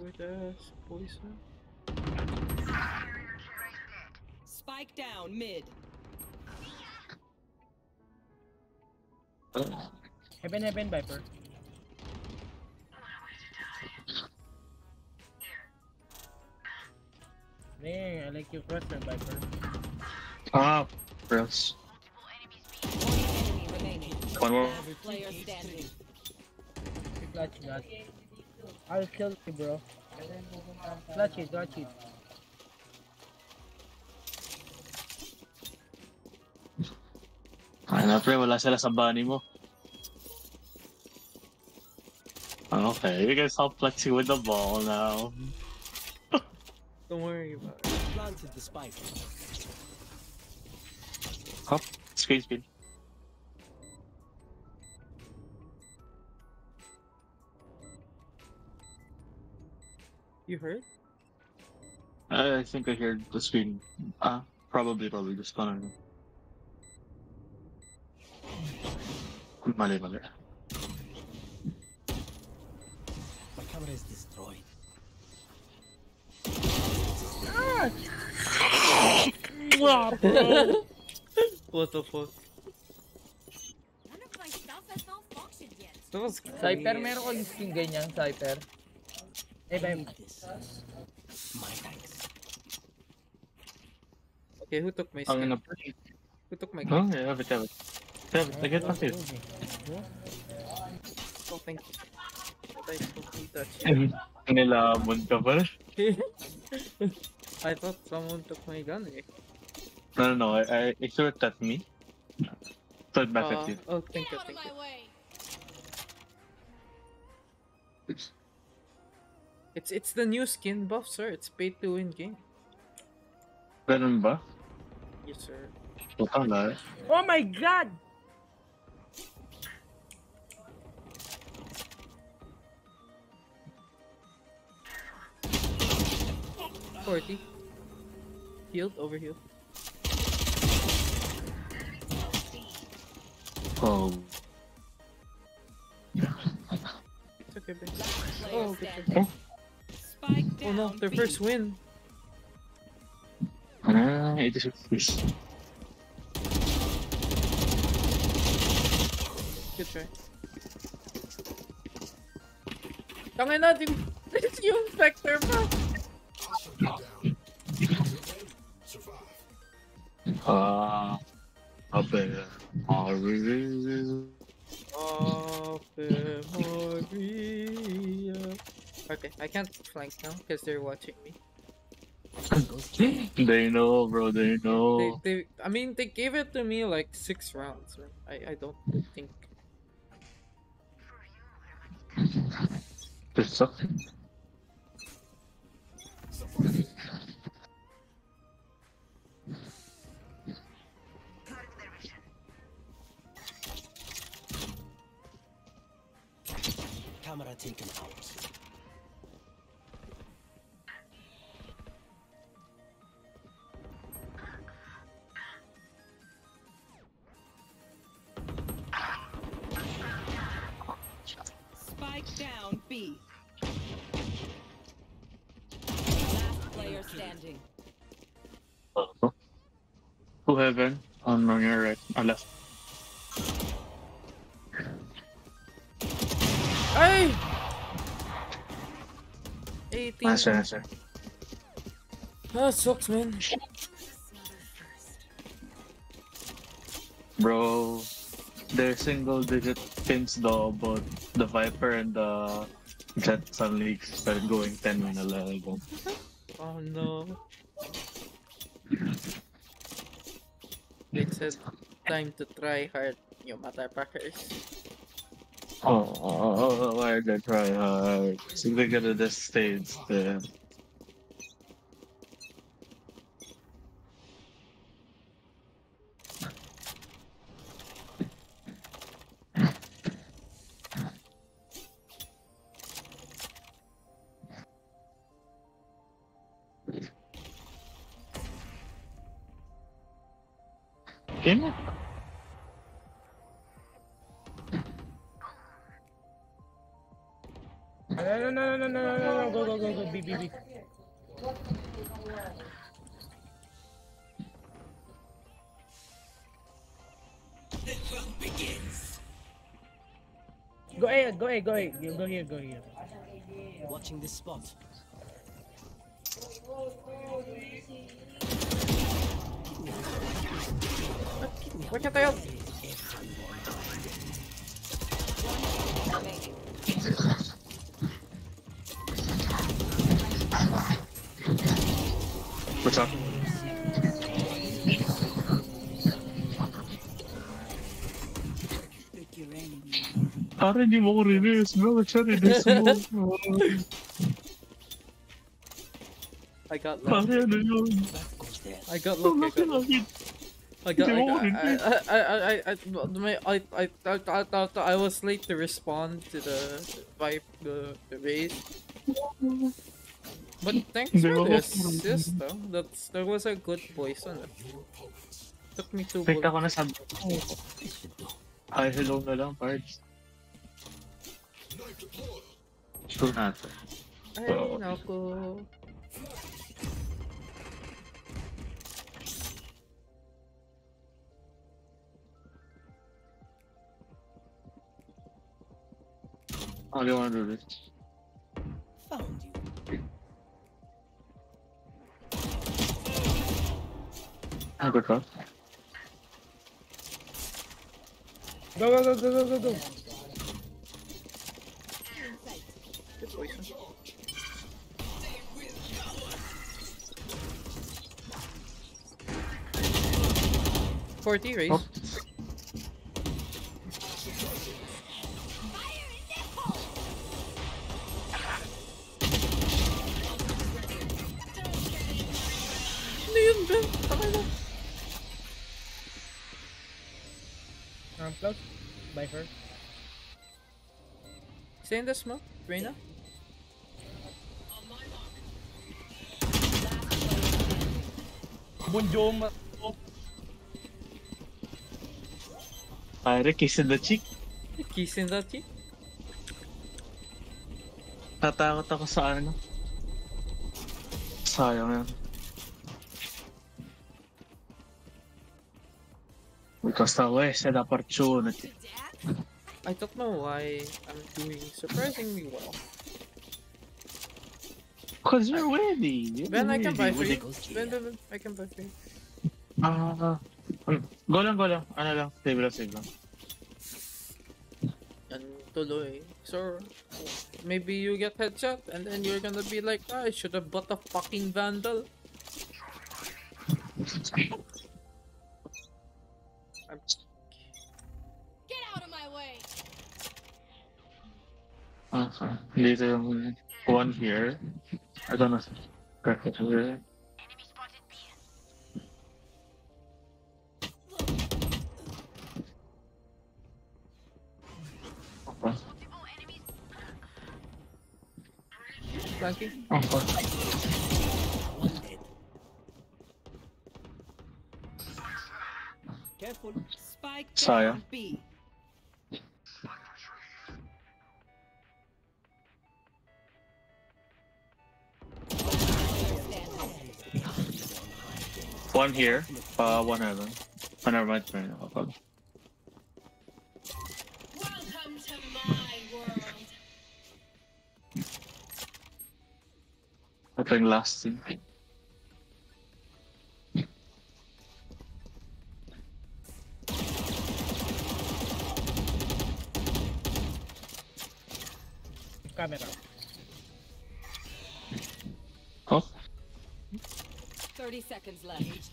Speaker 1: With ass poison.
Speaker 9: Spike down mid.
Speaker 8: Heaven, heaven, Viper. Dang, I like your cluster, Viper.
Speaker 3: ah, press.
Speaker 9: One enemy remaining.
Speaker 3: One more.
Speaker 9: Player standing.
Speaker 8: Clutch, clutch. I'll kill you, bro. Clutch it, clutch it.
Speaker 3: Ay na pre, wala sila sa bunny mo. Okay, you guys stop flexing with the ball now.
Speaker 1: Don't worry about it.
Speaker 4: Planted the spike.
Speaker 3: Hop, screen speed.
Speaker 1: You heard?
Speaker 3: I think I heard the screen. Ah, probably, probably just gonna. Mali, mali.
Speaker 6: My camera is destroyed.
Speaker 1: What the fuck?
Speaker 7: None of my stuff has malfunctioned yet.
Speaker 1: That was
Speaker 8: Cypher,
Speaker 1: crazy.
Speaker 8: meron ko skin ganyan, Cypher. Eh, Viper.
Speaker 6: This. My thanks.
Speaker 1: Okay, who took my
Speaker 3: Ang
Speaker 1: skin?
Speaker 3: ina.
Speaker 1: Who took my
Speaker 3: Oh,
Speaker 1: gun?
Speaker 3: yeah, have it, have it. Have it, I get back to you.
Speaker 1: Oh, thank you. (laughs) I thought you touched it.
Speaker 3: Nilamon ka.
Speaker 1: I thought someone took my gun eh.
Speaker 3: No, no, no, I, I, it threw it at me. Threw it back
Speaker 1: Uh,
Speaker 3: at you.
Speaker 1: oh, thank you,
Speaker 7: Get out
Speaker 1: thank you. It's it's the new skin buff, sir. It's pay to win game.
Speaker 3: Ganun ba?
Speaker 1: Yes, sir.
Speaker 3: Putang na.
Speaker 8: Oh my god!
Speaker 1: Forty. Healed, over healed.
Speaker 3: Oh.
Speaker 1: It's okay, babe. Oh, good
Speaker 9: standing. Spike
Speaker 1: Oh no, their
Speaker 9: B.
Speaker 1: first win.
Speaker 3: Ah, 86 please.
Speaker 1: Good try. Tangin na, yung, (laughs) yung Spectre pa.
Speaker 3: Ah. Maria.
Speaker 1: Ave Maria. Okay, I can't flank now because they're watching me.
Speaker 3: They know, bro. They
Speaker 1: They,
Speaker 3: know.
Speaker 1: they, I mean, they gave it to me like six rounds. Man. I, I don't think.
Speaker 3: There's sucks.
Speaker 4: Camera taken out.
Speaker 9: Spike down B. Last player standing.
Speaker 3: Heaven on, your right, on left.
Speaker 1: Ay! 18.
Speaker 3: Nice, nice. nice.
Speaker 1: Ah, sucks, man.
Speaker 3: Bro, they're single digit pins though, but the Viper and the Jett suddenly started going 10 in a level.
Speaker 1: Oh no. They said time to try hard, you motherfuckers.
Speaker 3: Oh, oh, oh, why did they try hard? Get to this stage then.
Speaker 8: Ahead, go ahead, go ahead. Go here, go here.
Speaker 4: Watching this spot.
Speaker 1: What can I?
Speaker 3: What's up? Para hindi mo ko rinis, bro. Siya.
Speaker 1: I got
Speaker 3: Para
Speaker 1: lucky.
Speaker 3: ano yun?
Speaker 1: I got lucky. I got lucky. I got, I,
Speaker 3: Hindi mo
Speaker 1: got,
Speaker 3: rin
Speaker 1: I, I, I, I, I, I, I, I, I, I, I was late to respond to the vibe, the, the raid. But thanks
Speaker 3: Hindi
Speaker 1: for
Speaker 3: mo
Speaker 1: the assist though. That's, that was a good poison. Took me two
Speaker 3: Pikta ko
Speaker 1: bullets.
Speaker 3: na sabi ko. Hi, hello na lang, parts. I want to do this.
Speaker 4: Found you.
Speaker 3: I'll
Speaker 8: go go, go, go, go, go, go.
Speaker 1: Good poison. Forty raise.
Speaker 3: Oh.
Speaker 1: Ano yun, Ben? Takay na.
Speaker 8: Close. By her.
Speaker 1: Stay in the smoke, Reyna.
Speaker 8: Bonjour,
Speaker 3: Pare, kiss in the cheek.
Speaker 1: Kiss in that cheek.
Speaker 3: Tatakot ako sa ano. Sayang yan. Because that was an opportunity.
Speaker 1: I don't know why I'm doing surprisingly well.
Speaker 3: Because you're winning. You're
Speaker 1: Ben, I can buy
Speaker 3: winning.
Speaker 1: free. Ben, Ben, Ben, I can buy free.
Speaker 3: Ah, um, go lang, go lang. Ano lang, save lang, save lang.
Speaker 1: And tuloy. So, maybe you get headshot and then you're gonna be like, "Ah, I should have bought a fucking vandal. I'm
Speaker 2: Get out of my way!
Speaker 3: Okay. Dito yung one here. I don't know. Correct.
Speaker 7: Enemy spotted B.
Speaker 3: Okay.
Speaker 1: Flanking.
Speaker 3: Okay.
Speaker 4: Careful.
Speaker 9: Spike B.
Speaker 3: One here. Uh, one heaven. Oh, never mind. Never mind. Okay.
Speaker 2: Welcome to my world!
Speaker 3: Ito yung last thing.
Speaker 8: Camera.
Speaker 9: 30 seconds left.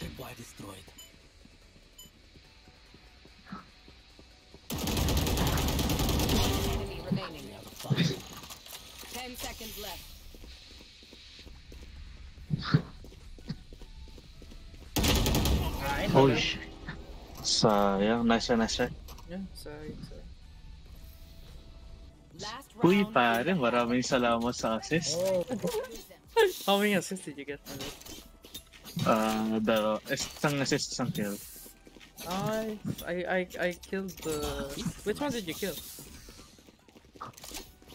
Speaker 6: Reply destroyed.
Speaker 9: Enemy remaining.
Speaker 6: Out of fire.
Speaker 9: 10 seconds left.
Speaker 8: Nice.
Speaker 3: Holy shit. Sayang. Nice try, nice try.
Speaker 1: Yeah, sorry, sorry.
Speaker 9: Last round.
Speaker 3: Uy, pare. Maraming salamat sa assist.
Speaker 8: Oh, (laughs)
Speaker 1: How many assists did you get on it?
Speaker 3: Uh, dalawa. Isang assist, isang kill.
Speaker 1: I, I, I, I killed the. Which one did you kill?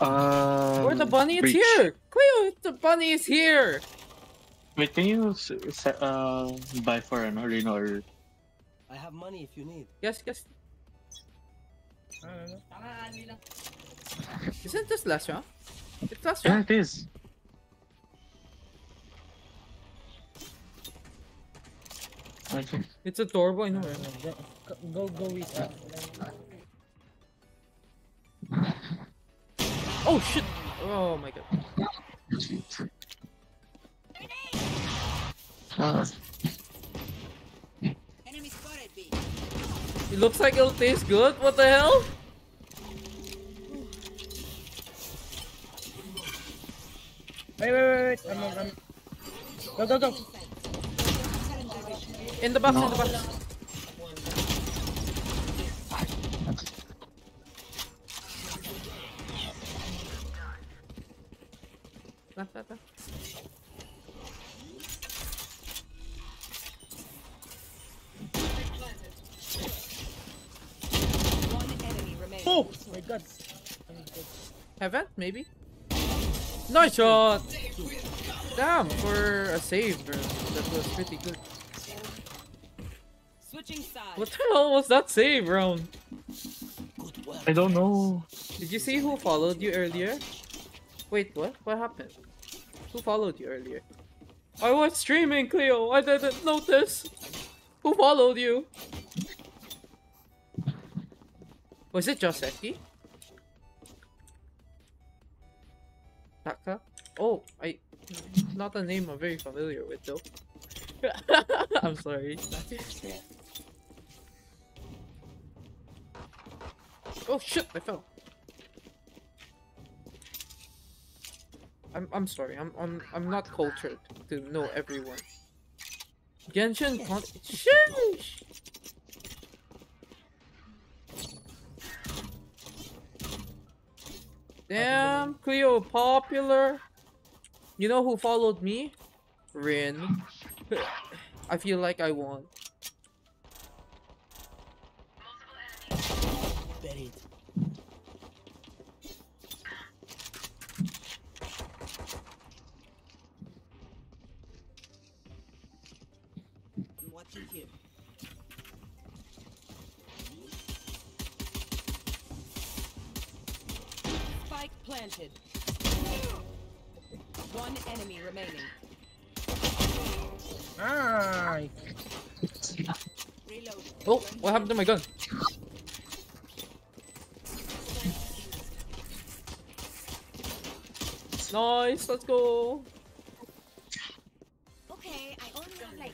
Speaker 3: Uh,
Speaker 1: Where the bunny? It's
Speaker 3: Breach.
Speaker 1: here! Cleo, the bunny is here!
Speaker 3: Wait, can you s- s- uh, buy for an Reno or...
Speaker 4: I have money if you need.
Speaker 1: Yes, yes.
Speaker 8: I don't know.
Speaker 1: Isn't this last round? It's last
Speaker 3: Yeah, it is. Okay.
Speaker 1: It's a door boy, no.
Speaker 8: I know. Go, go, go with that.
Speaker 1: Oh shit! Oh my god.
Speaker 3: Ah,
Speaker 1: It looks like it'll taste good. What the hell?
Speaker 8: Wait, wait, wait, wait. I'm, I'm, I'm... Go, go, go.
Speaker 1: In the box, in the box. Left, left, left.
Speaker 9: One enemy remaining.
Speaker 8: Oh my god.
Speaker 1: Heaven, maybe? Nice shot! Damn, for a save, bro. That was pretty good.
Speaker 9: Switching sides.
Speaker 1: What the hell was that save round?
Speaker 6: Good work.
Speaker 3: I don't know.
Speaker 1: Did you see who followed you earlier? Wait, what? What happened? Who followed you earlier? I was streaming, Cleo. I didn't notice. Who followed you? Was it Joseki? Taka? Oh, I... Not a name I'm very familiar with, though. (laughs) I'm sorry. Oh shit, I fell. I'm I'm sorry. I'm I'm I'm not cultured to know everyone. Genshin con Sheesh! Damn, Cleo popular. You know who followed me? Rin. (laughs) I feel like I won.
Speaker 9: planted. One enemy remaining.
Speaker 8: Nice.
Speaker 1: Oh, what happened to my gun? Nice, let's go.
Speaker 7: Okay, I only have like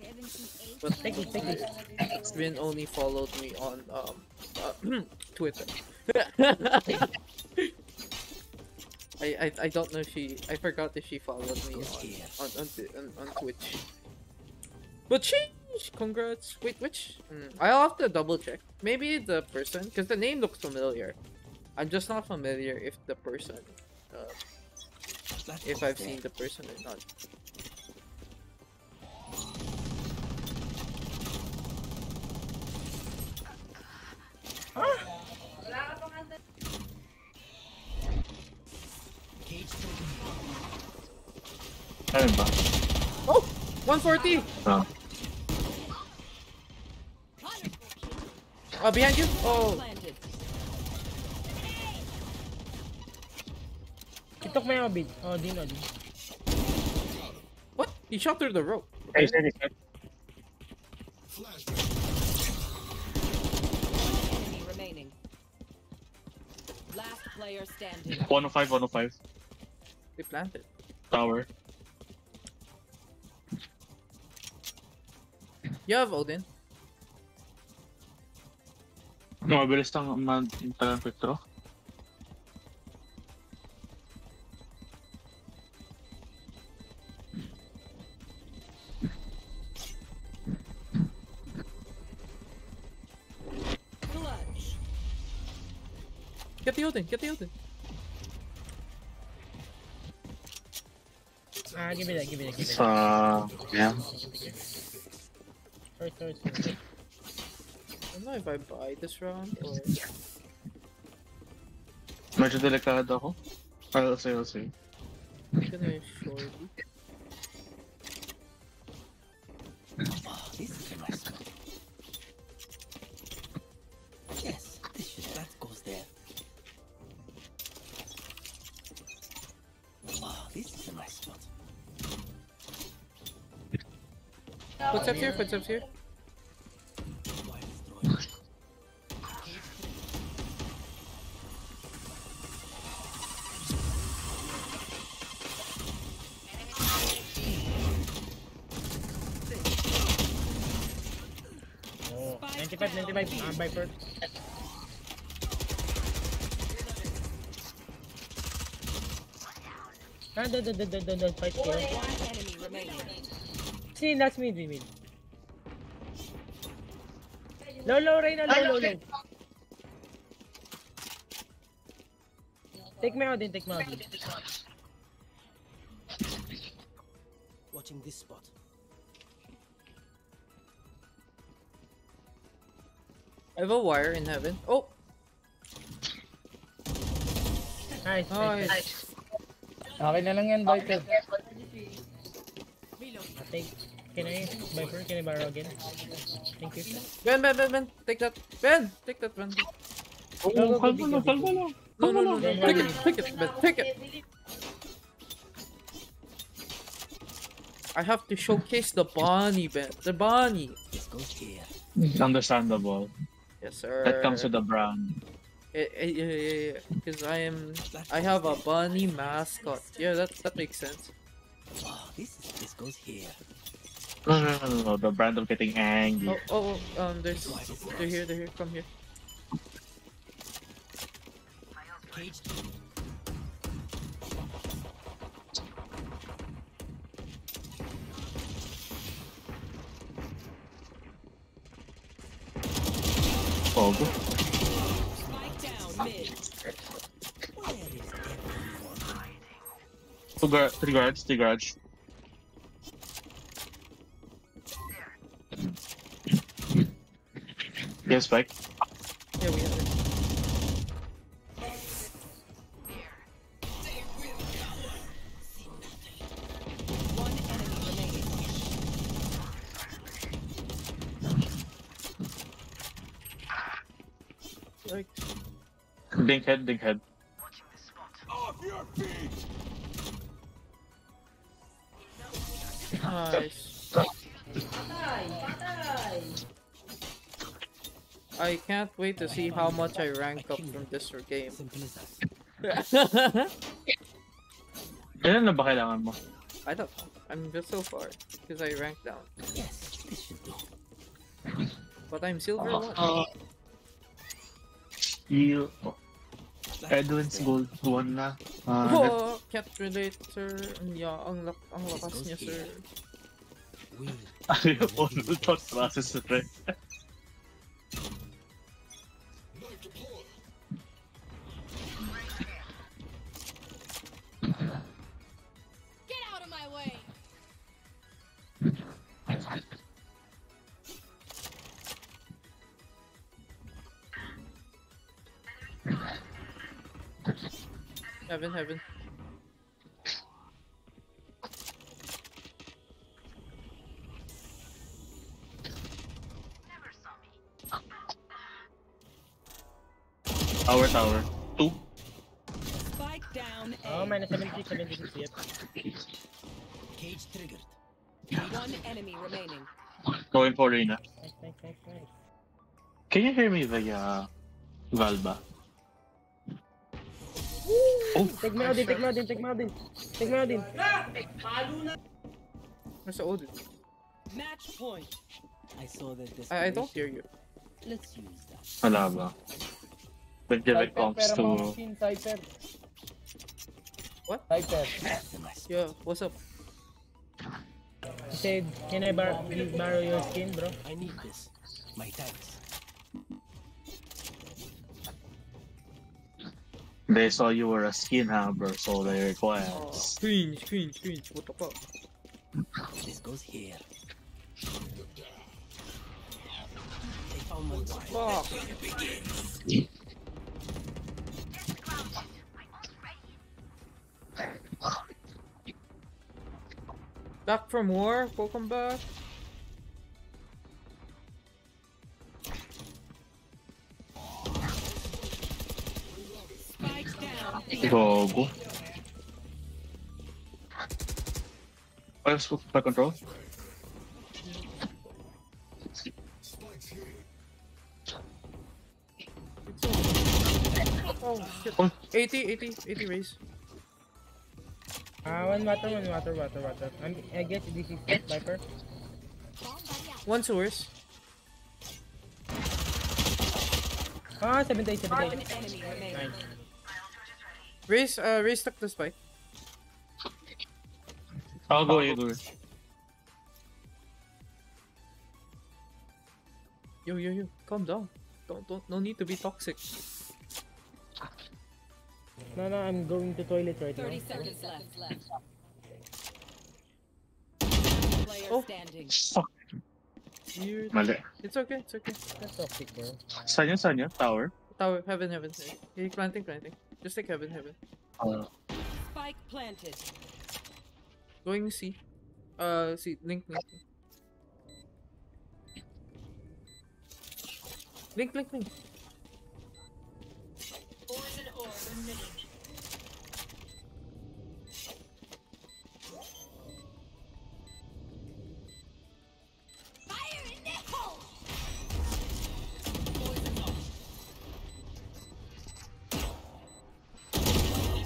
Speaker 7: 78.
Speaker 1: Spin only followed me on um uh, (clears throat) Twitter. (laughs) I, I I don't know if she I forgot if she followed me on on on, on, on Twitch. But change! Congrats. Wait, which? Hmm, I'll have to double check. Maybe the person, because the name looks familiar. I'm just not familiar if the person, uh, if I've seen the person or not.
Speaker 3: Ano ba?
Speaker 1: Oh! 140!
Speaker 3: Ah.
Speaker 1: Oh, behind you? Oh,
Speaker 9: Planted.
Speaker 8: Kitok mo yung. Oh, di na, di.
Speaker 1: what? He shot through the rope.
Speaker 3: Hey, sir, sir.
Speaker 9: Enemy remaining. Last player standing.
Speaker 3: 105, 105.
Speaker 1: They planted.
Speaker 3: Tower.
Speaker 1: You have Odin.
Speaker 3: No, mabilis lang man talang quick draw.
Speaker 9: Clutch.
Speaker 1: Get the Odin, get the Odin.
Speaker 8: Ah, give me that, give me that, give me that.
Speaker 3: Sa... Yeah.
Speaker 8: First, first, first.
Speaker 1: I don't know if I buy this round or...
Speaker 3: Medyo delikado ako. I'll say, I'll say.
Speaker 1: I'm gonna short you.
Speaker 6: This is nice
Speaker 1: Footsteps here, footsteps here.
Speaker 6: Why destroy it?
Speaker 8: Oh, 95, 95. Ah, Viper. Ah, don't, don't, don't, don't, don't, don't fight here.
Speaker 9: One enemy remaining.
Speaker 8: See, last mid, mid, mid. Low, low, Reyna, low, low, low. Take me out, then take me out. then.
Speaker 6: Watching this spot.
Speaker 1: I have a wire in heaven. Oh!
Speaker 8: Nice, nice.
Speaker 1: Nice.
Speaker 8: Okay na lang yan, Viper. I think, can I, Viper, can I borrow again? Thank you.
Speaker 1: Ben, Ben, Ben, Ben! Take that! Ben! Take that, Ben!
Speaker 3: Oo,
Speaker 8: go,
Speaker 3: kalma
Speaker 8: go,
Speaker 3: lang,
Speaker 8: go,
Speaker 3: kalma lang.
Speaker 1: No, no, no!
Speaker 8: Don't
Speaker 1: Take it! Take it, Ben! Take it! I have to showcase the Bonnie, Ben! The Bonnie!
Speaker 6: This goes here.
Speaker 3: Understandable.
Speaker 1: Yes, sir.
Speaker 3: That comes with the brand.
Speaker 1: Eh, eh, yeah, yeah, yeah. Because I am... I have a bunny mascot. Yeah, that, that makes sense.
Speaker 6: Wow, this is, this goes here.
Speaker 3: No, no, no, no, no, the brand of getting angry.
Speaker 1: Oh, oh, oh, um, there's... They're here, they're here. Come here.
Speaker 6: Cage two.
Speaker 3: Pogo.
Speaker 9: Spike down mid.
Speaker 6: Where is everyone?
Speaker 3: Two three guards, three guards. Yes, Spike.
Speaker 1: Yeah, we have it.
Speaker 9: One enemy remaining.
Speaker 1: Like,
Speaker 3: Dink head, dink head.
Speaker 5: Off your feet!
Speaker 1: nice. I can't wait to see how much I rank up from this game.
Speaker 6: Simple as (laughs) that.
Speaker 3: Ilan na ba kailangan mo?
Speaker 1: I don't know. I'm just so far because I ranked down.
Speaker 6: Yes, this should do.
Speaker 1: But I'm silver one.
Speaker 3: Uh, you... Edwin's gold 1 na. Uh,
Speaker 1: Oh, can't relate, sir. Ang ya, ang, lak ang lakas niya, sir.
Speaker 6: We
Speaker 3: Ayaw ko ng thought process na
Speaker 1: Heaven, heaven.
Speaker 3: Tower, tower. 2.
Speaker 9: Spike down
Speaker 8: Oh,
Speaker 9: A.
Speaker 8: minus 76, 76 yet.
Speaker 6: cage triggered.
Speaker 9: One enemy remaining.
Speaker 3: Going for
Speaker 8: nice, nice, nice.
Speaker 3: Can you hear me via Valba? Oh,
Speaker 8: Take me out din, take me out din, take me out din. Take me out din.
Speaker 1: Nasa Odin.
Speaker 9: Match point.
Speaker 6: I saw that this.
Speaker 1: I, I don't hear you.
Speaker 6: Let's use that.
Speaker 3: wala ba? When it
Speaker 8: Cypher,
Speaker 3: comes
Speaker 8: pero
Speaker 3: to...
Speaker 8: skin,
Speaker 1: What?
Speaker 8: Cypher.
Speaker 6: The last
Speaker 1: Yeah, what's up?
Speaker 8: He said, can I bar please borrow your skin, bro?
Speaker 6: I need this. My thanks.
Speaker 3: They saw you were a skin hammer, so they request.
Speaker 1: Oh, cringe, cringe, cringe. What the fuck?
Speaker 6: This goes here. They found my wife.
Speaker 1: Fuck. Back from war? Welcome back.
Speaker 9: Down B.
Speaker 3: Gogo. What is by control?
Speaker 1: Oh, shit.
Speaker 3: Oh.
Speaker 1: 80, 80, 80 Raze.
Speaker 8: Ah, one water, one water, water, water. I'm, I guess this is Viper.
Speaker 1: One sewers.
Speaker 8: Ah, 78, 78.
Speaker 9: enemy.
Speaker 8: Nice.
Speaker 1: Raze, uh, Raze stuck the spike.
Speaker 3: I'll go, you go.
Speaker 1: Yo, yo, yo, calm down. Don't, don't, no need to be toxic.
Speaker 8: No, no, I'm going to toilet right now.
Speaker 9: 30 seconds left. Player
Speaker 1: Oh.
Speaker 9: standing.
Speaker 3: Fuck.
Speaker 1: Weird.
Speaker 3: Mali.
Speaker 1: It's okay, it's okay.
Speaker 8: That's toxic, bro.
Speaker 3: Saan yun, saan yun? Tower?
Speaker 1: Tower, heaven, heaven. Hey, planting, planting. Just take heaven, heaven.
Speaker 3: Uh,
Speaker 9: Spike planted.
Speaker 1: Going C. Uh, C. Link, link. Link, link, link.
Speaker 7: Fire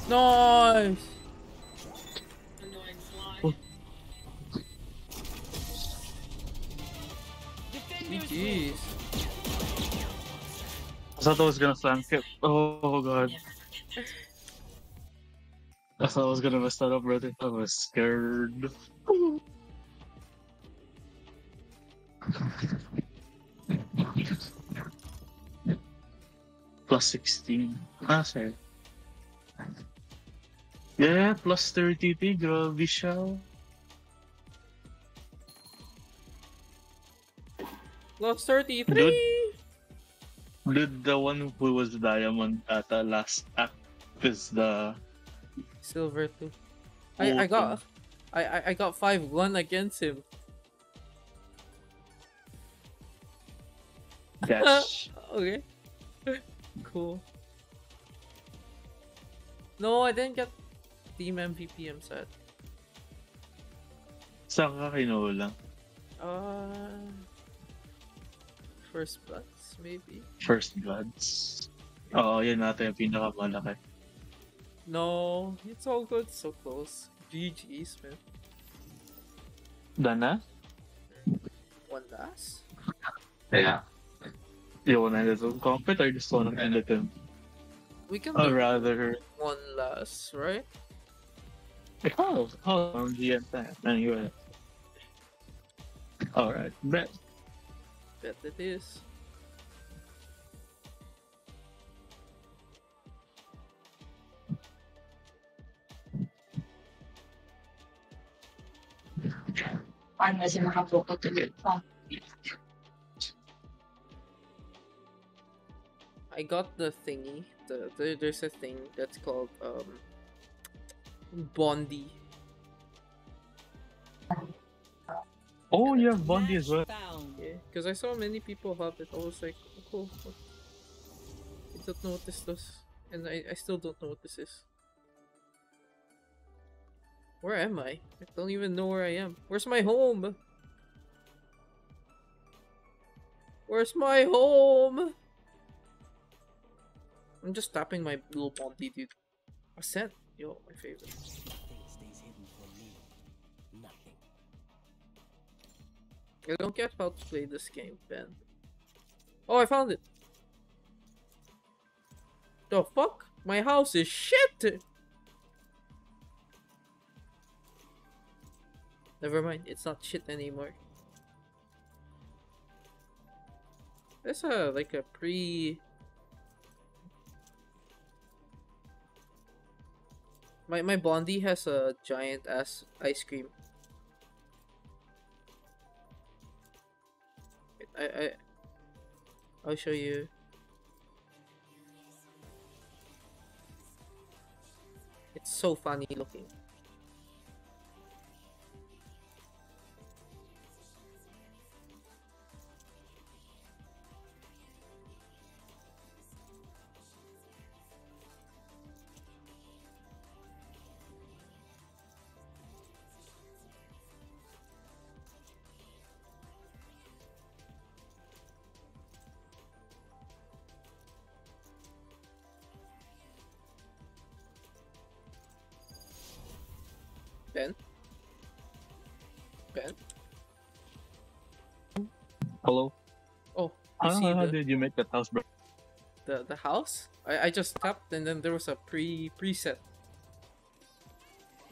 Speaker 1: Nice!
Speaker 9: Defenders
Speaker 1: GG's.
Speaker 3: I thought I was gonna flank it. Oh god. I thought I was gonna mess that up, brother. I was scared. plus 16. Ah, sorry. Yeah, plus 33. Grabe siya.
Speaker 1: Lost 33!
Speaker 3: Dude. Dude, the one who was diamond at the last act is the
Speaker 1: Silver 2. I, I got... I, I, I got 5-1 against him.
Speaker 3: dash. (laughs)
Speaker 1: Okay. (laughs) cool. No, I didn't get Team MVP, I'm sad.
Speaker 3: Saan ka kinuha
Speaker 1: Uh... First Bloods, maybe?
Speaker 3: First Bloods. Oo, yun natin yung pinakamalaki.
Speaker 1: No, it's all good. So close. GG's, man.
Speaker 3: Done na?
Speaker 1: One last.
Speaker 3: Yeah. You wanna end it on compet or just wanna end it in?
Speaker 1: We can
Speaker 3: Or
Speaker 1: do
Speaker 3: rather,
Speaker 1: one last, right?
Speaker 3: How how long do you have anyway? All right, bet.
Speaker 1: Bet it is.
Speaker 10: Paano kasi makabuko tuloy pa?
Speaker 1: I got the thingy. The, the there's a thing that's called um Bondee.
Speaker 3: Oh, you have Bondee as well.
Speaker 1: Yeah, because I saw many people have it. I was like, oh, cool. I don't know what this does, and I, I still don't know what this is. Where am I? I don't even know where I am. Where's my home? Where's my home? I'm just tapping my little Bondee, dude. Ascent. Yo, my favorite.
Speaker 4: Nothing stays hidden from me. Nothing.
Speaker 1: I don't get how to play this game, Ben. Oh, I found it. The fuck? My house is shit! Never mind, it's not shit anymore. There's a, like a pre... My, my Bondee has a giant ass ice cream. I, I, I'll show you. It's so funny looking.
Speaker 3: How,
Speaker 1: see
Speaker 3: how
Speaker 1: the,
Speaker 3: did you make that house, bro?
Speaker 1: the, the house? I, I just tapped and then there was a pre preset.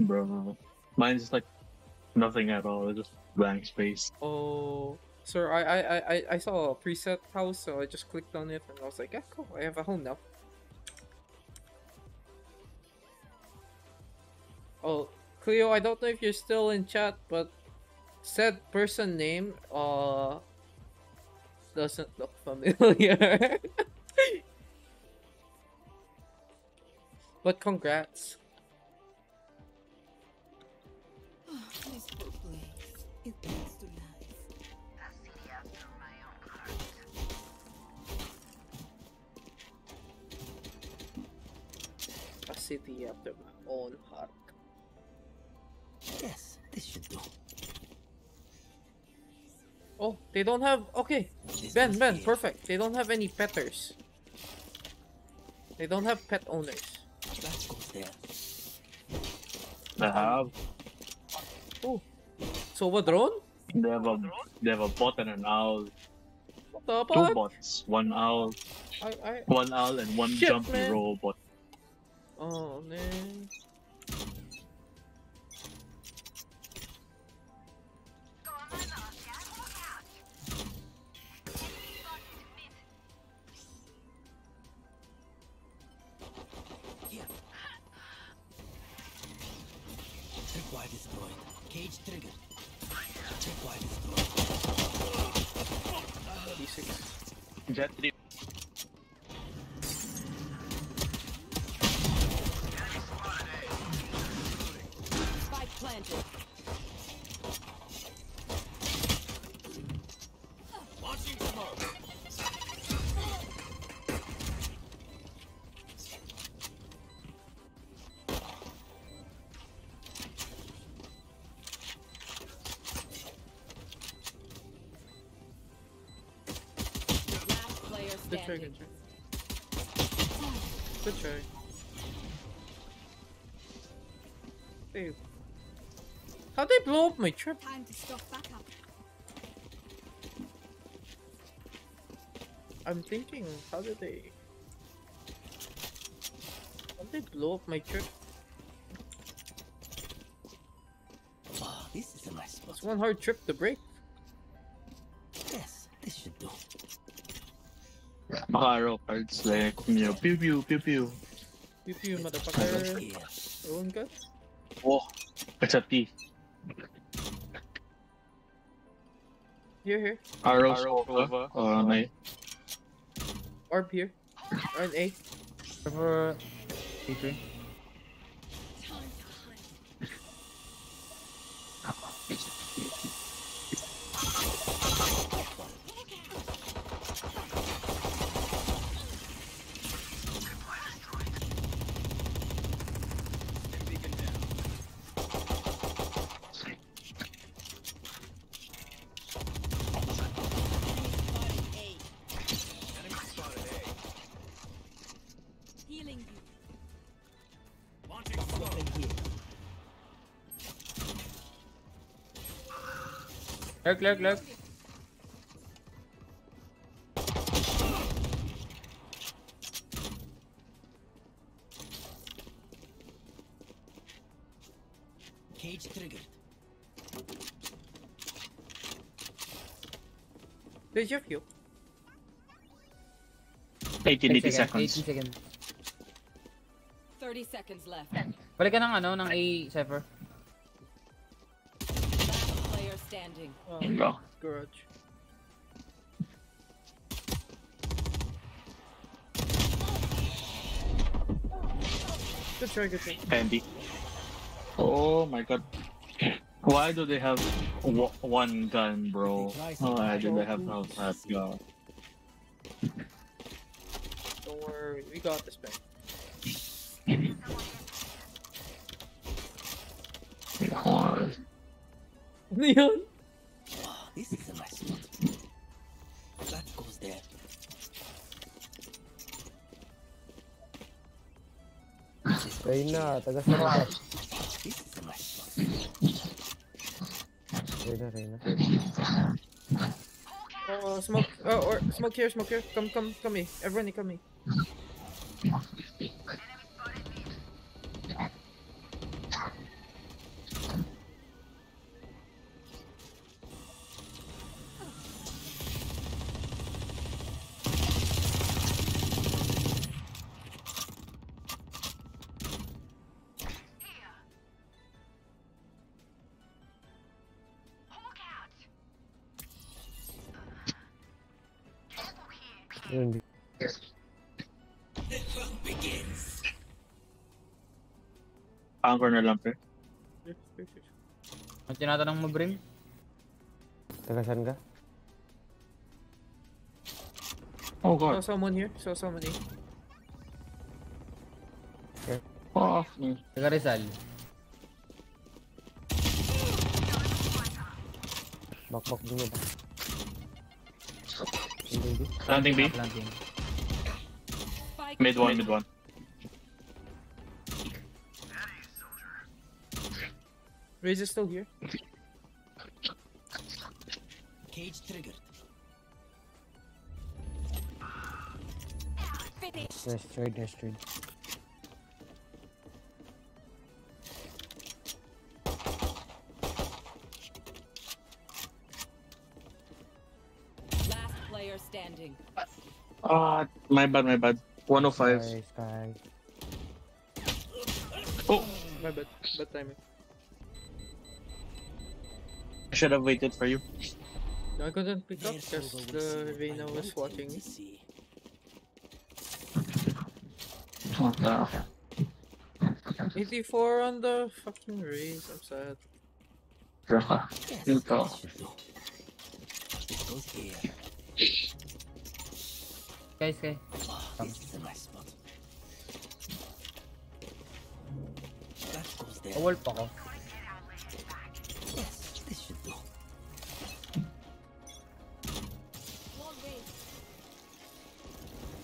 Speaker 3: Bro, mine's just like nothing at all. It's just blank space.
Speaker 1: Oh, sir, I, I, I, I- I saw a preset house, so I just clicked on it and I was like, yeah, cool, I have a home now. Oh, Cleo, I don't know if you're still in chat, but said person name, uh, doesn't look familiar. but congrats. A city after my own heart.
Speaker 4: Yes, this should do.
Speaker 1: Oh, they don't have. Okay, Ben, Ben, perfect. They don't have any petters. They don't have pet owners.
Speaker 4: That goes there.
Speaker 3: I have.
Speaker 1: Oh, so what drone?
Speaker 3: They have a they have a bot and an owl.
Speaker 1: What the
Speaker 3: Two bots. One owl,
Speaker 1: I, I.
Speaker 3: one owl, and one
Speaker 1: Shit,
Speaker 3: jumpy
Speaker 1: man.
Speaker 3: robot.
Speaker 1: Oh man. How'd they blow up my trip?
Speaker 2: Time to stock back up.
Speaker 1: I'm thinking, how did they... How'd they blow up my trip?
Speaker 4: Oh, this is a nice spot.
Speaker 1: It's one hard trip to break.
Speaker 4: Yes, this should do.
Speaker 3: Baka arrow cards like, you know, pew pew pew pew.
Speaker 1: Pew pew,
Speaker 4: Let's
Speaker 1: motherfucker.
Speaker 4: here.
Speaker 1: Own gun?
Speaker 3: Oh, it's a T.
Speaker 1: Here, here.
Speaker 3: Arrow,
Speaker 5: Arrow,
Speaker 3: Sova. Uh, may.
Speaker 1: Orb here. Or an A.
Speaker 8: For C3. Lurk, lurk, lurk.
Speaker 4: Cage triggered.
Speaker 1: Where's your fuel?
Speaker 3: 18,
Speaker 8: 10
Speaker 3: 80
Speaker 8: seconds.
Speaker 3: seconds.
Speaker 8: 80 seconds.
Speaker 9: 30 seconds left.
Speaker 8: Balik ka ng ano, ng A, Cypher.
Speaker 1: Good try, good try.
Speaker 3: Andy. Oh my god. Why do they have w- one gun, bro? Oh, why do they have no that gun?
Speaker 1: Don't worry, we got this, man.
Speaker 11: Reyna, taga sarap.
Speaker 4: This is a nice spot.
Speaker 11: Reyna, Reyna.
Speaker 1: Oh, smoke. Oh, or smoke here, smoke here. Come, come, come here. Everyone, come here.
Speaker 3: Anchor na lang, pre.
Speaker 8: Ang tinatanong mo, Brim?
Speaker 11: taga saan ka?
Speaker 3: Oh
Speaker 1: Saw
Speaker 3: god.
Speaker 1: someone here. Saw someone here.
Speaker 3: Fuck me.
Speaker 8: Taga Rizal.
Speaker 11: Bakbak din niya ba? Hindi, hindi.
Speaker 3: Landing B.
Speaker 8: Planting.
Speaker 3: Mid one, mid one.
Speaker 1: Raze is still here.
Speaker 4: Cage triggered.
Speaker 11: Nice trade, nice.
Speaker 9: Last player standing.
Speaker 3: Ah, my bad, my bad. 105.
Speaker 11: Nice, guys.
Speaker 3: Oh,
Speaker 1: My bad. Bad timing.
Speaker 3: I should have waited for you.
Speaker 1: No, I couldn't pick up because
Speaker 4: silver will
Speaker 1: the
Speaker 4: what I
Speaker 1: was watching
Speaker 4: him
Speaker 1: me.
Speaker 4: to see.
Speaker 3: What the?
Speaker 1: 84 on the fucking Raze. I'm sad.
Speaker 3: Raka.
Speaker 4: Yes,
Speaker 3: Ito.
Speaker 4: this should do. It goes here.
Speaker 8: Guys, guys.
Speaker 4: Oh, this is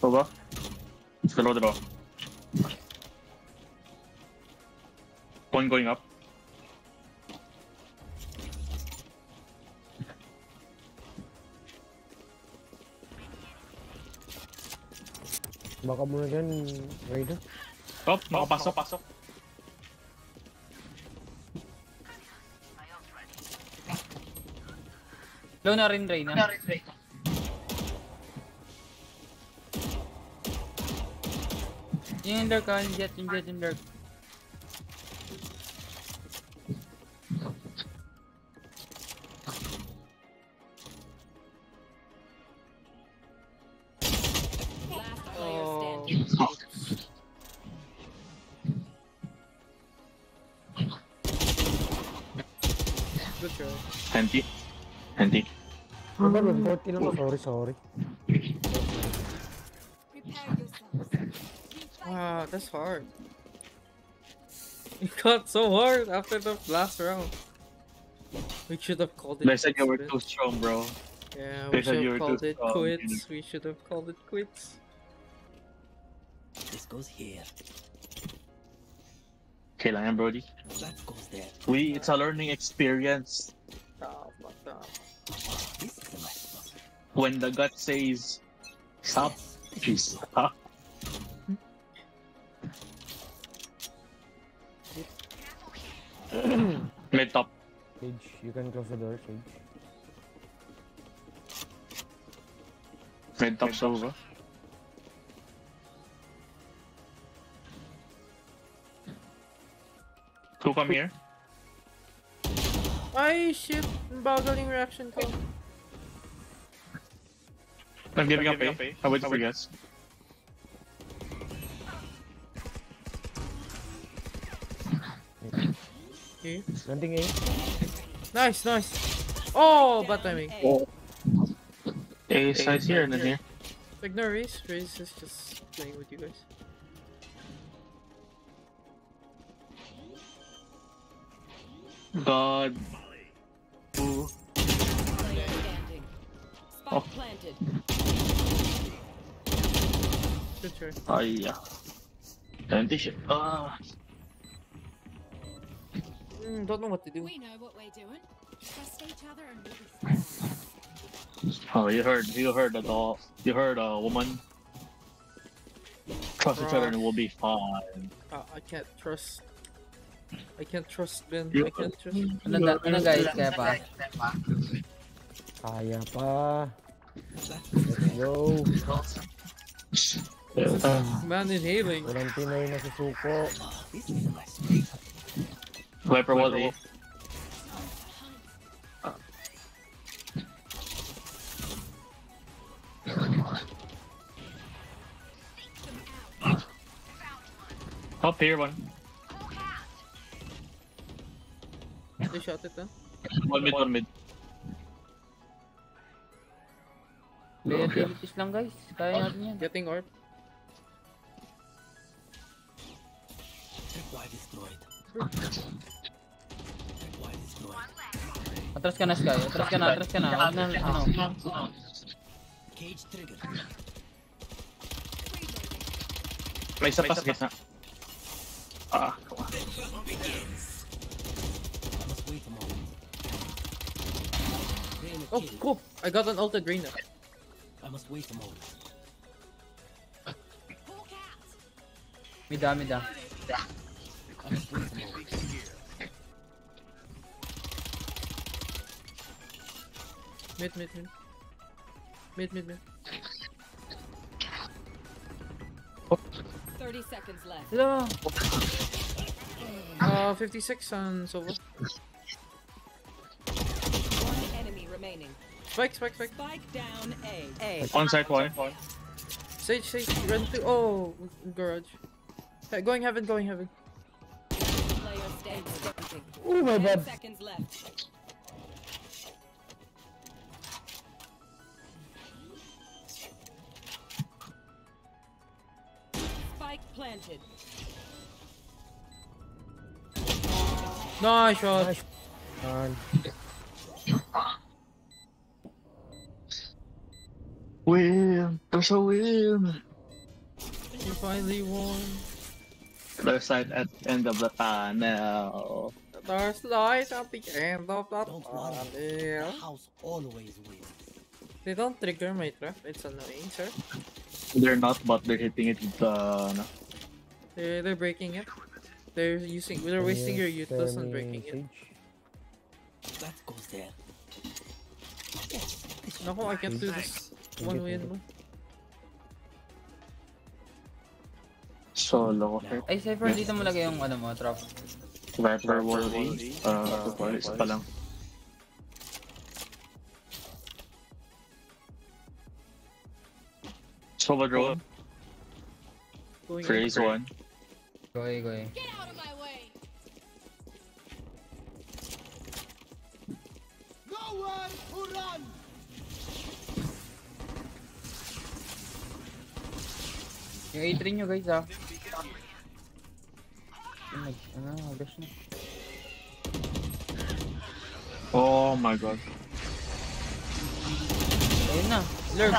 Speaker 3: Sola. Reloaded off. One going up.
Speaker 11: Baka muna dyan, Raider.
Speaker 3: Top, oh, makapasok, pasok.
Speaker 8: Low na rin, Reyna. Low na rin, Reyna. Yung lurk ah, yung Jett, yung Jett, yung lurk.
Speaker 1: Oh.
Speaker 9: standing.
Speaker 1: Good try.
Speaker 3: Handy. Handy.
Speaker 11: Diba, nag-40 lang. Sorry, sorry.
Speaker 1: Wow, that's hard. (laughs) It got so hard after the last round. We should have called it.
Speaker 3: They said you were
Speaker 1: quits,
Speaker 3: too strong, bro.
Speaker 1: Yeah, we should have called it
Speaker 3: strong,
Speaker 1: quits. We should have called it quits.
Speaker 4: This goes here.
Speaker 3: Kailangan, Brody.
Speaker 4: That goes there.
Speaker 3: We, it's a learning experience.
Speaker 1: Stop, stop.
Speaker 4: This is a nice one.
Speaker 3: When the gut says stop, you stop. (coughs) Mid top.
Speaker 11: Sage, you can close the door, Sage.
Speaker 3: Mid top over. Two come here.
Speaker 1: Ay, shit! Ang bagal yung reaction ko.
Speaker 3: I'm giving up A. I wait for you guys.
Speaker 1: Okay.
Speaker 11: Landing A.
Speaker 1: Nice, nice. Oh, bad timing.
Speaker 3: Oh. A side here and then here.
Speaker 1: Ignore Raze. Raze is just playing with you guys.
Speaker 3: God. Ooh.
Speaker 9: Player standing. Spike
Speaker 3: Oh.
Speaker 9: planted.
Speaker 1: Good try.
Speaker 3: Ay, yeah. Empty shit. Ah.
Speaker 1: Mm, don't know what to do.
Speaker 7: We know what we're doing. Trust each other and we'll be fine.
Speaker 3: Oh, you heard, you heard that all. You heard a woman. Trust each other and we'll be fine.
Speaker 1: Uh, I can't trust. I can't trust Ben.
Speaker 3: You-
Speaker 1: I can't trust.
Speaker 8: Ano, ga- ano guys, kaya pa?
Speaker 11: Kaya pa. Let's go.
Speaker 3: Uh,
Speaker 1: Man inhaling.
Speaker 11: Walang Pinoy na susuko.
Speaker 3: Viper was A. Up here one.
Speaker 1: They shot it, huh?
Speaker 3: One mid, one mid.
Speaker 8: Play abilities lang guys. Kaya natin yan.
Speaker 1: Getting orb.
Speaker 4: Tripwire destroyed. Tripwire destroyed.
Speaker 8: Atras ka na Skye. Atras ka na, atras ka na. Huwag na, ano.
Speaker 4: Cage trigger.
Speaker 3: May isa pa sa gitna. Ah,
Speaker 4: I must wait a moment. Reyna
Speaker 1: Oh,
Speaker 4: killed.
Speaker 1: cool. I got an ulted Reyna.
Speaker 4: I must wait a moment.
Speaker 7: Hawk out.
Speaker 8: Mida, mida.
Speaker 4: I must wait a moment.
Speaker 1: Mid, mid, mid. Mid, mid, mid.
Speaker 9: 30 seconds left.
Speaker 8: Hello.
Speaker 1: Uh, 56 on Sova.
Speaker 9: One enemy remaining.
Speaker 1: Spike, spike, spike.
Speaker 9: Spike down A. A.
Speaker 3: on site one.
Speaker 1: Sage, Sage, run to. Oh, garage. Hey, going heaven, going heaven.
Speaker 11: Oh my
Speaker 9: 10
Speaker 11: bad.
Speaker 9: seconds left. Planted.
Speaker 1: Nice shot.
Speaker 11: Nice. Man.
Speaker 3: Win! There's a win!
Speaker 1: You finally won.
Speaker 3: There's side at the end of the tunnel.
Speaker 1: There's light at the end of the
Speaker 4: Don't worry. The
Speaker 1: tunnel.
Speaker 4: house always wins.
Speaker 1: They don't trigger my trap. It's annoying, sir.
Speaker 3: They're not, but they're hitting it with the. ano.
Speaker 1: They're, they're breaking it. They're using. They're wasting your useless on breaking it.
Speaker 4: That goes there.
Speaker 1: Yes. No, I can't do this. One way anymore.
Speaker 3: Solo I
Speaker 12: Ay, Cypher, dito mo lagay yung ano mo, drop.
Speaker 3: Viper Wall A. Uh, Forest pa lang. Solo drone. Phase 1.
Speaker 12: Go away, go away.
Speaker 7: Get out of my way!
Speaker 4: Nowhere to run!
Speaker 12: Yung A3 nyo guys ah. Nag, ano, na.
Speaker 3: Oh my god.
Speaker 12: Ayun na, lurk.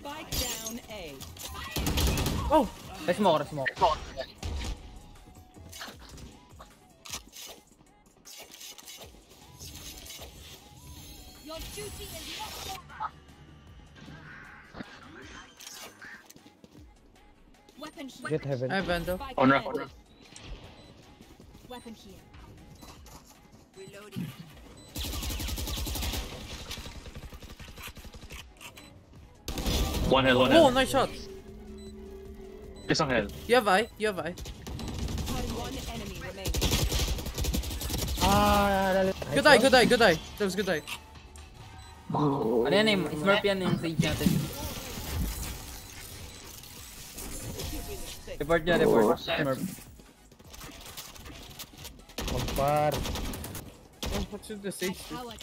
Speaker 9: Spike down A.
Speaker 12: Oh! Resmoke, resmoke.
Speaker 7: Your duty is not over! Weapon here.
Speaker 11: Jett heaven.
Speaker 1: I have Vandal.
Speaker 7: Spike
Speaker 3: On rack,
Speaker 7: planted.
Speaker 3: on rack.
Speaker 7: Weapon here. Reloading.
Speaker 3: One health, one
Speaker 1: Oh,
Speaker 3: health.
Speaker 1: nice shot.
Speaker 3: Isang health.
Speaker 1: You have eye. You have eye.
Speaker 9: One.
Speaker 11: Ah.
Speaker 1: Good eye. Good eye. Good eye. That was good eye.
Speaker 12: Ano yan eh, smurf yan yung sage natin. Report nyo, report. Smurf.
Speaker 11: Magpar.
Speaker 1: Oh, what should the sage do?
Speaker 7: Power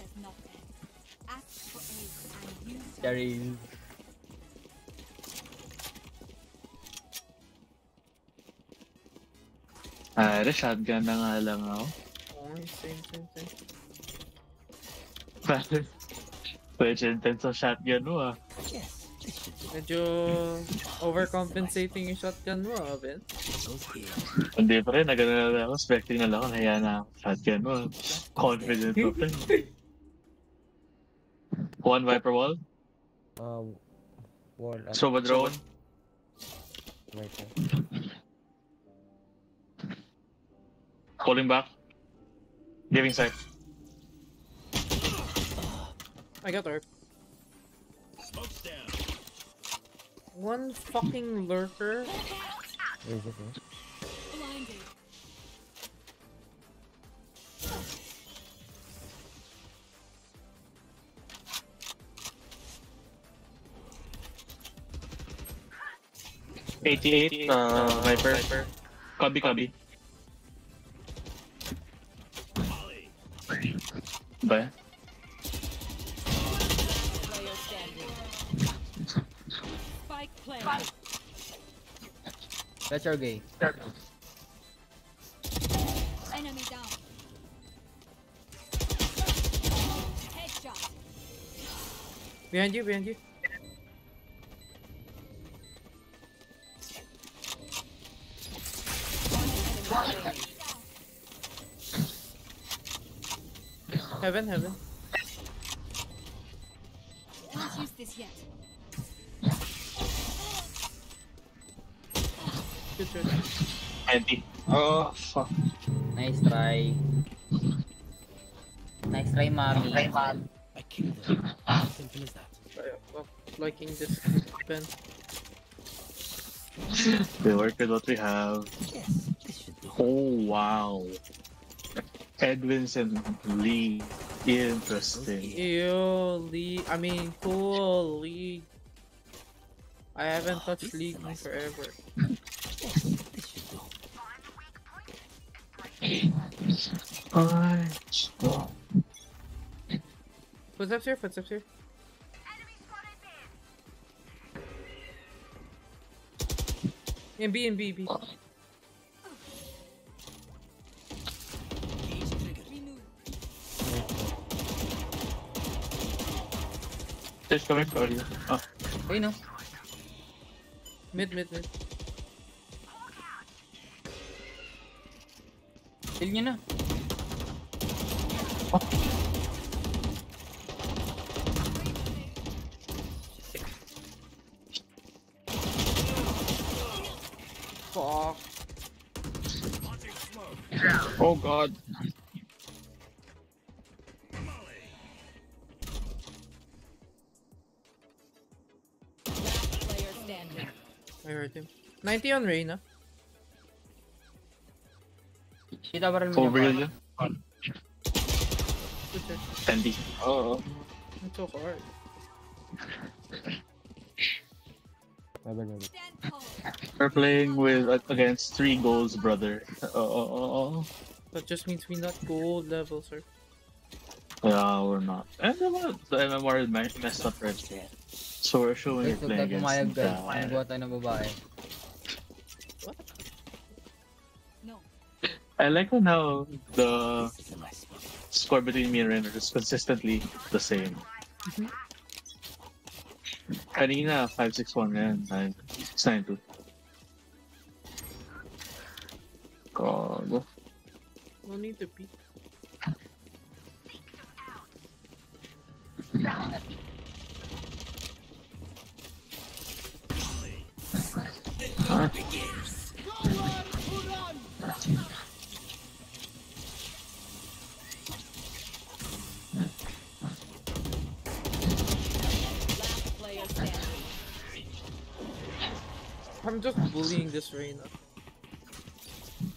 Speaker 3: Ah, shotgun na nga lang ako.
Speaker 1: Oh, same, same, same.
Speaker 3: Medyo intense ang shotgun mo ah.
Speaker 1: Medyo overcompensating yung shotgun mo, ah, Ben.
Speaker 3: Hindi pa rin, nagano na ako. Expecting na lang ako, nahiya na ako. Shotgun mo. Confident pa rin. One Viper Wall.
Speaker 11: Uh, wall.
Speaker 3: Sova drone.
Speaker 11: Right
Speaker 3: Pulling back. Giving sight.
Speaker 1: I got
Speaker 5: down.
Speaker 1: One fucking lurker.
Speaker 11: Where is it?
Speaker 7: blinded.
Speaker 3: Eighty-eight. Uh, Viper. Cubby, cubby. Ba?
Speaker 9: Player standing. Spike.
Speaker 12: That's our gay.
Speaker 7: Enemy down. Headshot.
Speaker 1: Behind you, behind you. Heaven, heaven.
Speaker 7: Can't use this yet.
Speaker 1: Good choice.
Speaker 3: Anti. Oh, fuck.
Speaker 12: Nice try. Nice try, mommy. Nice try,
Speaker 4: I killed them. Simple as that.
Speaker 1: Oh, I- I'm liking this pen.
Speaker 3: We work with what we have.
Speaker 4: Yes, this should do.
Speaker 3: Oh, wow. Edwins and Lee. Interesting.
Speaker 1: Ew, Lee. I mean, cool, League. I haven't touched League in forever. Footsteps here, footsteps here. In B, in B, B.
Speaker 3: is coming for you. Oh.
Speaker 12: Wait, no.
Speaker 1: Mid, mid, mid.
Speaker 12: Kill you now. Oh.
Speaker 1: Fuck.
Speaker 3: Oh god.
Speaker 1: 90 on Reyna.
Speaker 12: Kita barrel mo
Speaker 3: Over
Speaker 12: niya.
Speaker 3: yun.
Speaker 1: Good check.
Speaker 3: Andy. Oh.
Speaker 1: It's so hard.
Speaker 11: Level, level.
Speaker 3: We're playing with uh, against three goals, brother. Oh, oh, oh, oh.
Speaker 1: That just means we're not gold level, sir.
Speaker 3: Yeah, we're not. And the, the MMR is messed up right there. So we're showing
Speaker 12: Guys,
Speaker 3: we're playing
Speaker 12: tayo pumayag
Speaker 3: against
Speaker 12: guys.
Speaker 3: the-
Speaker 12: Nagawa tayo ng babae.
Speaker 3: I like on how the score between me and Renner is consistently the same. Mm-hmm. Kanina, 5-6-1 yan. 9-6-9-2. God.
Speaker 1: No need to peek.
Speaker 3: Huh?
Speaker 1: I'm just bullying this Reyna.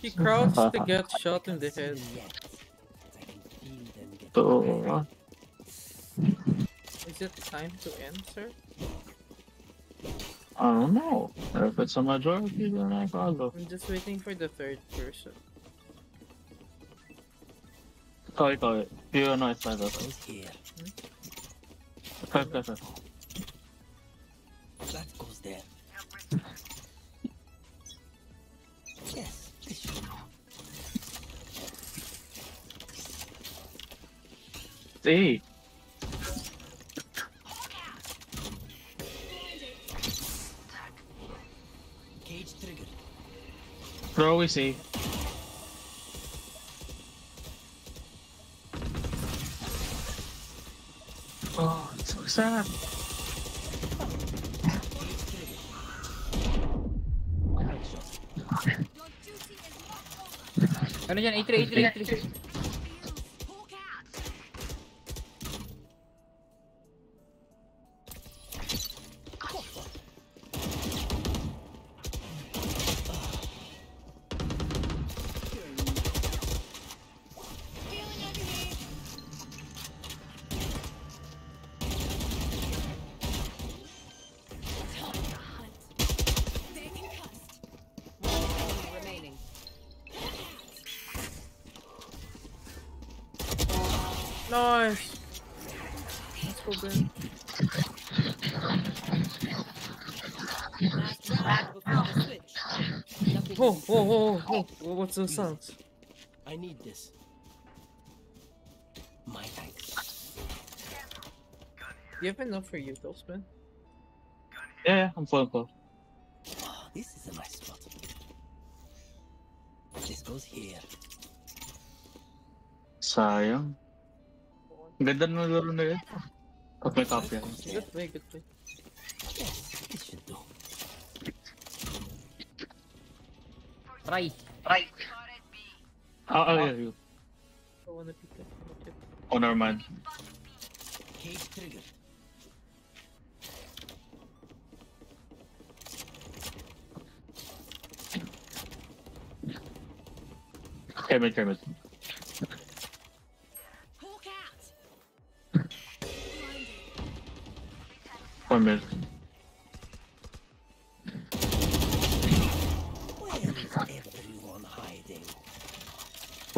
Speaker 1: He crouched to get shot in the head.
Speaker 3: So,
Speaker 1: Is it time to end, sir?
Speaker 3: I don't know. If it's a majority, then I follow.
Speaker 1: I'm just waiting for the third person.
Speaker 3: Ikaw, ikaw. You know it's like that.
Speaker 4: Here.
Speaker 3: Five, five, five.
Speaker 4: That goes there. Triggered.
Speaker 3: Throw away safe. Oh, it's so sad.
Speaker 12: Ano dyan? A3, A3, A3.
Speaker 1: Whoa, whoa, whoa, whoa. What's those sounds?
Speaker 4: I need this. My thanks.
Speaker 1: Do you have enough for you, though, Ben?
Speaker 3: Yeah, yeah, I'm full, I'm full.
Speaker 4: Oh, (gasps) this is a nice spot. This goes here.
Speaker 3: Sayang. Ang Ganda ng laro na yun. Pag may copy ako.
Speaker 1: Good play, good play.
Speaker 12: Try.
Speaker 3: Ah, ah, yeah, you.
Speaker 1: I wanna. Okay.
Speaker 3: Oh, never mind.
Speaker 4: Cage triggered.
Speaker 3: Kermit, Kermit.
Speaker 7: Hawk out!
Speaker 3: One minute.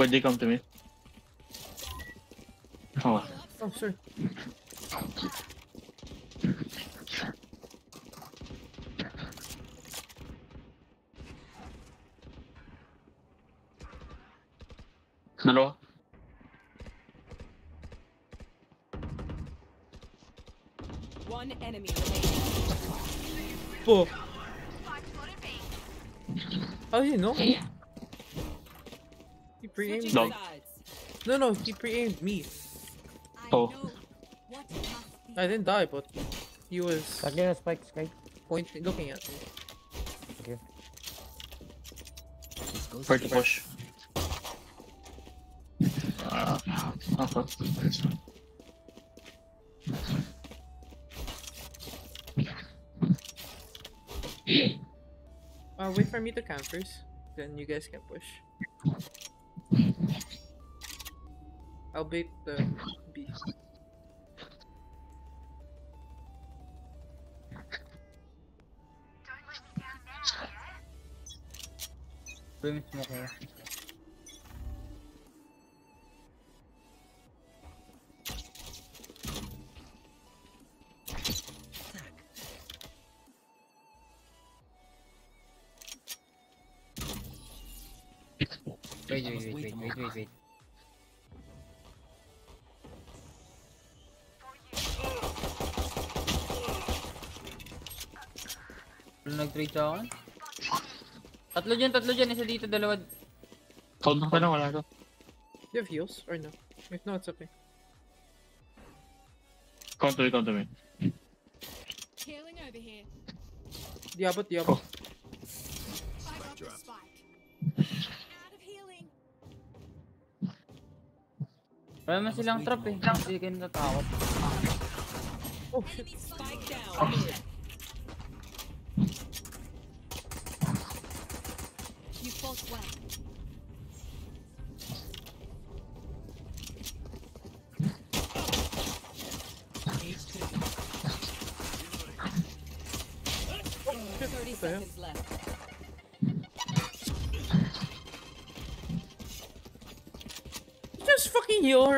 Speaker 3: When they come to me. Oh.
Speaker 1: Oh, sure.
Speaker 3: Dalawa?
Speaker 9: One enemy remaining.
Speaker 1: Oh. How did he know? He pre-aimed
Speaker 9: Switching
Speaker 1: me.
Speaker 9: sides.
Speaker 1: No, no, he pre-aimed me.
Speaker 3: Oh.
Speaker 1: I didn't die, but he was
Speaker 11: Lagyan na spike, Skye.
Speaker 1: pointing, looking at me.
Speaker 11: Okay.
Speaker 6: Goes
Speaker 3: Where to push? Uh, okay.
Speaker 1: Uh, wait for me to camp first. Then you guys can push. I'll bait the B.
Speaker 8: Bring smoke here. Wait, wait, wait, wait, wait, wait, wait. Nag-trade sa akin? Tatlo dyan, tatlo dyan. Isa dito, dalawa.
Speaker 3: Hold na pa na, wala to.
Speaker 1: You have heals or no? If no, it's okay.
Speaker 3: Counter, counter me.
Speaker 2: Healing over here.
Speaker 1: Diabot, diabot.
Speaker 7: I got the spike.
Speaker 2: Out of healing.
Speaker 8: Wala naman silang trap eh. Hindi kayo natatakot.
Speaker 1: Oh shit.
Speaker 9: Spike down. mid.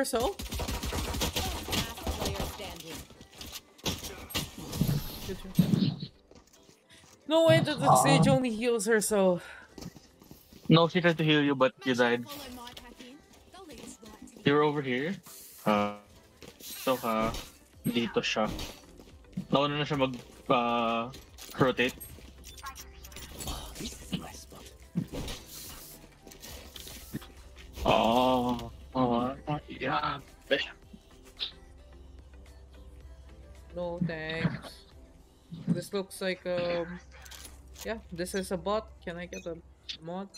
Speaker 1: Fucking heal herself.
Speaker 9: Last player standing.
Speaker 1: Good job. No way that the sage only heals her herself.
Speaker 3: No, she tried to heal you, but you died.
Speaker 7: Follow my path in. They'll lead us right to the
Speaker 3: You're over here. Uh, so ka, dito siya. Nauna na siya mag, uh, rotate.
Speaker 1: Looks like um yeah, this is a bot. Can I get a mod?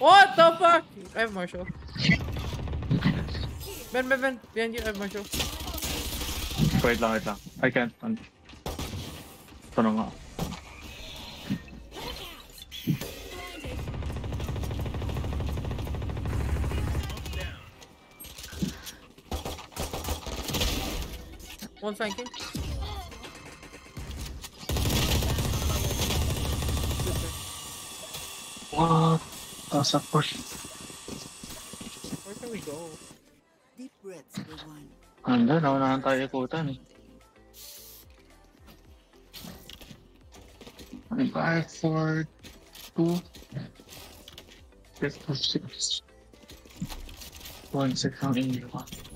Speaker 1: What the fuck? I have Marshal. Ben, Ben, Ben, behind you, I have Marshal.
Speaker 3: Wait lang, wait lang. I can't. Ano Tanong nga.
Speaker 1: One flanking.
Speaker 3: What? Nasa push.
Speaker 1: Where can we go?
Speaker 13: Deep breaths, everyone.
Speaker 3: Anda, naunahan tayo ikutan eh. Five, four, two, fifty, six. One six ang inyo. I'll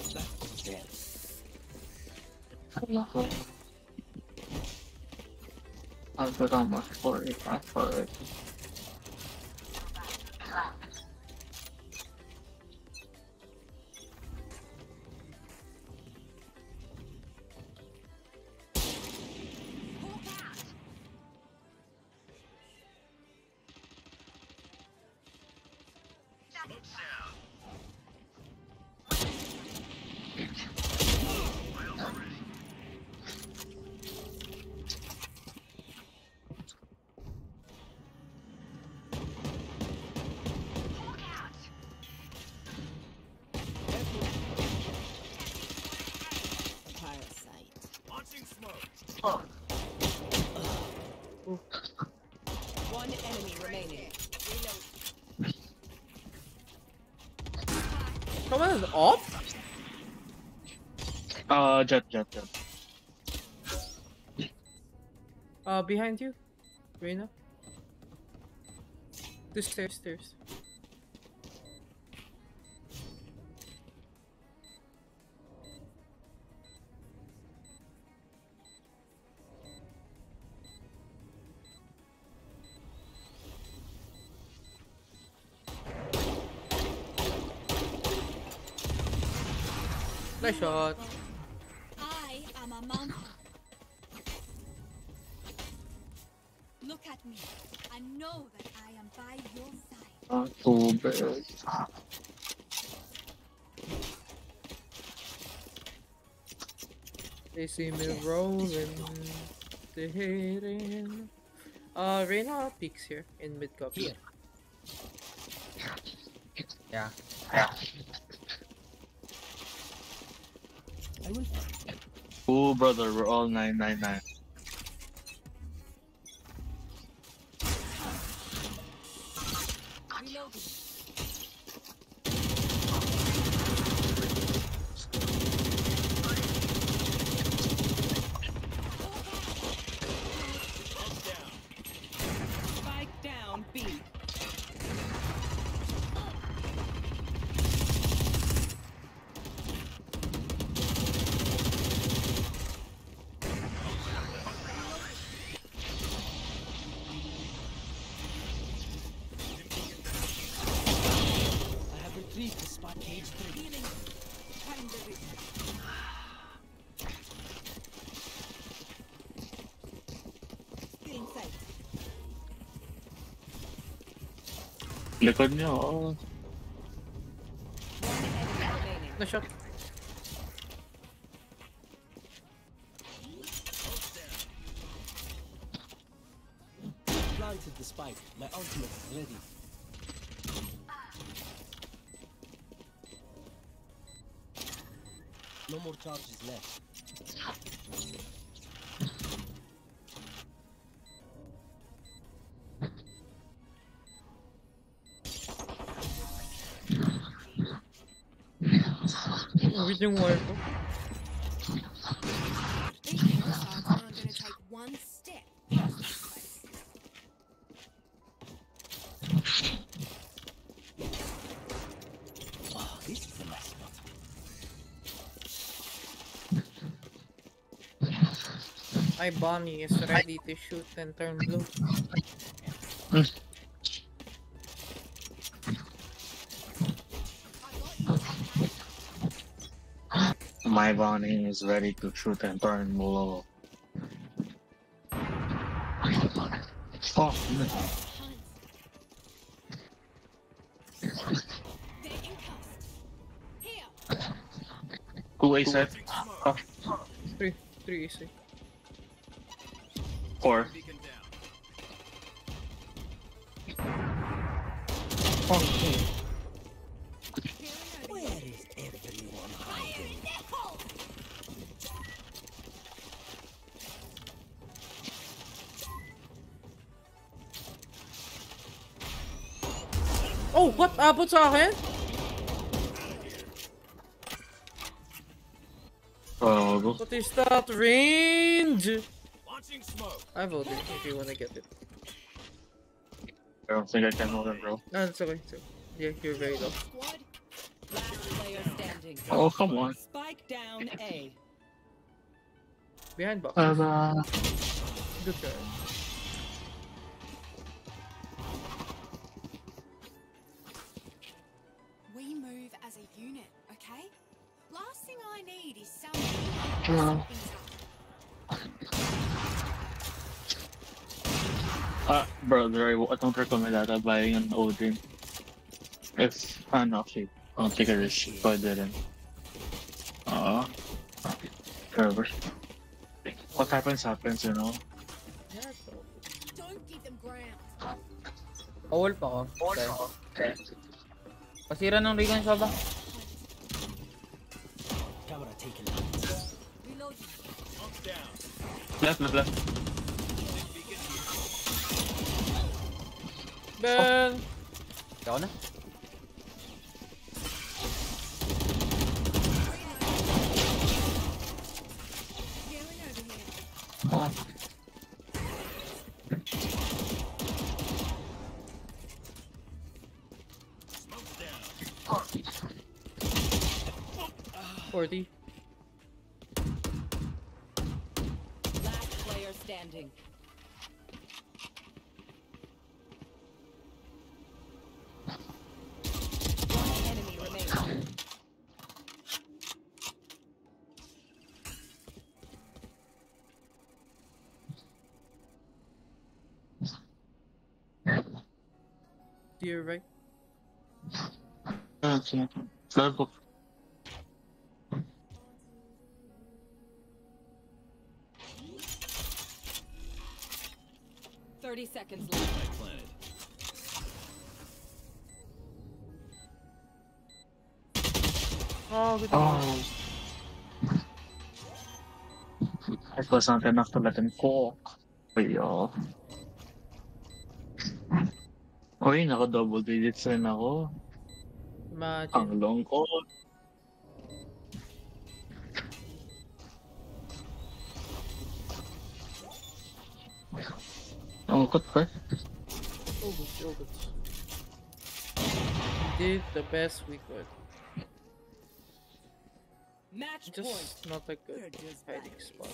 Speaker 3: my four, eight, five, four, eight. Jet, Jett, Jett.
Speaker 1: Uh, behind you, Reyna. The stairs, stairs. Nice shot. See me rolling, they hating. Uh, Reyna peeks here in mid cup.
Speaker 12: Here. Yeah.
Speaker 4: I will
Speaker 3: Oh, brother, we're all 999.
Speaker 9: Reloading.
Speaker 3: Likod niyo, oh.
Speaker 1: No shot.
Speaker 4: Planted the spike. My ultimate is ready. No more charges left. Nice spot.
Speaker 1: My Bonnie is ready to shoot and turn blue.
Speaker 3: Hmm. My is ready to shoot and burn below. Oh, no.
Speaker 7: They're in cuffs. Here.
Speaker 3: Two A set. Oh,
Speaker 1: Three, three easy.
Speaker 3: four.
Speaker 4: Where
Speaker 1: What? Abot sa akin?
Speaker 3: Oh,
Speaker 1: What is that range?
Speaker 5: Launching smoke.
Speaker 1: I voted if you wanna get it.
Speaker 3: I don't think I can hold it, bro.
Speaker 1: No, it's okay. It's okay. Yeah, you're very low.
Speaker 7: Squad.
Speaker 9: Last player standing.
Speaker 3: Oh, come on.
Speaker 9: Spike down A.
Speaker 1: Behind box.
Speaker 3: Uh,
Speaker 1: Good try.
Speaker 3: Brother, I, I don't recommend that buying an Odin. If, ano, actually, don't take a risk. Pwede rin. Uh, Forever. What happens, happens, you know?
Speaker 7: Don't give them ground.
Speaker 12: Awol pa ko. Okay. Pasira ng Rigon Shaba.
Speaker 4: Camera taken.
Speaker 7: Reloading.
Speaker 3: Left, left, left.
Speaker 1: Ben!
Speaker 12: Ikaw na.
Speaker 1: To your right.
Speaker 3: Ah, sige. Laro.
Speaker 9: Thirty seconds left.
Speaker 5: Planet.
Speaker 1: Oh, good
Speaker 3: Oh. It wasn't enough to let him cook. Kuya. Uy, naka-double digits rin ako.
Speaker 1: Imagine.
Speaker 3: Ang lungkot. Ang lungkot pa.
Speaker 1: Good. We did the best we could.
Speaker 9: Match
Speaker 1: Just
Speaker 9: point.
Speaker 1: not a good hiding spot.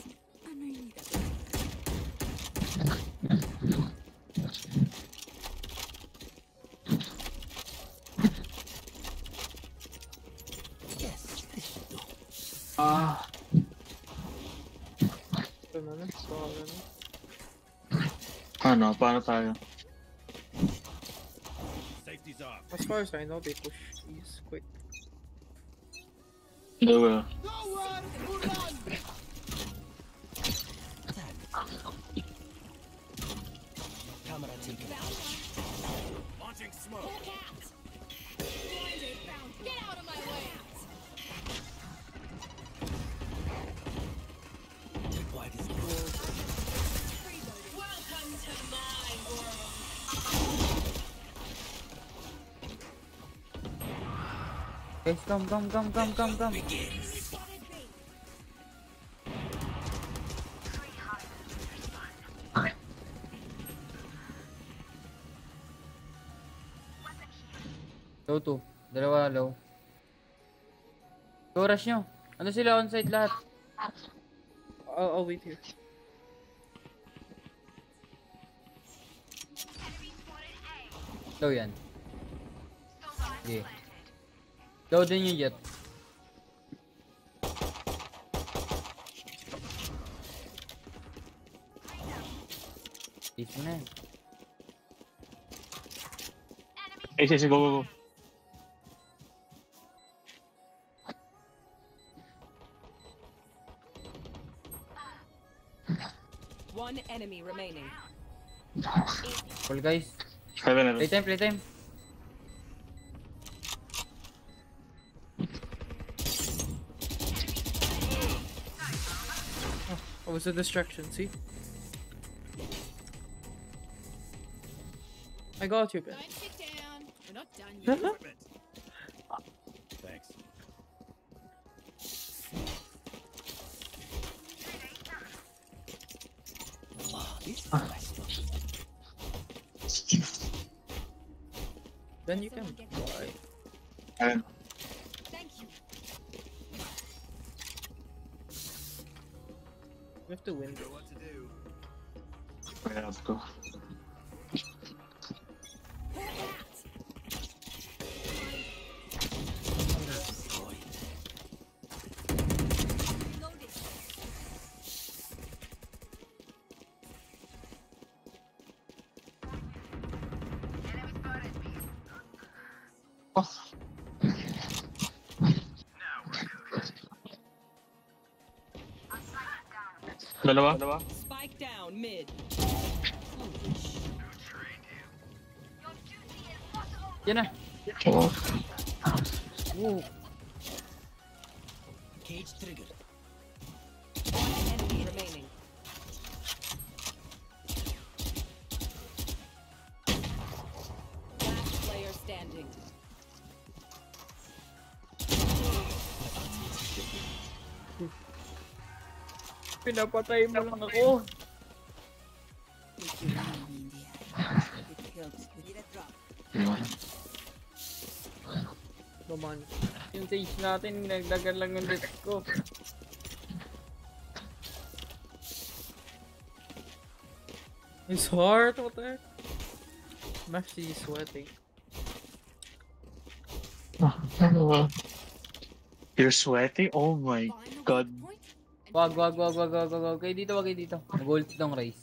Speaker 3: Ano, paano tayo?
Speaker 5: Safety's off.
Speaker 1: As far as I know, they push these quick.
Speaker 3: They will.
Speaker 4: Camera taken.
Speaker 5: Launching smoke.
Speaker 7: Get out of my
Speaker 12: Guys, come, come, come, come, come, come. Low 2. Dalawa low. Go rush nyo. Ano sila on site lahat?
Speaker 1: I'll, I'll wait here.
Speaker 12: Low yan. Sige. Low din yung Jett. Easy na yan.
Speaker 3: Eh, sige, go, go, go.
Speaker 9: One enemy remaining.
Speaker 12: Cool guys.
Speaker 3: Seven na rin.
Speaker 12: Playtime,
Speaker 1: Oh, was a distraction, see? I got you, Ben.
Speaker 7: Don't sit down. We're not done yet.
Speaker 5: Thanks.
Speaker 4: This is my stuff.
Speaker 1: Then you can fly.
Speaker 3: Ayun.
Speaker 1: We have to win.
Speaker 5: Know what to do.
Speaker 3: We have to. Dalawa? Dalawa?
Speaker 9: Spike down mid.
Speaker 12: Yan na. Woo. Pinapatay mo lang ako.
Speaker 1: On.
Speaker 12: Yung stage natin, nagdagan lang yung death ko.
Speaker 1: It's hard, what the heck? I'm actually sweating.
Speaker 3: You're sweaty? Oh my god.
Speaker 12: Wag, wag, wag, wag, wag, wag, wag. Kayo dito, wag kayo dito. Nag-ult tong race.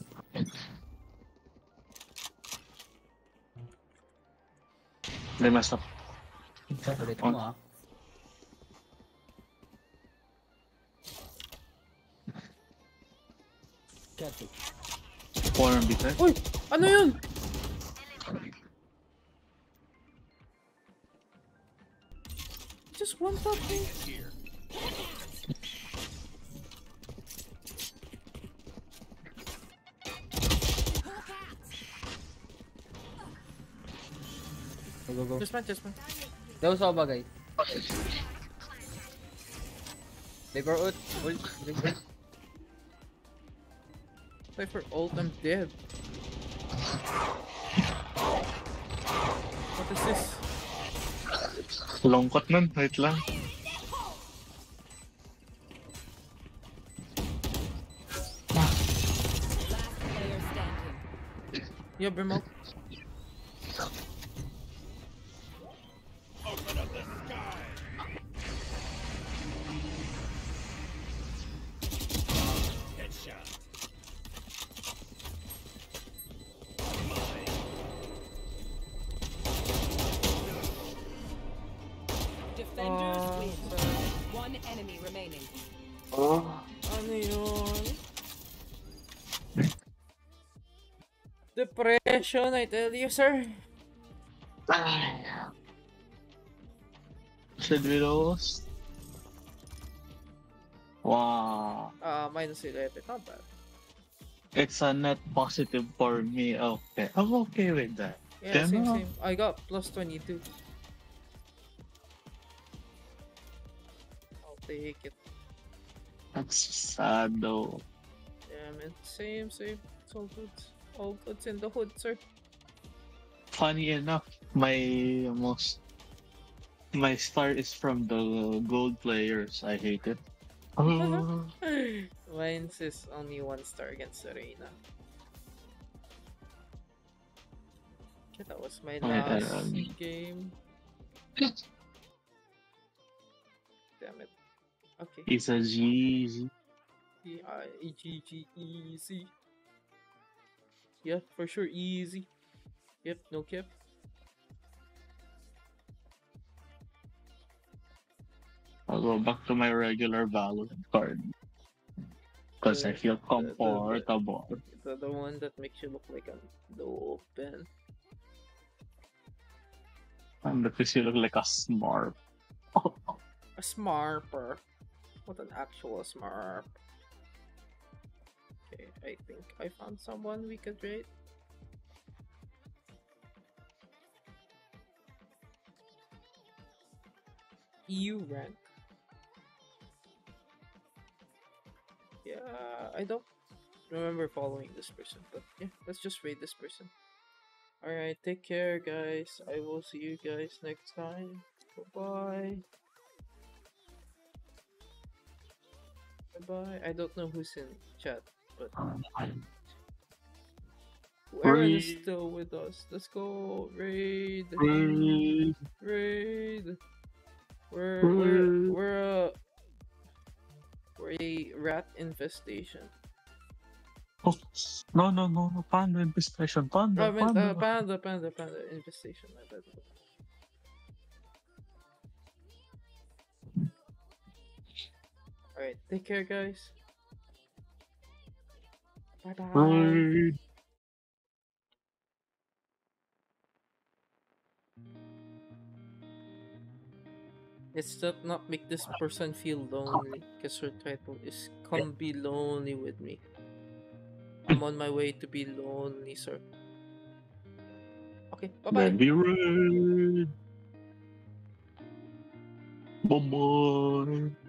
Speaker 3: They messed up.
Speaker 12: Ulit
Speaker 3: On.
Speaker 12: mo ah.
Speaker 4: Careful.
Speaker 3: Corner behind.
Speaker 1: Uy! Ano yun? Just one top me. Just man, just man.
Speaker 12: Daw sa ba guys? Vapor ult. Ult. Vapor.
Speaker 1: Wait for ult, I'm dead. What is this?
Speaker 3: Longkot nun. Wait lang.
Speaker 9: Player standing.
Speaker 1: Yeah, Brimmo. Depression, I tell you, sir.
Speaker 3: Should we lose? Wow.
Speaker 1: Uh, minus 11, not bad.
Speaker 3: It's a net positive for me. Okay. I'm okay with that.
Speaker 1: Yeah, same,
Speaker 3: Demo?
Speaker 1: same. I got plus 22. I'll take it.
Speaker 3: That's sad though.
Speaker 1: Yeah, man. Same, same. It's all good. All goods in the hood, sir.
Speaker 3: Funny enough, my most my star is from the gold players. I hate it. (laughs) Oh,
Speaker 1: Mine's is only one star against Serena. That was my
Speaker 3: Oh,
Speaker 1: last
Speaker 3: um,
Speaker 1: game. Damn it. Okay.
Speaker 3: it's a Jeezy.
Speaker 1: E I E G G easy. Yeah, for sure easy. Yep, no cap.
Speaker 3: I'll go back to my regular Valorant card. Because I feel comfortable.
Speaker 1: The, the one that makes you look like a an open.
Speaker 3: And because you look like a smart. (laughs)
Speaker 1: A smarper. What an actual smarp. Okay, I think I found someone we could rate. EU rank. Yeah, I don't remember following this person, but yeah, let's just rate this person. Alright, take care, guys. I will see you guys next time. Bye bye. Bye. I don't know who's in chat, but Aaron is still with us. Let's go raid.
Speaker 3: Raid.
Speaker 1: Raid. We're we're we're a we're a rat infestation.
Speaker 3: Oh, no, no, no, no. Panda infestation. Panda,
Speaker 1: mean,
Speaker 3: panda.
Speaker 1: uh, panda, panda, panda infestation. My bad. Alright, take care, guys. Bye bye.
Speaker 3: Raid.
Speaker 1: Let's not, not make this person feel lonely because her title is Come Be Lonely with Me. I'm on my way to be lonely, sir. Okay, bye bye.
Speaker 3: Then we raid. Bye bye.